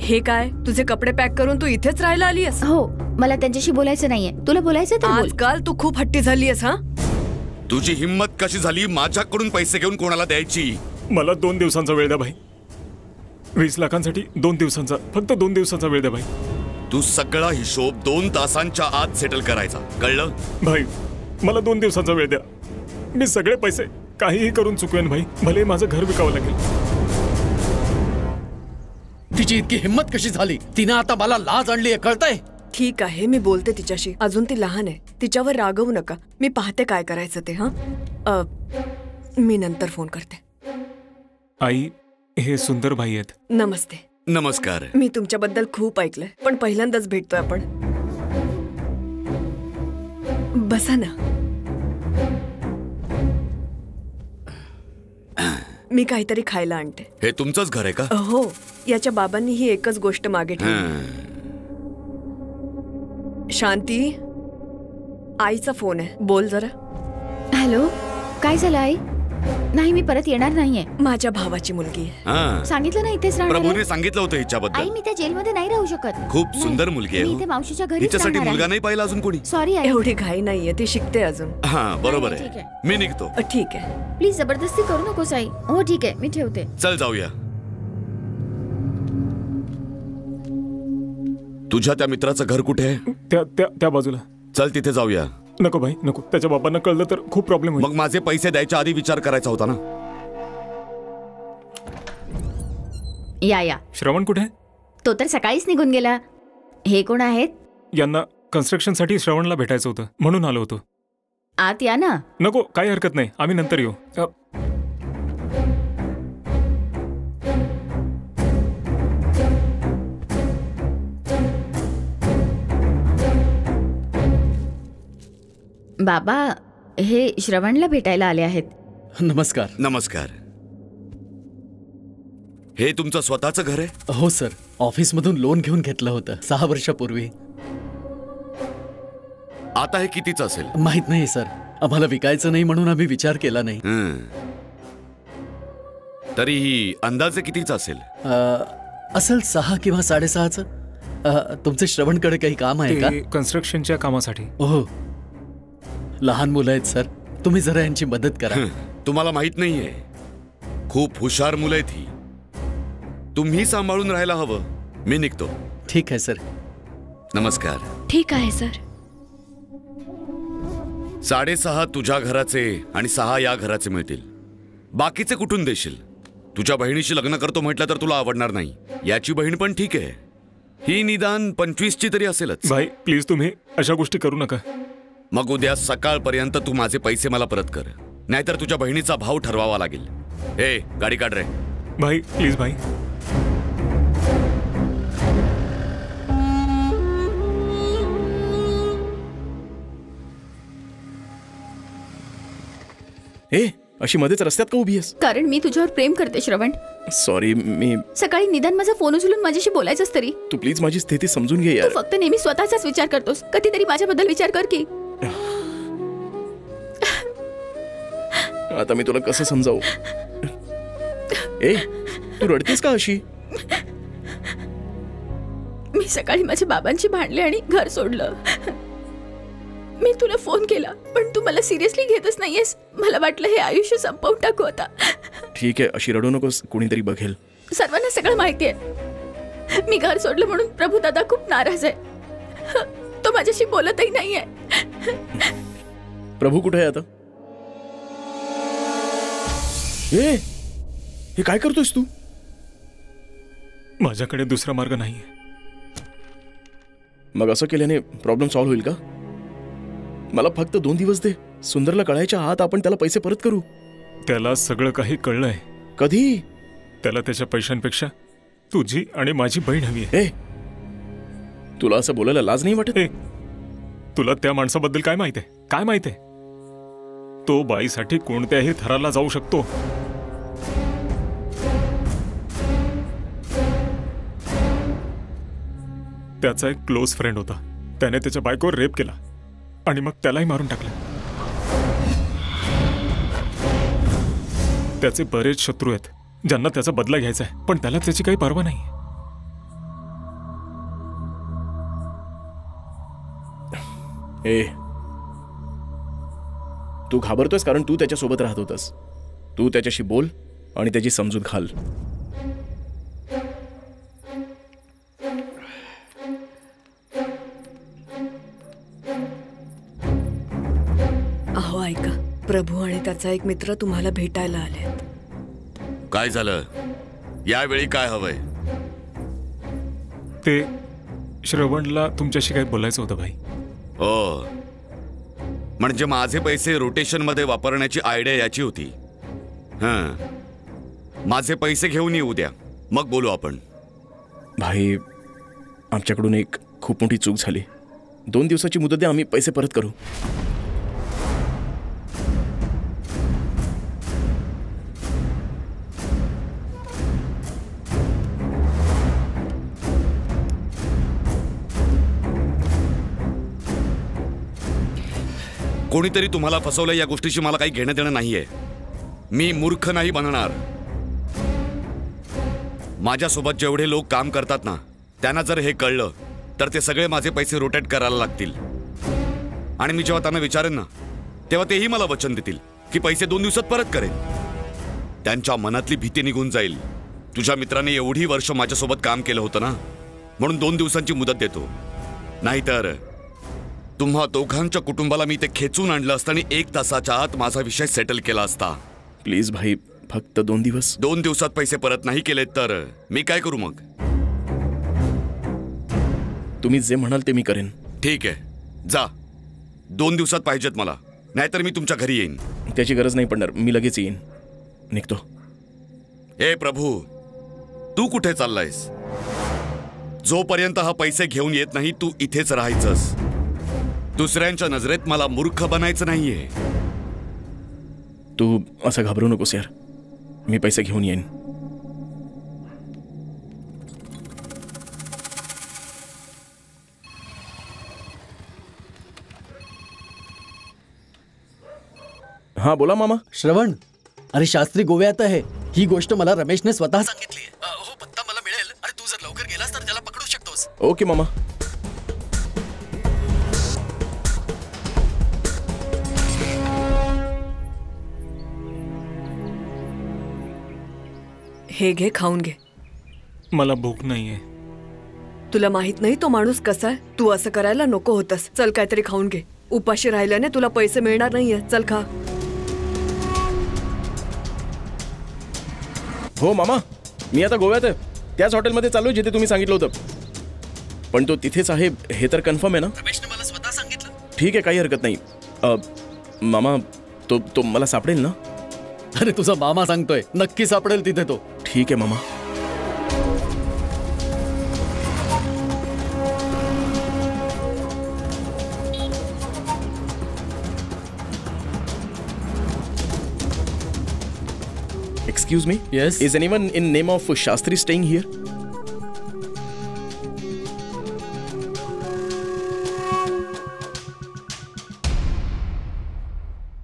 हे काय? तुझे कपडे पॅक करून तू इथेच राहायला आलीयस? हो मला त्यांच्याशी बोलायचं नाहीये. तुला बोलायचं तर बोल. आजकाल तू खूप हट्टी झालीयस हा? तुझी हिंमत कशी झाली? माझ्याकडून पैसे घेऊन कोणाला द्यायची? मला दोन दिवसांचा वेळ द्या भाई. वीस लाखांसाठी दोन दिवसांचा फक्त दोन दिवसांचा वेळ द्या भाई. तू सगळा हिशोब दोन तासांच्या आत सेटल करायचा. कळलं? भाई मला दोन दिवसांचा वेळ द्या. मी सगळे पैसे काहीही करून चुकवेन भाई. भले माझं घर विकावं लागेल. तिची इतकी हिंमत कशी झाली? तिने आता मला लाज आणली आहे कळतंय? ठीक आहे मी बोलते तिच्याशी. अजून ती लहान आहे. तिच्यावर रागवू नका. मी पाहते काय करायचं ते हा? अ, मी नंतर फोन करते. आई हे सुंदर भाई आहेत. नमस्ते. नमस्कार. मी तुमच्याबद्दल खूप ऐकलंय पण पहिल्यांदाच भेटतोय आपण. बसा ना. मी काहीतरी खायला आणते. हे तुमचंच घर आहे का? हो याच्या बाबांनी ही एकच गोष्ट मागे ठेवली. शांती आईचा फोन आहे. बोल जरा. हॅलो काय झालं आई? नाही मी परत येणार नाहीये. माझ्या भावाची मुलगी आहे. हा. सांगितलं ना इथेच राहणार प्रभूने. सांगितलं होतं आई हिच्याबद्दल मी त्या जेलमध्ये नाही राहू शकत. खूप नाही. सुंदर मुलगी आहे मी हो. इथे मावशीच्या घरी हिच्यासाठी मुलगा नाही पाहिला अजून कोणी? सॉरी आई. एवढी घाई नाहीये ती शिकते अजून. हा बरोबर नाही, ठीक आहे. मी निघतो. अ, ठीक आहे. प्लीज जबरदस्ती करू नकोस आई. हो ठीक आहे. मी ठेवते. चल जाऊया. तुझ्या त्या मित्राचं घर कुठे आहे? त्या त्या त्या बाजूला. चल तिथे जाऊया. नको भाई नको. त्याच्या बाबांना कळलं तर खूप प्रॉब्लेम होईल. मग माझे पैसे द्यायच्या आधी विचार करायचा होता ना? या या. श्रवण कुठे? आहे? तो तर सकाळीच निघून गेला. हे कोण आहेत? यांना कन्स्ट्रक्शनसाठी श्रवणला भेटायचं होतं म्हणून आलो होतो. आत या ना. नको काही हरकत नाही. आम्ही नंतर येऊ. अ, बाबा हे श्रवणला भेटायला आले आहेत. नमस्कार. नमस्कार. हे तुमचं स्वतःचं घर आहे? हो सर. ऑफिसमधून लोन घेऊन घेतलं होतं सहा वर्षापूर्वी. आता हे कितीच असेल? माहीत नाही सर. आम्हाला विकायचं नाही म्हणून आम्ही विचार केला नाही. हं. तरीही अंदाजे कितीच असेल? अ, असेल सहा किंवा साडेसहाचं. तुमचे श्रवणकडे काही काम आहे का? कन्स्ट्रक्शनच्या कामासाठी. हो लहान मुलं आहेत सर. तुम्ही जरा यांची मदत करा. तुम्हाला माहीत नाहीये. खूप हुशार मुलं आहेत ही. तुम्ही सांभाळून राहायला हवं. मी निघतो. ठीक आहे सर. नमस्कार. ठीक आहे सर. साडेसहा तुझ्या घराचे आणि सहा या घराचे मिळतील. बाकीचे कुठून देशील? तुझ्या बहिणीशी लग्न करतो म्हटलं तर तुला आवडणार नाही. याची बहीण पण ठीक आहे. ही निदान पंचवीसची तरी असेलच. भाई प्लीज तुम्ही अशा गोष्टी करू नका. मग उद्या सकाळपर्यंत तू माझे पैसे मला परत कर. नाहीतर तुझ्या बहिणीचा भाव ठरवावा लागेल. ए गाडी काढ रे. भाई प्लीज भाई. ए अशी मध्येच रस्त्यात का उभी आहेस? कारण मी तुझ्यावर प्रेम करते श्रवण. सॉरी मी सकाळी निदान माझा फोन उचलून माझ्याशी बोलायचंच तरी. तू प्लीज माझी स्थिती समजून घे तू यार फक्त नेहमी स्वतःचाच विचार करतोस. कधीतरी माझ्याबद्दल विचार कर की. आता मी तुला कसं समजावू? ए तू रडतेस का अशी? मी सकाळी माझ्या बाबांची भांडले आणि घर सोडलं. मी तुला फोन केला पण तू मला सिरियसली घेतच नाहीयेस. मला वाटलं हे आयुष्य संपवून टाकू आता. ठीक आहे अशी रडू नकोस कोणीतरी बघेल. सर्वांना सगळं माहिती आहे मी घर सोडलं म्हणून प्रभू दादा खूप नाराज आहे. तो माझ्याशी बोलतही नाहीये. प्रभू कुठे आहे आता? ए हे काय करतोयस तू? माझ्याकडे दुसरा मार्ग नाही मग असं केल्याने प्रॉब्लेम सॉल्व्ह होईल का? मला फक्त दोन दिवस दे. सुंदरला कळायच्या आत आपण त्याला पैसे परत करू. त्याला सगळं काही कळलंय. कधी? त्याला त्याच्या पैशांपेक्षा तुझी आणि माझी बहीण हवी ए तुला असं बोलायला लाज नाही वाटत? तुला त्या माणसाबद्दल काय माहीत आहे? काय माहीत आहे? तो बाईसाठी कोणत्याही थराला जाऊ शकतो. त्याचा एक क्लोज फ्रेंड होता. त्याने त्याच्या बायकोवर रेप केला. आणि मग त्यालाही मारून टाकलं. त्याचे बरेच शत्रू आहेत ज्यांना त्याचा बदला घ्यायचा आहे पण त्याला त्याची काही पर्वा नाही ए. तू घाबरतोयस कारण तू त्याच्यासोबत राहत होतास. तू त्याच्याशी बोल आणि त्याची समजूत घाल. अहो ऐका. प्रभू आणि त्याचा एक मित्र तुम्हाला भेटायला आले काय झालं? यावेळी काय हवंय? ते श्रवणला तुमच्याशी काही बोलायचं होतं भाई? हो. म्हणजे माझे पैसे रोटेशनमध्ये वापरण्याची आयडिया याची होती. हं. माझे पैसे घेऊन येऊ द्या. मग बोलू आपण. भाई आमच्याकडून एक खूप मोठी चूक झाली. दोन दिवसाची मुदत द्या आम्ही पैसे परत करू. कोणीतरी तुम्हाला फसवलं या गोष्टीशी मला काही घेणं देणं नाहीये. मी मूर्ख नाही बनणार. माझ्यासोबत जेवढे लोक काम करतात ना त्यांना जर हे कळलं तर ते सगळे माझे पैसे रोटेट करायला लागतील. आणि मी जेव्हा त्यांना विचारेन ना तेव्हा तेही मला वचन देतील की पैसे दोन दिवसात परत करेन. त्यांच्या मनातली भीती निघून जाईल. तुझ्या मित्राने एवढी वर्ष माझ्यासोबत काम केलं होतं ना म्हणून दोन दिवसांची मुदत देतो. नाहीतर तुम्हा दोघांच्या कुटुंबाला मी ते खेचून आणलं असतं आणि एक तासाच्या आत माझा विषय सेटल केला असता. प्लीज भाई फक्त दोन दिवस. दोन दिवसात पैसे परत नाही केलेत तर मी काय करू मग? तुम्ही जे म्हणाल ते मी करेन. ठीक आहे. जा. दोन दिवसात पाहिजेत मला. नाहीतर मी तुमच्या घरी येईन. त्याची गरज नाही पडणार. मी लगेच येईन. निघतो. ए प्रभू तू कुठे चाललायस? जोपर्यंत हा पैसे घेऊन येत नाही तू इथेच राहायचंस. दुसऱ्यांच्या नजरेत मला मूर्ख बनायचं नाहीये. तू असं घाबरू नकोस यार. मी पैसे घेऊन येईन. हा बोला मामा. श्रवण अरे शास्त्री गोव्यात आहे. ही गोष्ट मला रमेशने स्वतः सांगितली हो पत्ता मला मिळेल. आणि तू जर लवकर गेलास तर त्याला पकडू शकतोस. ओके मामा. हे घे खाऊन घे. मला भूक नाहीये. तुला माहित नाही तो माणूस कसा आहे? तू असं करायला नको होतस. चल काहीतरी खाऊन घे. उपाशी राहिल्याने तुला पैसे मिळणार नाहीये. चल खा. हो मामा. मी आता गोव्यात आहे. त्याच हॉटेलमध्ये चालू जिथे तुम्ही सांगितलं होतं. पण तो तिथेच आहे. हे तर कन्फर्म आहे ना? मला स्वतः सांगितलं. ठीक आहे काही हरकत नाही. अ, मामा तो तो मला सापडेल ना? अरे तुझा मामा सांगतोय नक्की सापडेल तिथे तो ठीक आहे मामा Excuse me? Yes? Is anyone in name of Shastri staying here?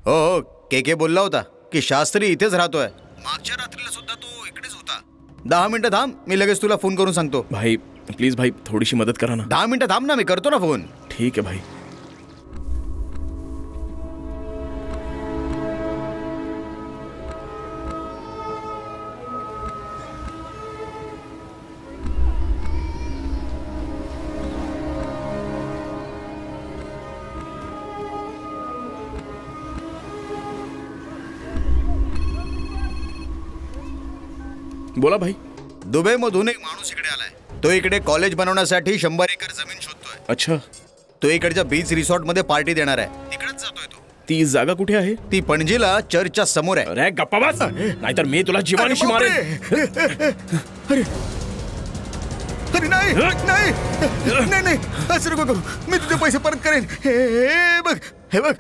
हो हो के के बोलला होता की शास्त्री इथेच राहतोय. मागच्या रात्रीला सुद्धा तो इकडेच होता. दहा मिनिटं थांब मी लगेच तुला फ़ोन करून सांगतो. भाई प्लीज़ भाई थोडीशी मदत करा ना. दहा मिनिटं थांब ना मी करतो ना फ़ोन. ठीक आहे भाई. बोला भाई. दुबईमधून एक माणूस इकडे आलाय. तो इकडे कॉलेज बनवण्यासाठी शंभर एकर जमीन शोधतोय. अच्छा. तो इकडच्या बीच रिसॉर्टमध्ये पार्टी देणार आहे. तिकडेच जातोय तो. ती जागा कुठे आहे? ती पणजीला चर्चच्या समोर आहे. अरे गप्पा बस. नाहीतर मी तुला जीवानीशी मारेन. अरे! अरे नाही! नाही! नाही नाही! असं नको करू. मी तुझे पैसे परत करेन. हे बघ हे बघ.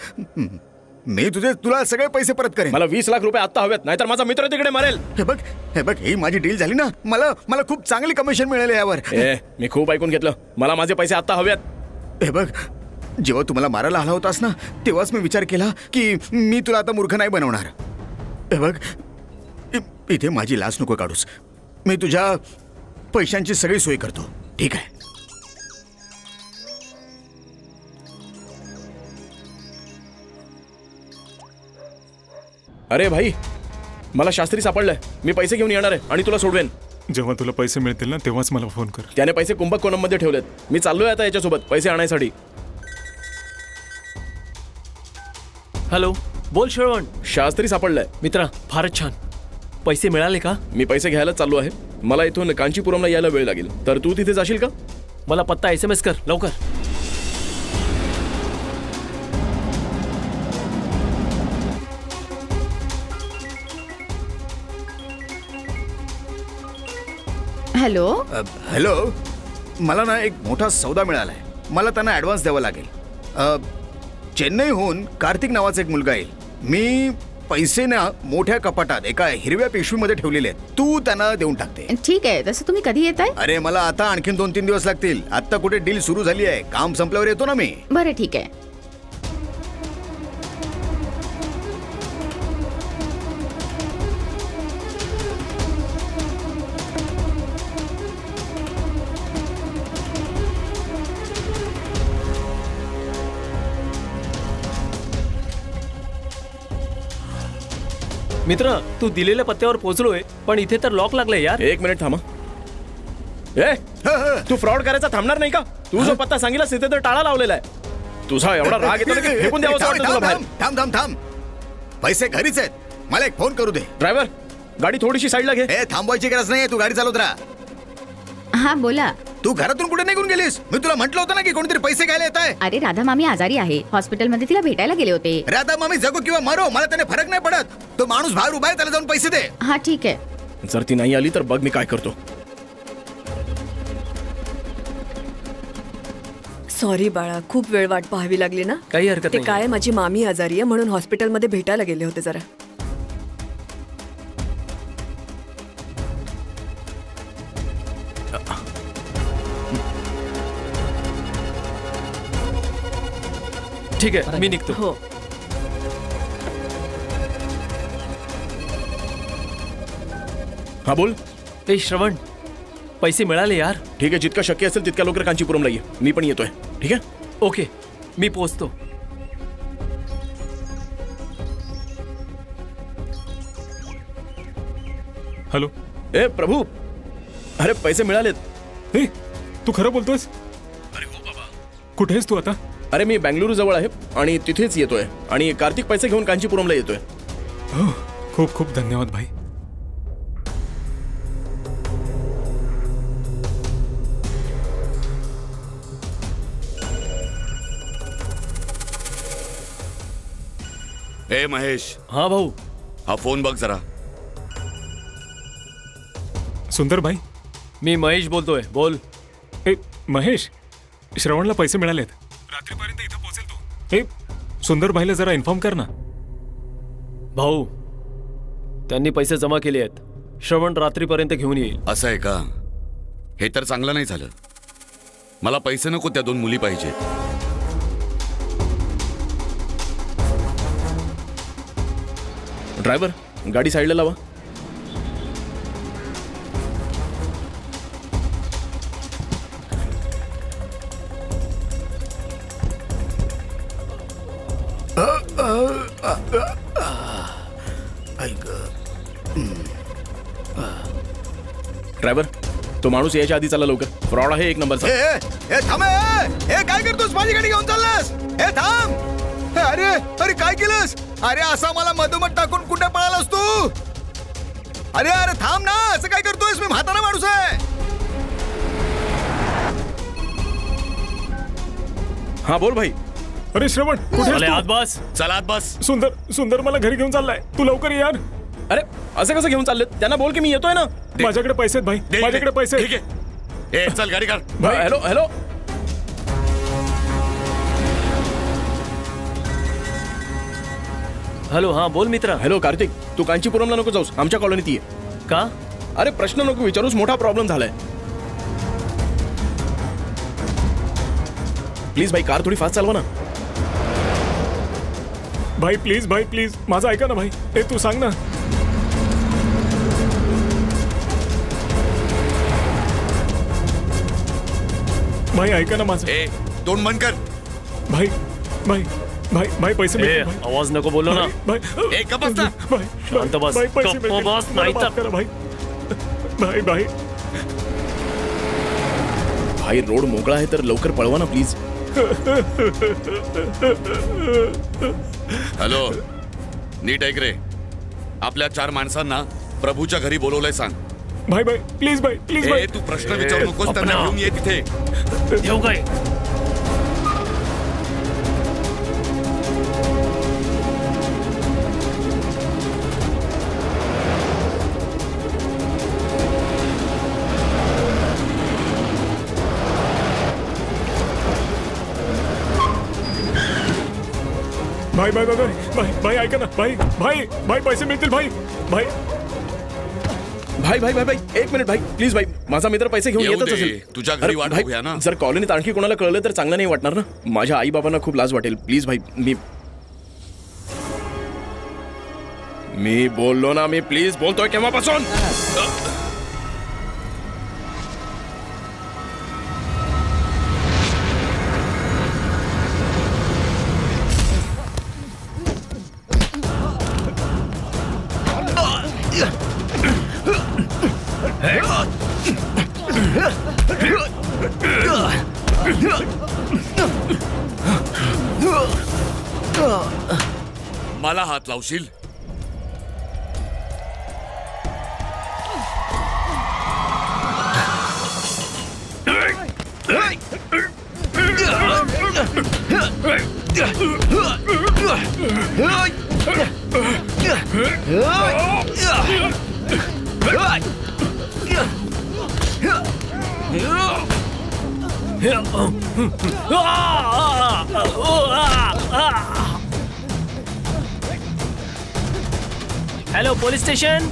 मी तुझे तुला सगळे पैसे परत करेन. मला वीस लाख रुपये आता हवेत नाहीतर माझा मित्र तिकडे मारेल. हे बघ हे बघ ही माझी डील झाली ना. मला मला खूप चांगली कमिशन मिळेल यावर. ए मी खूप ऐकून घेतलं. मला माझे पैसे आता हवेत. हे बघ जेव्हा तुम्हाला मारायला आला होतास ना तेव्हाच मी विचार केला की मी तुला आता मूर्ख नाही बनवणार. हे बघ इ- इथे माझी लाच नको काढूस. मी तुझ्या पैशांची सगळी सोय करतो. ठीक आहे? अरे भाई मला शास्त्री सापडलंय. मी पैसे घेऊन येणार आहे आणि तुला सोडवेन. जेव्हा तुला पैसे मिळतील ना तेव्हाच मला फोन कर. त्याने पैसे कुंभकोणममध्ये ठेवलेत. मी चाललोय आता याच्यासोबत पैसे आणायसाठी. हॅलो बोल श्रवण शास्त्री सापडलाय. मित्रा फारच छान. पैसे मिळाले का? मी पैसे घ्यायला चाललो आहे. मला इथून कांचीपुरमला यायला वेळ लागेल. तर तू तिथे जाशील का? मला पत्ता एस एम एस कर लवकर. हॅलो? हॅलो? मला ना एक मोठा सौदा मिळालाय. मला त्यांना ॲडव्हान्स द्यावा लागेल. अ, चेन्नईहून कार्तिक नावाचा एक मुलगा येईल. मी पैसे ना मोठ्या कपाटात एका हिरव्या पिशवीमध्ये ठेवलेले आहेत. तू त्यांना देऊन टाकते. ठीक आहे तसं तुम्ही कधी येत आहे अरे मला आता आणखीन दोन तीन दिवस लागतील. आता कुठे डील सुरू झाली आहे. काम संपल्यावर येतो ना मी. बरं ठीक आहे. मित्र तू दिलेल्या पत्त्यावर पोहोचलोय पण इथे तर लॉक लागलंय यार. एक मिनिट थांबा. ए तू फ्रॉड करायचा थांबणार नाही का? तू जो पत्ता सांगितला तिथे तर टाळा लावलेला आहे. तुझा एवढा राग येतो की फेकून द्यावं थांब, वाटतं तुला थांब, बाहेर. थांब थांब थांब पैसे घरीच आहेत. मला एक फोन करू दे. ड्रायव्हर गाडी थोडीशी साईडला घे. ए थांबवायची गरज नाही तू गाडी चालवत राहा. हा बोला. तू घरातून कुठे निघून गेलीस? मी तुला म्हटलं होतं ना की कोणतरी पैसे घ्यायला येत आहे. अरे राधा मामी आजारी आहे. हॉस्पिटलमध्ये तिला भेटायला गेले होते. राधा मामी जगू किंवा मरो मला त्याने फरक नाही पडत. तो माणूस बाहेर उभा आहे त्याला जाऊन पैसे दे. हा ठीक आहे. जर ती नाही आली तर बघ मी काय करतो. सॉरी बाळा खूप वेळ वाट पाहावी लागली ना? काही हरकत ते नाही काय माझी मामी आजारी आहे म्हणून हॉस्पिटलमध्ये भेटायला गेले होते जरा. ठीक आहे मी निघतो। हो। हा बोल। ए श्रवण पैसे मिळाले यार। ठीक आहे जितका शक्य असेल तितक्या लवकर कांचीपुरमला ये मी पण येतोय. ठीक आहे? ओके मी पोचतो हॅलो? ए प्रभू! अरे पैसे मिळालेत. ए तू खरं बोलतोयस? कुठे आहेस तू आता? अरे मी बँगलुरू जवळ आहे आणि तिथेच येतोय. आणि कार्तिक पैसे घेऊन कांचीपुरमला येतोय. हो खूप खूप धन्यवाद भाई. ए महेश. हा भाऊ. हा फोन बघ जरा. सुंदर भाई. मी महेश बोलतोय. बोल. ए महेश श्रवणला पैसे मिळालेत. रात्रीपर्यंत इथं पोहोचेल तू. ए सुंदर भाईला जरा इन्फॉर्म कर ना. भाऊ त्यांनी पैसे जमा केले आहेत. श्रवण रात्रीपर्यंत घेऊन येईल. असं आहे का? हे तर चांगलं नाही झालं. मला पैसे नको त्या दोन मुली पाहिजेत ड्रायव्हर गाडी साईडला लावा. ड्रायव्हर तो माणूस यायच्या आधी चला लवकर. फ्रॉड आहे एक नंबरचा ए, ए, ए, थांब ए, ए काय करतोस? माझी गाडी घेऊन चाललास? ए थांब. अरे अरे काय केलंस? अरे असा मला मधोमध टाकून कुठे पळालास तू? अरे अरे थांब ना असं काय करतोयस? मी म्हातारा माणूस आहे. हा बोल भाई. अरे श्रवण कुठे चला आत बस. सुंदर सुंदर मला घरी घेऊन चाललाय. तू लवकर यार. अरे असं कसं घेऊन चालले त्यांना बोल की मी येतोय ना. माझ्याकडे पैसे आहेत भाई. दे, दे. माझ्याकडे पैसे आहेत. ठीक आहे. ए चल गाडी काढ. भाई हॅलो हॅलो. हॅलो हा बोल मित्रा. हॅलो कार्तिक तू कांचीपुरमला नको जाऊस. आमच्या कॉलनीत ये का? अरे प्रश्न नको विचारूस मोठा प्रॉब्लेम झालाय. प्लीज़ भाई कार थोडी फास्ट चालवा ना. भाई प्लीज़ भाई प्लीज़ माझं ऐका ना भाई. ए तू सांग ना. भाई ऐका ना माझं. ए तोंड बंद कर. भाई भाई भाई भाई पैसे ए मिळतील, भाई. आवाज नको बोललो ना. भाई ए, गप्प बस ना. भाई शांत बस. भाई पैसे गप्प मिळतील. बस, मला माफ करा, भाई. भाई भाई. भाई रोड मोकळा आहे तर लवकर पळवा ना प्लीज हॅलो नीट ऐक रे. आपल्या चार माणसांना प्रभूच्या घरी बोलवलंय सांग. भाई भाई प्लीज़ भाई प्लीज़ भाई तू प्रश्न विचारू नकोस त्यांना घेऊन ये तिथे. येऊ काय? भाई भाई भाई भाई भाई भाई ऐका ना भाई भाई भाई पैसे मिळतील भाई भाई भाई भाई भाई भाई एक मिनिट भाई प्लीज़ भाई माझा मित्र पैसे घेऊन येतच. असेल तुझ्या घरी वाट बघूया ना. जर कॉलनीत आणखी कोणाला कळलं तर चांगलं नाही वाटणार ना माझ्या आई बाबांना खूप लाज वाटेल प्लीज़ भाई मी मी बोललो ना मी प्लीज़ बोलतोय केव्हापासून लावशील पोलीस स्टेशन?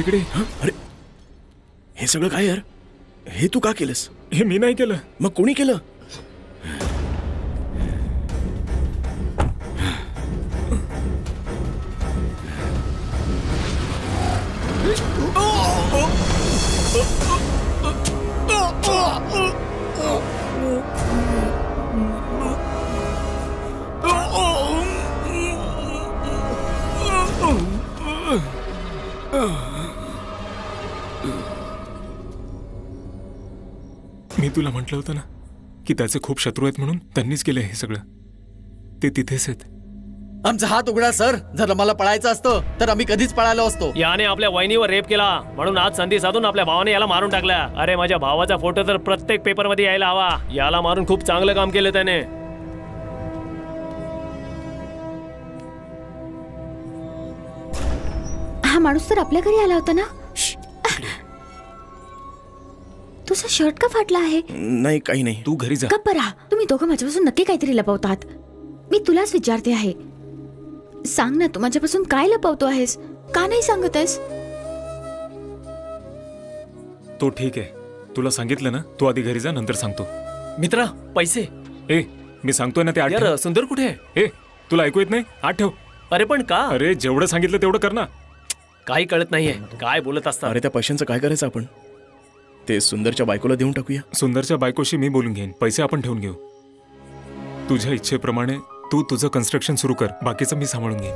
हे इकडे अरे हे सगळं काय यार? हे तू का केलंस? हे मी नाही केलं. मग कोणी केलं? म्हटलं होतं ना की त्याचे खूप शत्रू आहेत म्हणून त्यांनीच केलं हे सगळं. ते तिथेच आहेत. आमचा हात उघडा सर. जर मला पळायचं असतं तर आम्ही कधीच पळालो असतो. याने आपल्या वहिनीवर रेप केला. म्हणून आज संधी साधून आपल्या भावाने याला मारून टाकला अरे माझ्या भावाचा फोटो तर प्रत्येक पेपरमध्ये यायला हवा. याला मारून खूप चांगलं काम केलं त्याने. हा माणूस तर आपल्या घरी आला होता ना? तुझा शर्ट का फाटला आहे? नाही काही नाही. तू घरी जा. गप्प राहा. तुम्ही दोघं माझ्यापासून नक्की काहीतरी लपवतात. मी तुलाच विचारते आहे. सांग ना तू माझ्यापासून काय लपवतो आहेस? का नाही सांगत आहेस? तो ठीक आहे. तुला सांगितलं ना? तू आधी घरी जा नंतर सांगतो. मित्रा पैसे. ए मी सांगतोय ना ते आठ यार ठेव. सुंदर कुठे आहे? ए तुला ऐकू येत नाही? आठ ठेव. अरे पण का? अरे जेवढं सांगितलं तेवढं कर ना. काही कळत नाहीये. काय बोलत असतात? अरे त्या पैशांचं काय करायचं आपण? ते सुंदरच्या बायकोला देऊन टाकूया. सुंदरच्या बायकोशी मी बोलून घेईन. पैसे आपण ठेवून घेऊ. तुझ्या इच्छेप्रमाणे तू तुझं कन्स्ट्रक्शन सुरू कर. बाकीचं मी सांभाळून घेईन.